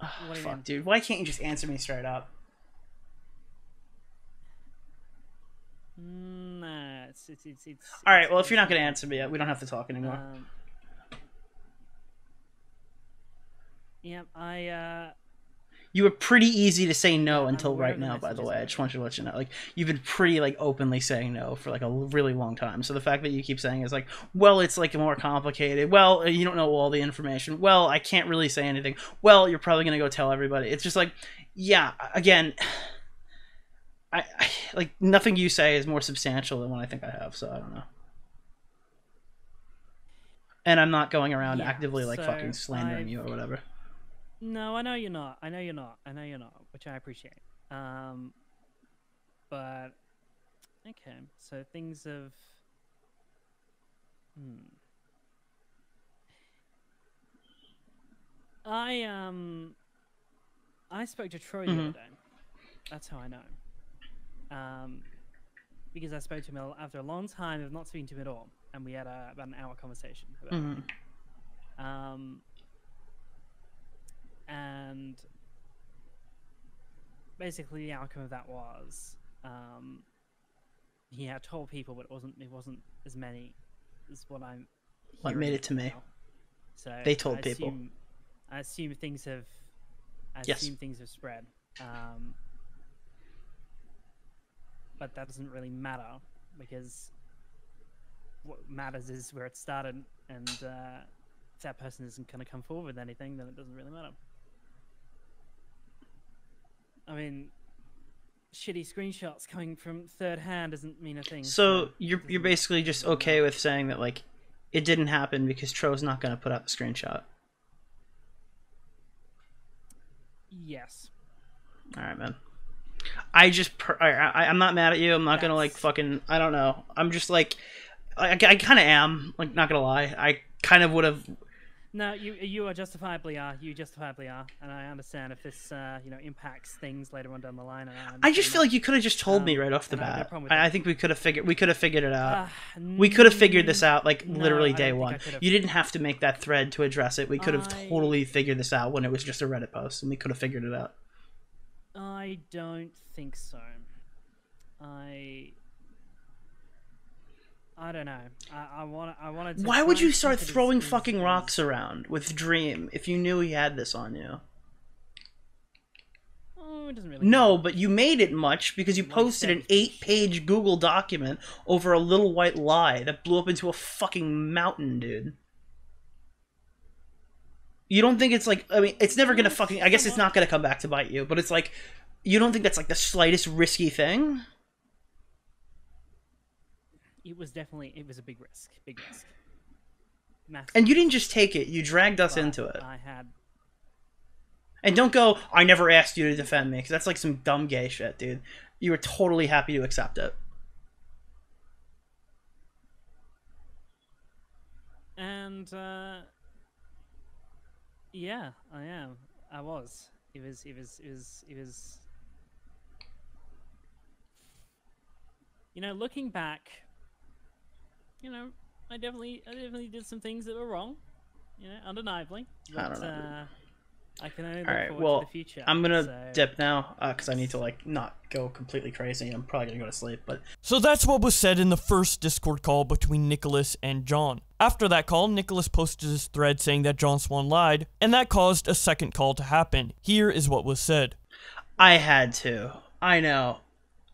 What do Fuck, mean? dude. Why can't you just answer me straight up? Nah, it's it's it's. it's All right. Well, if you're not gonna answer me, we don't have to talk anymore. Um, yeah, I. uh You were pretty easy to say no until right now. By the way, I just want you to let you know. Like you've been pretty like openly saying no for like a really long time. So the fact that you keep saying is like, well, it's like more complicated. Well, uh, you don't know all the information. Well, I can't really say anything. Well, you're probably gonna go tell everybody. It's just like, yeah. Again, <sighs> I, I like nothing you say is more substantial than what I think I have. So I don't know. And I'm not going around Yeah, actively like so fucking slandering I've- you or whatever. No, I know you're not. I know you're not. I know you're not, which I appreciate. Um, but okay, so things have. Hmm. I um. I spoke to Troy the other Mhm. day. That's how I know. Um, because I spoke to him after a long time of not speaking to him at all, and we had a, about an hour conversation. About. Mhm. Um, and basically, the outcome of that was um, he had told people, but it wasn't it wasn't as many as what I'm. What made it to me? So They told I people. Assume, I assume things have. I Yes. assume things have spread. Um, but that doesn't really matter because what matters is where it started, and uh, if that person isn't going to come forward with anything, then it doesn't really matter. I mean, shitty screenshots coming from third hand doesn't mean a thing. So you're you're basically just okay with saying that like it didn't happen because Tro's not going to put out the screenshot. yes, All right, man. I just per- I, I I'm not mad at you. I'm not gonna like fucking I don't know. I'm just like I, I kind of am like not gonna lie. I kind of would have no, you you are justifiably are you justifiably are, and I understand if this uh, you know impacts things later on down the line. And I, I just feel like you could have just told me Um, right off the and I no bat. I, I think we could have figured we could have figured it out. Uh, we could have figured this out like no, literally day one. You didn't have to make that thread to address it. We could have I- totally figured this out when it was just a Reddit post, and we could have figured it out. I don't think so. I. I don't know. I, I want. I wanted. To Why would you start keep it as- throwing fucking as- rocks around with Dream if you knew he had this on you? Oh, it doesn't really. No, but you made it much because you posted an eight page Google document over a little white lie that blew up into a fucking mountain, dude. You don't think it's like, I mean, it's never gonna fucking, I guess it's not gonna come back to bite you, but it's like, you don't think that's like the slightest risky thing? It was definitely. It was a big risk. Big risk. Massive. And you didn't just take it, you dragged us but into it. I had. And don't go, I never asked you to defend me, because that's like some dumb gay shit, dude. You were totally happy to accept it. And uh, yeah, I am. I was. It was. It was. It was. It was. You know, looking back, you know, I definitely, I definitely did some things that were wrong. You know, undeniably. I don't But, know, Uh, I can only look All right, forward well, to the future. I'm gonna so- dip now because I need to like not go completely crazy. I'm probably gonna go to sleep, but So that's what was said in the first Discord call between Nicholas and John. After that call, Nicholas posted his thread saying that John Swan lied, and that caused a second call to happen. Here is what was said. I had to. I know.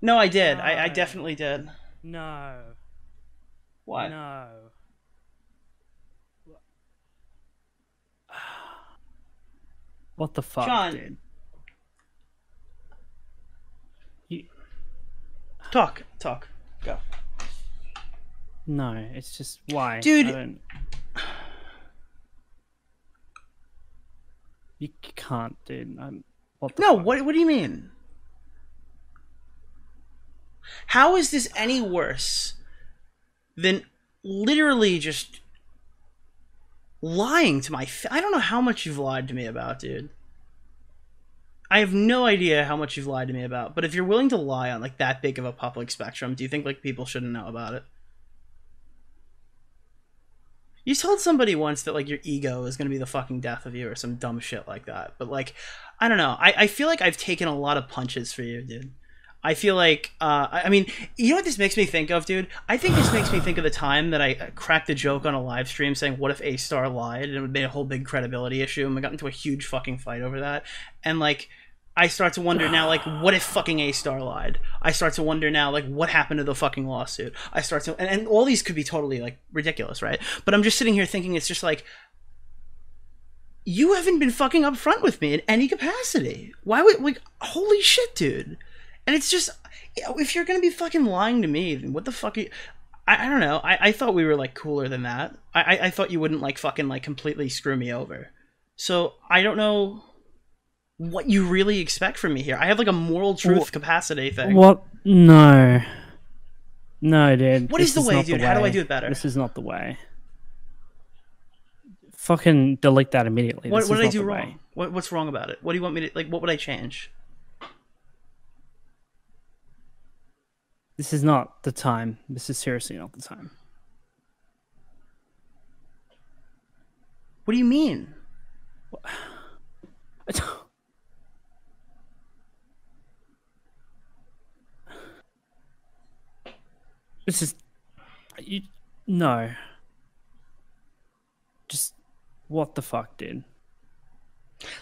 No, I did. I, I definitely did. No. What? No. What the fuck, John. dude? You... Talk, talk, go, No, it's just why, Dude. You can't, dude. I'm... What the No, fuck? what? What do you mean? How is this any worse than literally just lying to my? Fa- I don't know how much you've lied to me about, dude. I have no idea how much you've lied to me about. But if you're willing to lie on like that big of a public spectrum, do you think like people shouldn't know about it? You told somebody once that like your ego is gonna be the fucking death of you or some dumb shit like that. But like, I don't know. I, I feel like I've taken a lot of punches for you, dude. I feel like, uh, I mean, you know what this makes me think of, dude? I think this makes me think of the time that I uh, cracked a joke on a live stream saying, "What if A Star lied?" and it made a whole big credibility issue, and we got into a huge fucking fight over that. And like, I start to wonder now, like, what if fucking A Star lied? I start to wonder now, like, what happened to the fucking lawsuit? I start to, and, and all these could be totally like ridiculous, right? But I'm just sitting here thinking, it's just like, you haven't been fucking upfront with me in any capacity. Why would like, holy shit, dude? And it's just, if you're gonna be fucking lying to me, then what the fuck? Are you, I, I don't know. I, I thought we were like cooler than that. I, I I thought you wouldn't like fucking like completely screw me over. So I don't know what you really expect from me here. I have like a moral truth Wha- capacity thing. What? No. No, dude. What is this is the way, dude? How do I do it better? This is not the way. Fucking delete that immediately. What, what did I do the wrong? What, what's wrong about it? What do you want me to like? What would I change? This is not the time. This is seriously not the time. What do you mean? <sighs> This is. You, no. Just. What the fuck, dude?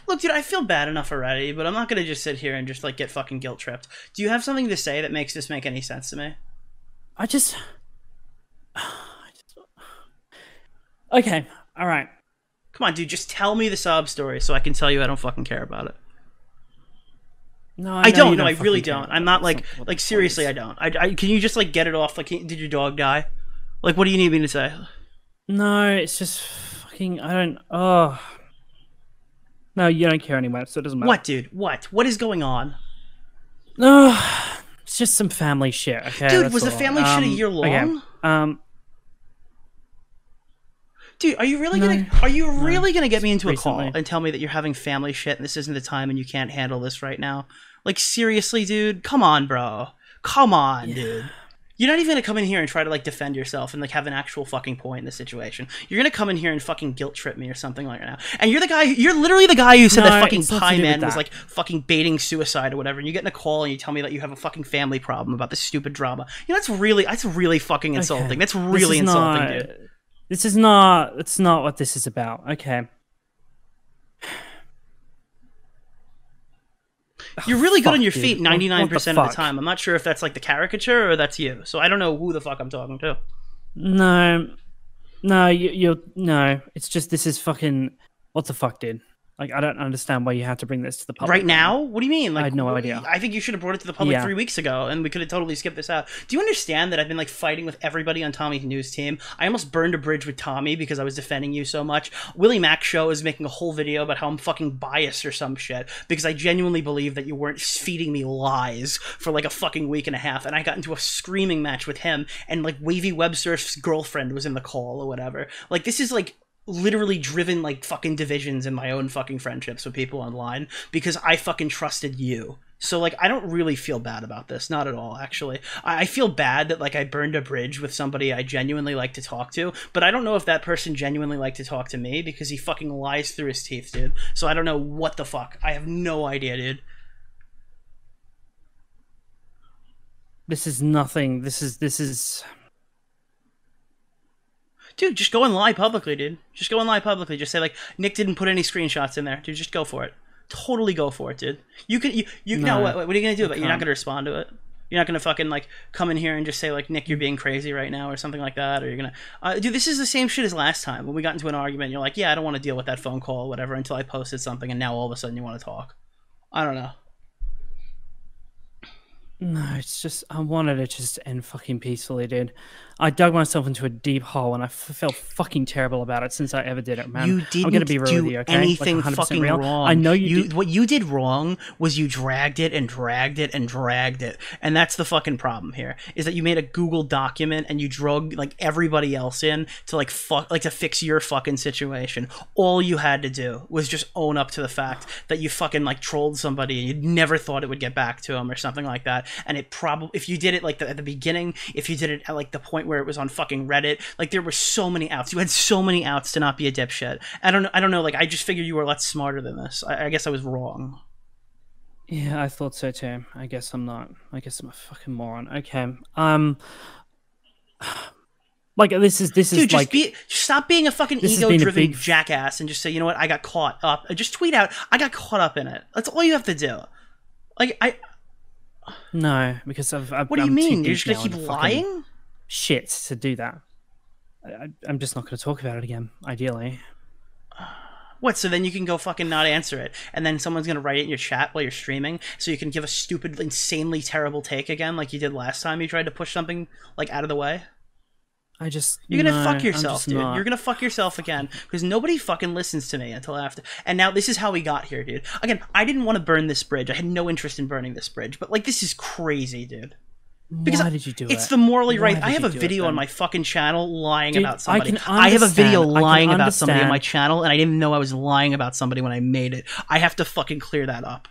Look, dude, I feel bad enough already, but I'm not gonna just sit here and just like get fucking guilt tripped. Do you have something to say that makes this make any sense to me? I just. <sighs> I just... <sighs> Okay, alright. Come on, dude, just tell me the sob story so I can tell you I don't fucking care about it. No, I, know don't. No, I really don't. I'm not like the like seriously. is. I don't. I, I can you just like get it off? Like, did your dog die? Like, what do you need me to say? No, it's just fucking. I don't. Oh. No, you don't care anyway, so it doesn't matter. What, dude? What? What is going on? No, <sighs> it's just some family shit. Okay, Dude, was the family shit a Um, year okay, long? Um, Dude, are you really No, gonna are you no, really gonna get me into a call and tell me that you're having family shit and this isn't the time and you can't handle this right now? Like seriously, dude? Come on, bro. Come on, dude. You're not even gonna come in here and try to like defend yourself and like have an actual fucking point in the situation. You're gonna come in here and fucking guilt trip me or something like that. And you're the guy. You're literally the guy who said No, that fucking pie man was like fucking baiting suicide or whatever. And you get in a call and you tell me that you have a fucking family problem about this stupid drama. You know that's really that's really fucking insulting. Okay. That's really insulting, not- dude. This is not. It's not what this is about. Okay. You're really good on your dude. feet ninety nine what the percent of the time. I'm not sure if that's like the caricature or that's you. So I don't know who the fuck I'm talking to. No, no, you, you're no. It's just this is fucking. What the fuck, dude? Like, I don't understand why you had to bring this to the public right now? What do you mean? Like, I had no idea. I think you should have brought it to the public Yeah. three weeks ago, and we could have totally skipped this out. Do you understand that I've been like fighting with everybody on Tommy's news team? I almost burned a bridge with Tommy because I was defending you so much. Willie Mac show is making a whole video about how I'm fucking biased or some shit because I genuinely believe that you weren't feeding me lies for like a fucking week and a half, and I got into a screaming match with him, and like Wavywebsurf's girlfriend was in the call or whatever. Like this is like literally driven like fucking divisions in my own fucking friendships with people online because I fucking trusted you. So like I don't really feel bad about this, not at all actually. I, I feel bad that like I burned a bridge with somebody I genuinely like to talk to, but I don't know if that person genuinely liked to talk to me because he fucking lies through his teeth, dude. So I don't know what the fuck. I have no idea, dude. This is nothing. This is this is. Dude, just go and lie publicly, dude. Just go and lie publicly. Just say like Nick didn't put any screenshots in there, dude. Just go for it. Totally go for it, dude. You can you you No, what, what are you gonna do about it? You're not gonna respond to it. You're not gonna fucking like come in here and just say like Nick, you're being crazy right now or something like that, or you're gonna uh, dude. This is the same shit as last time when we got into an argument. You're like, yeah, I don't want to deal with that phone call or whatever until I posted something, and now all of a sudden you want to talk. I don't know. No, it's just I wanted it just to end fucking peacefully, dude. I dug myself into a deep hole and I felt fucking terrible about it since I ever did it, man. You didn't I'm gonna be real do with you, okay? Like, anything 100% fucking real. wrong. I know you, did. What you did wrong was you dragged it and dragged it and dragged it, and that's the fucking problem here. Is that you made a Google document and you drug like everybody else in to like fuck like to fix your fucking situation. All you had to do was just own up to the fact that you fucking like trolled somebody and you never thought it would get back to them or something like that, and it probably if you did it like the, at the beginning, if you did it at like the point where it was on fucking Reddit, like there were so many outs. You had so many outs to not be a dipshit. I don't know. I don't know. Like I just figured you were a lot smarter than this. I, I guess I was wrong. Yeah, I thought so too. I guess I'm not. I guess I'm a fucking moron. Okay. Um. <sighs> Like this is this Dude, is just like be just stop being a fucking This has been a ego-driven big- jackass and just say, you know what, I got caught up. Just tweet out, I got caught up in it. That's all you have to do. Like I, no because I've. I've what do you I'm mean? You're just gonna keep in the fucking lying? Shit to do that. I, I'm just not going to talk about it again. Ideally. What? So then you can go fucking not answer it, and then someone's gonna write it in your chat while you're streaming, so you can give a stupid, insanely terrible take again, like you did last time you tried to push something like out of the way. I just You're gonna no, fuck yourself, dude. not. You're gonna fuck yourself again because nobody fucking listens to me until after. And now this is how we got here, dude. Again, I didn't want to burn this bridge. I had no interest in burning this bridge, but like this is crazy, dude. Because Why I- did you do it? it's the morally Why right. I have a video on my fucking channel lying Dude, about I somebody. can I, have a video. I lying about somebody on my channel, and I didn't know I was lying about somebody when I made it. I have to fucking clear that up.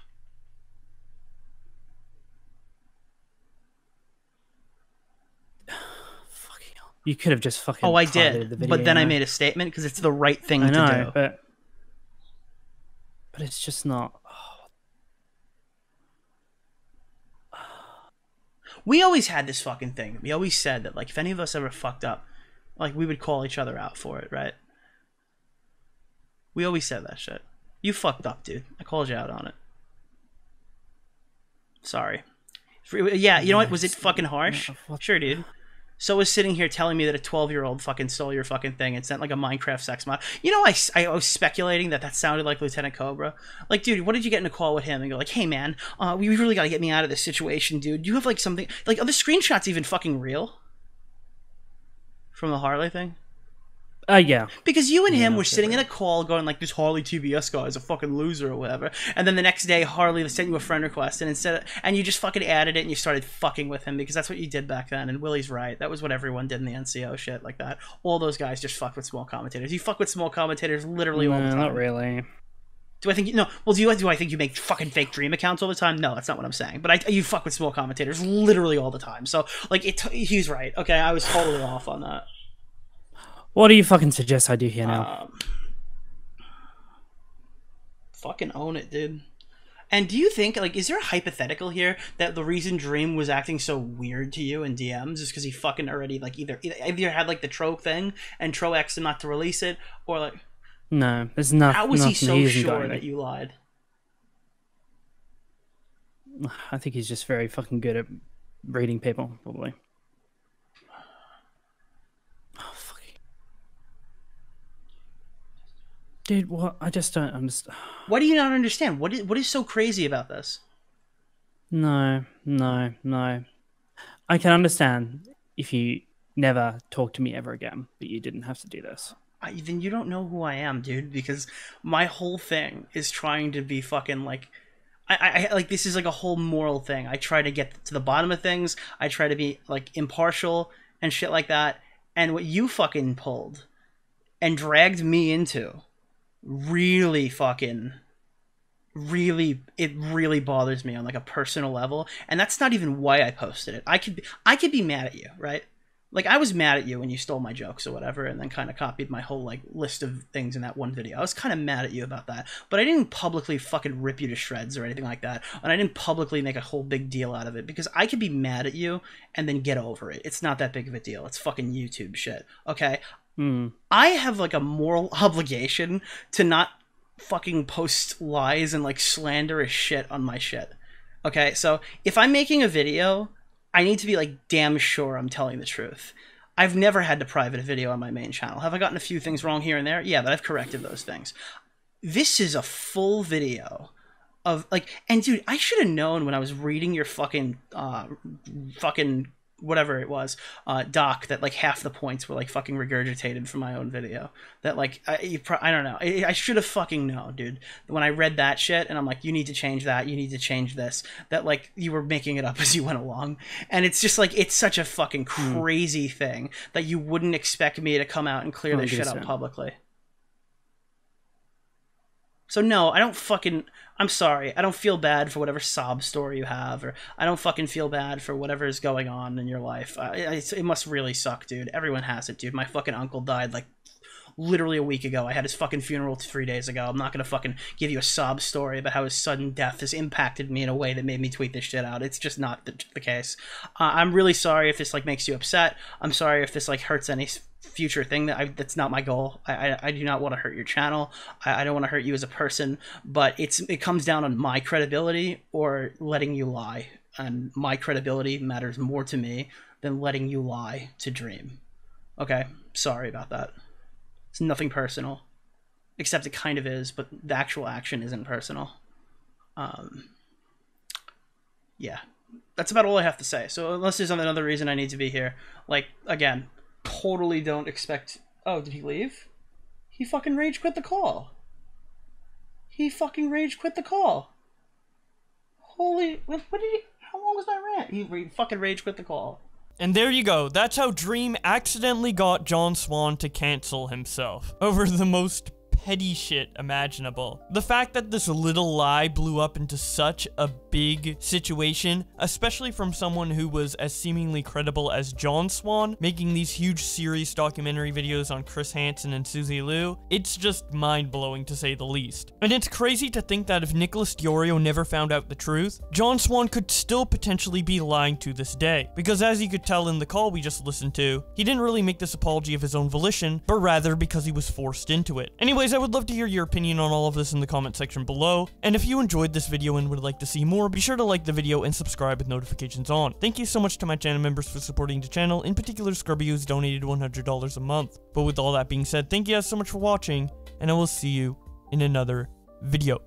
<sighs> Fucking. You could have just fucking. Oh, I did, the video, but then you I made a statement because it's the right thing I know, to do. but but it's just not. We always had this fucking thing. We always said that like if any of us ever fucked up, like we would call each other out for it, right? We always said that shit. You fucked up, dude. I called you out on it. Sorry. Yeah, you know what? Was it fucking harsh? Sure, dude. So was sitting here telling me that a 12 year old fucking stole your fucking thing and sent like a Minecraft sex mod. You know, I, I was speculating that that sounded like Lieutenant Cobra. Like, dude, what did you get in a call with him and go like, hey man, uh, we really got to get me out of this situation, dude. You have like something like are the screenshots even fucking real from the Harley thing? Uh, yeah. Because you and him were sitting in a call going like, this Harley TBS guy is a fucking loser or whatever. And then the next day, Harley sent you a friend request and instead, of, and you just fucking added it and you started fucking with him because that's what you did back then. And Willie's right. That was what everyone did in the NCO shit like that. All those guys just fuck with small commentators. You fuck with small commentators literally all the time. not really. Do I think you no? Well, do you do I think you make fucking fake dream accounts all the time? No, that's not what I'm saying. But I you fuck with small commentators literally all the time. So like it, he's right. Okay, I was totally off on that. What do you fucking suggest I do here now? Um, fucking own it, dude. And do you think, like, is there a hypothetical here that the reason Dream was acting so weird to you in DMs is because he fucking already, like, either either had, like, the Tro thing and Tro asked him not to release it, or, like, no, there's nothing. how was he so sure that you lied? <sighs> I think he's just very fucking good at reading people, probably. Oh, fuck. Dude, what? I just don't understand. Why do you not understand? What is, what is so crazy about this? No, no, no. I can understand if you never talk to me ever again, but you didn't have to do this. I, then you don't know who I am, dude. Because my whole thing is trying to be fucking like, I, I I- like this is like a whole moral thing. I try to get to the bottom of things. I try to be like impartial and shit like that. And what you fucking pulled and dragged me into really fucking really it really bothers me on like a personal level. And that's not even why i posted it. I could be, i could be mad at you right? Like i was mad at you when you stole my jokes or whatever and then kind of copied my whole like list of things in that one video. I was kind of mad at you about that. But i didn't publicly fucking rip you to shreds or anything like that. And i didn't publicly make a whole big deal out of it because i could be mad at you and then get over it. It's not that big of a deal. It's fucking youtube shit okay Hmm. I have like a moral <laughs> obligation to not fucking post lies and like slanderous shit on my shit. Okay, so if I'm making a video, I need to be like damn sure I'm telling the truth. I've never had to private a video on my main channel. Have I gotten a few things wrong here and there? Yeah, but I've corrected those things. This is a full video of like and dude, I should have known when I was reading your fucking uh fucking whatever it was uh doc that like half the points were like fucking regurgitated from my own video. That like i, you pro- I don't know. I, I should have fucking known dude. When i read that shit and i'm like you need to change that you need to change this. That like you were making it up <laughs> as you went along. And it's just like it's such a fucking crazy thing that you wouldn't expect me to come out and clear this shit up publicly So no, I don't fucking. I'm sorry. I don't feel bad for whatever sob story you have, or I don't fucking feel bad for whatever is going on in your life. It must really suck, dude. Everyone has it, dude. My fucking uncle died like literally a week ago. I had his fucking funeral three days ago. I'm not gonna fucking give you a sob story about how his sudden death has impacted me in a way that made me tweet this shit out. It's just not the, the case. Uh, I'm really sorry if this like makes you upset. I'm sorry if this like hurts any future thing that I, that's not my goal. I, I, I do not want to hurt your channel. I, I don't want to hurt you as a person, but it's it comes down on my credibility or letting you lie. And my credibility matters more to me than letting you lie to Dream. Okay, sorry about that. It's nothing personal, except it kind of is, but the actual action isn't personal. Um, yeah, that's about all I have to say. So unless there's another reason I need to be here, like again, totally don't expect. Oh, did he leave? He fucking rage quit the call. He fucking rage quit the call. Holy, what, what did he? How long was that rant? He, he fucking rage quit the call. And there you go, that's how Dream accidentally got John Swan to cancel himself over the most petty shit imaginable. The fact that this little lie blew up into such a big situation, especially from someone who was as seemingly credible as John Swan, making these huge serious documentary videos on Chris Hansen and Suzy Lu, it's just mind-blowing to say the least. And it's crazy to think that if Nicholas DeOrio never found out the truth, John Swan could still potentially be lying to this day. Because as you could tell in the call we just listened to, he didn't really make this apology of his own volition, but rather because he was forced into it. Anyways, I would love to hear your opinion on all of this in the comment section below, and if you enjoyed this video and would like to see more, be sure to like the video and subscribe with notifications on. Thank you so much to my channel members for supporting the channel, in particular Scrubby who's donated $100 a month. But with all that being said, thank you guys so much for watching, and I will see you in another video.